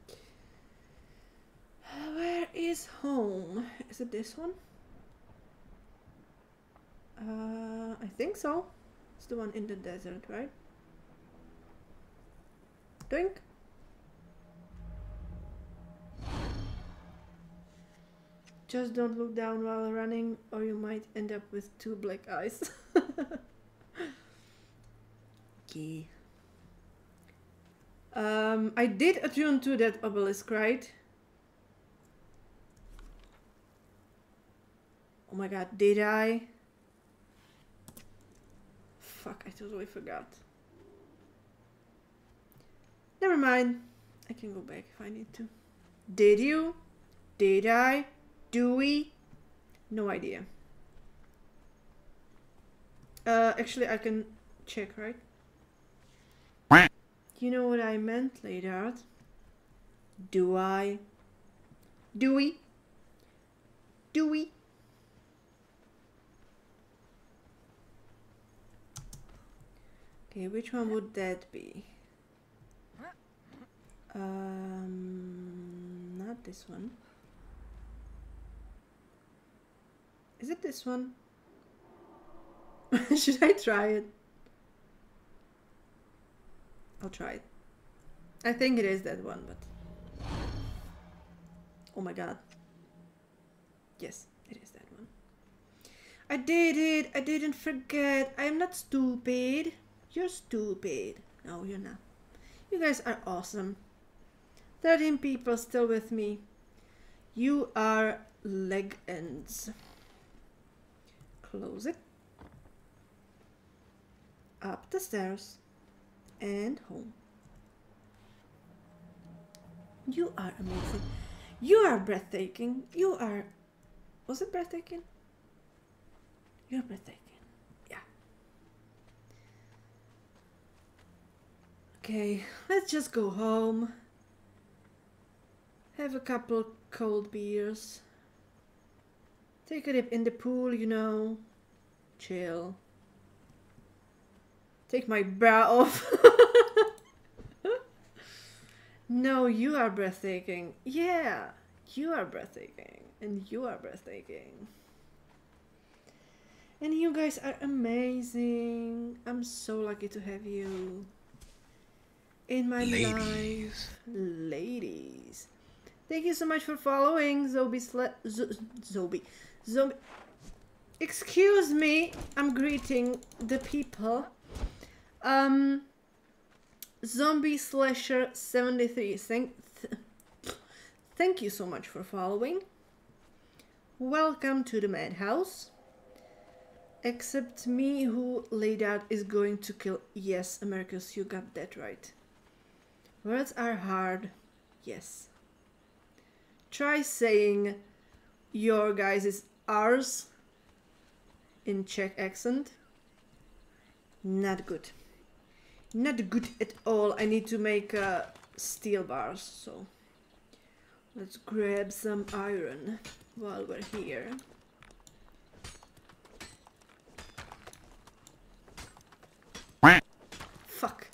Where is home? Is it this one? Uh, I think so. It's the one in the desert, right? Doink. Just don't look down while running or you might end up with two black eyes. okay. Um, I did attune to that obelisk, right? Oh my god, did I? Fuck, I totally forgot. Never mind. I can go back if I need to. Did you? Did I? Do we? No idea. Uh, actually, I can check, right? You know what I meant, Laidart? Do I? Do we? Do we? Okay, which one would that be? Um, not this one. Is it this one? Should I try it? I'll try it. I think it is that one, but... Oh my god. Yes, it is that one. I did it! I didn't forget! I am not stupid! You're stupid. No, you're not. You guys are awesome. 13 people still with me. You are leg ends. Close it. Up the stairs. And home. You are amazing. You are breathtaking. You are... Was it breathtaking? You're breathtaking. Yeah. Okay, let's just go home. Have a couple cold beers. Take a dip in the pool, you know. Chill. Take my bra off. no, you are breathtaking. Yeah, you are breathtaking. And you are breathtaking. And you guys are amazing. I'm so lucky to have you in my Ladies. life. Ladies. Thank you so much for following Zobi Sle- Z- Zobi. Zombie. Excuse me, I'm greeting the people. Um, Zombie Slasher 73. Thank, th- thank you so much for following. Welcome to the madhouse. Except me, who Laidart is going to kill. Yes, Americus, you got that right. Words are hard. Yes. Try saying your guys is ours in Czech accent. Not good. Not good at all. I need to make uh, steel bars, so let's grab some iron while we're here. Fuck.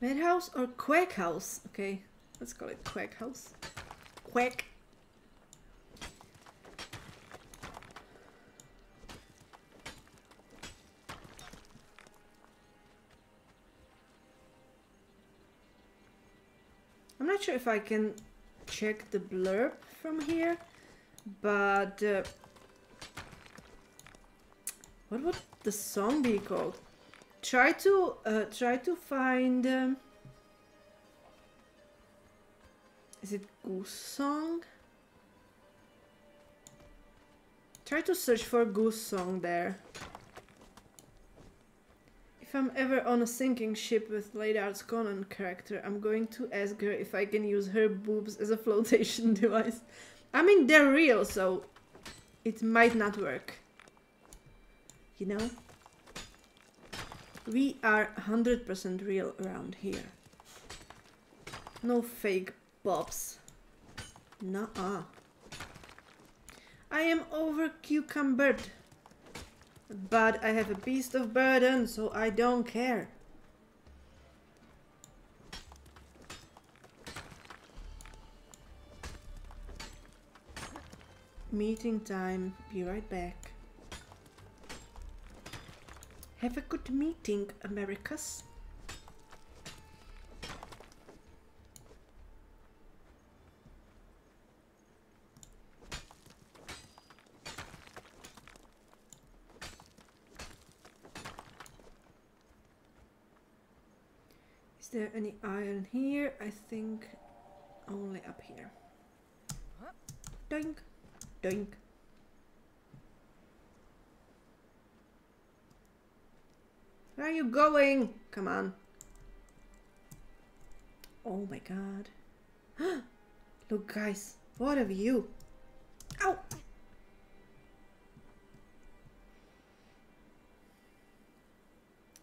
Madhouse or Quack House? Okay, let's call it Quack House. Quack. I'm not sure if I can check the blurb from here, but uh, what would the song be called? Try to uh, try to find. Um, is it Goose Song? Try to search for Goose Song there. If I'm ever on a sinking ship with Laidart's Conan character, I'm going to ask her if I can use her boobs as a flotation device. I mean, they're real, so it might not work. You know? We are 100% real around here. No fake bobs. Nuh-uh. I am over cucumbered. But I have a beast of burden, so I don't care. Meeting time. Be right back. Have a good meeting, Americus. There any iron here? I think only up here. Doink, doink. Where are you going? Come on. Oh my god. Look, guys, what a view. Ow!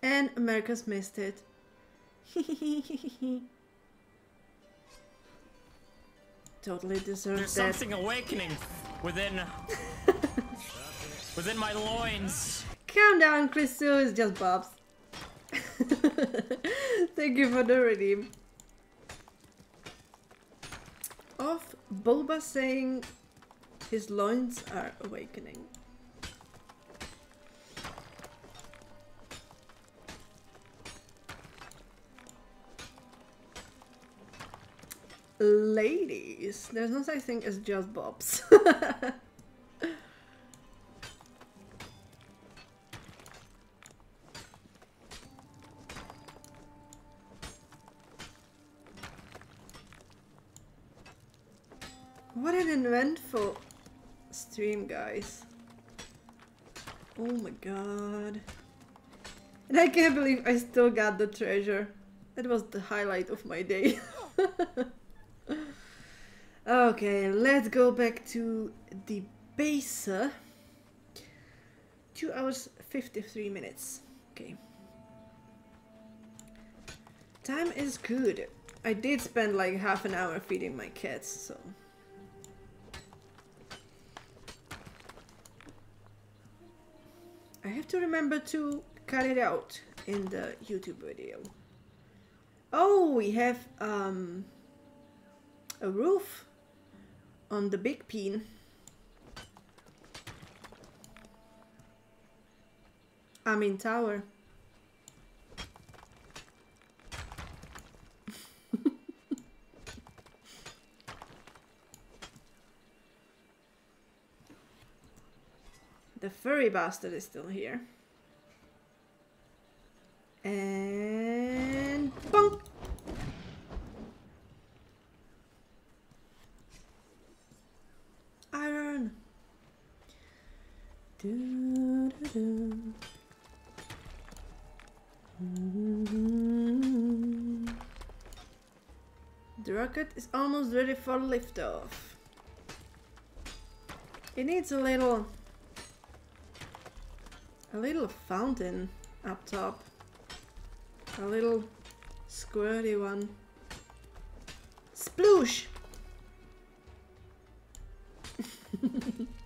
And Americus' missed it. totally deserved There's that. something awakening within within my loins. Calm down, Crystal, it's just Bob's. Thank you for the redeem. Of Bulba saying his loins are awakening. Ladies, there's no such thing as just Bobs. What an eventful stream, guys. Oh my god. And I can't believe I still got the treasure. That was the highlight of my day. okay, let's go back to the base. 2 hours 53 minutes. Okay. Time is good. I did spend like half an hour feeding my cats, so... I have to remember to cut it out in the YouTube video. Oh, we have um, a roof on the big peen. I'm in tower. The furry bastard is still here. And bonk! Iron. Do, do, do. Mm. The rocket is almost ready for liftoff. It needs a little a little fountain up top. A little squirty one. Sploosh!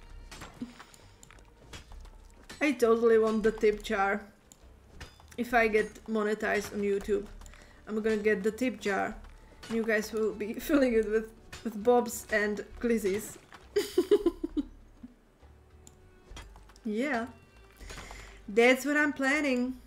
I totally want the tip jar. If I get monetized on YouTube, I'm gonna get the tip jar. And you guys will be filling it with, with bobs and glizzies. yeah. That's what I'm planning.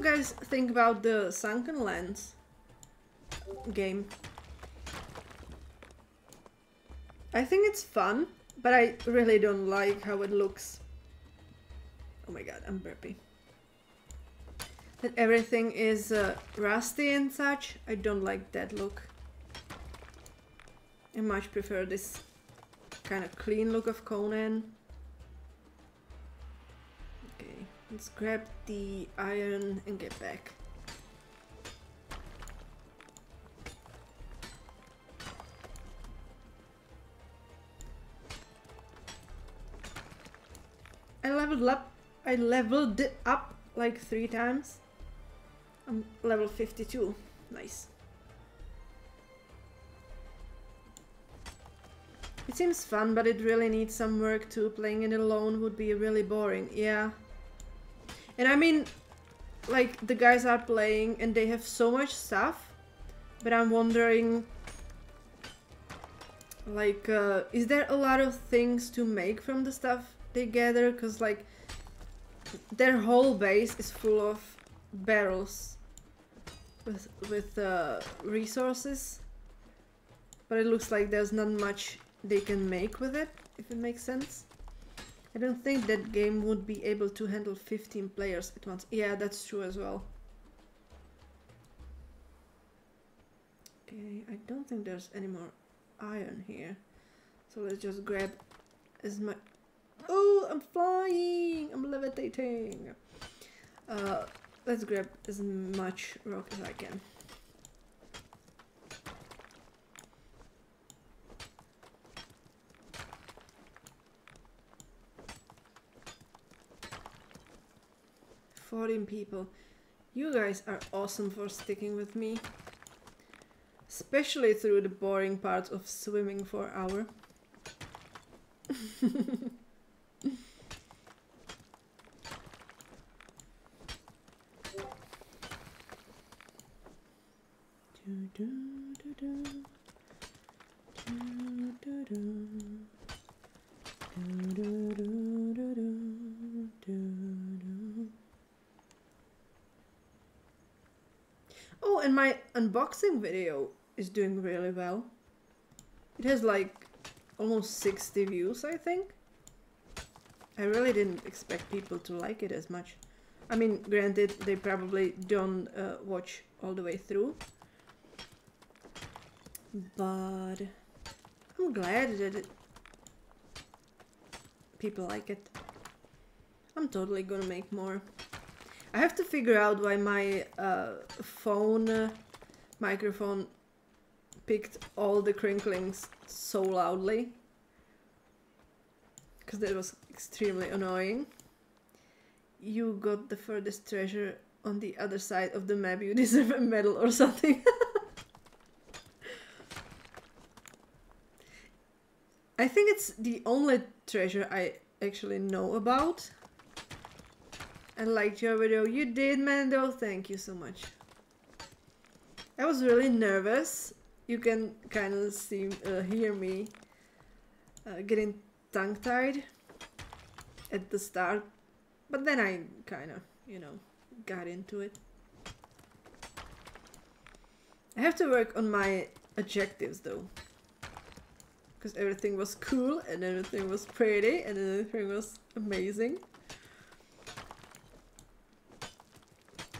You guys think about the Sunken Lands game? I think it's fun, but I really don't like how it looks. Oh my god, I'm burpy. That everything is uh, rusty and such. I don't like that look. I much prefer this kind of clean look of Conan. Let's grab the iron and get back. I leveled up. I leveled it up like three times. I'm level 52. Nice. It seems fun, but it really needs some work too. Playing it alone would be really boring. Yeah. And I mean, like, the guys are playing and they have so much stuff, but I'm wondering, like, uh, is there a lot of things to make from the stuff they gather? Because, like, their whole base is full of barrels with with uh, resources, but it looks like there's not much they can make with it, if it makes sense. I don't think that game would be able to handle 15 players at once. Yeah, that's true as well. Okay, I don't think there's any more iron here. So let's just grab as much... Oh, I'm flying! I'm levitating! Uh, let's grab as much rock as I can. Fourteen people. You guys are awesome for sticking with me. Especially through the boring parts of swimming for hour. Oh, and my unboxing video is doing really well. It has like almost 60 views, I think. I really didn't expect people to like it as much. I mean, granted, they probably don't uh, watch all the way through. But I'm glad that it, people like it. I'm totally gonna make more. I have to figure out why my uh, phone uh, microphone picked all the crinklings so loudly. Because that was extremely annoying. You got the furthest treasure on the other side of the map. You deserve a medal or something. I think it's the only treasure I actually know about. I liked your video. You did, Mando. Thank you so much. I was really nervous. You can kind of see, uh, hear me uh, getting tongue-tied at the start. But then I kind of, you know, got into it. I have to work on my adjectives though. Because everything was cool and everything was pretty and everything was amazing.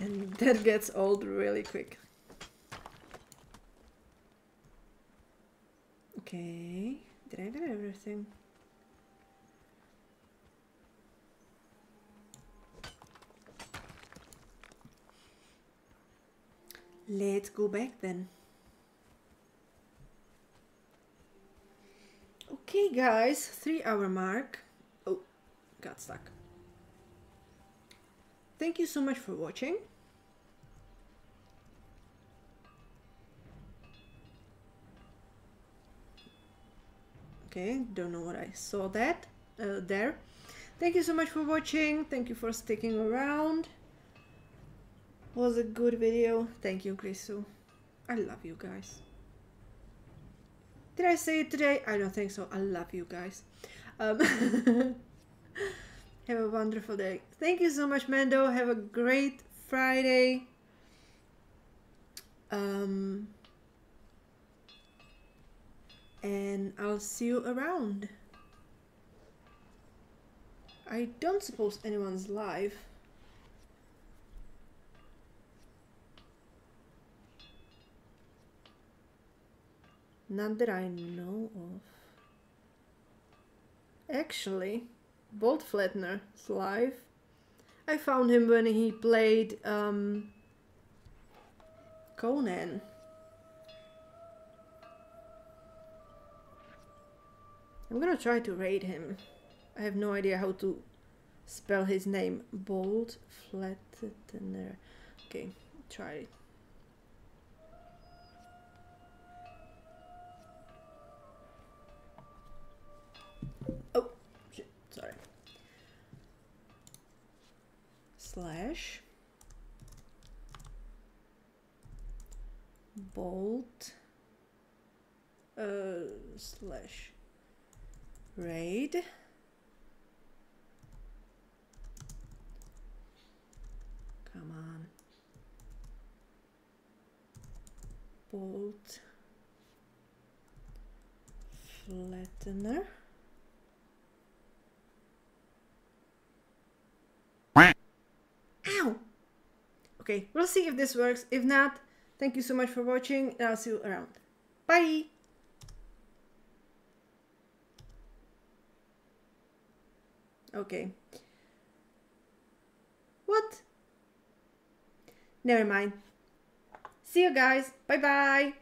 And that gets old really quick. Okay, did I get everything? Let's go back then. Okay guys, three hour mark. Oh, got stuck. Thank you so much for watching. Okay, don't know what I saw that uh, there. Thank you so much for watching. Thank you for sticking around. Was a good video. Thank you, Krisu. I love you guys. Did I say it today? I don't think so. I love you guys. Um, have a wonderful day. Thank you so much, Mando. Have a great Friday. Um, and I'll see you around. I don't suppose anyone's live. None that I know of. Actually, Bolt Flatner is live. I found him when he played um, Conan. I'm gonna try to raid him. I have no idea how to spell his name. Bold Flatner. Okay, try it. Oh, shit, sorry. Slash. Bolt. Uh, slash grade. Come on. Bolt flattener. Ow! Okay, we'll see if this works. If not, thank you so much for watching and I'll see you around. Bye! Okay. What? Never mind. See you guys. Bye bye.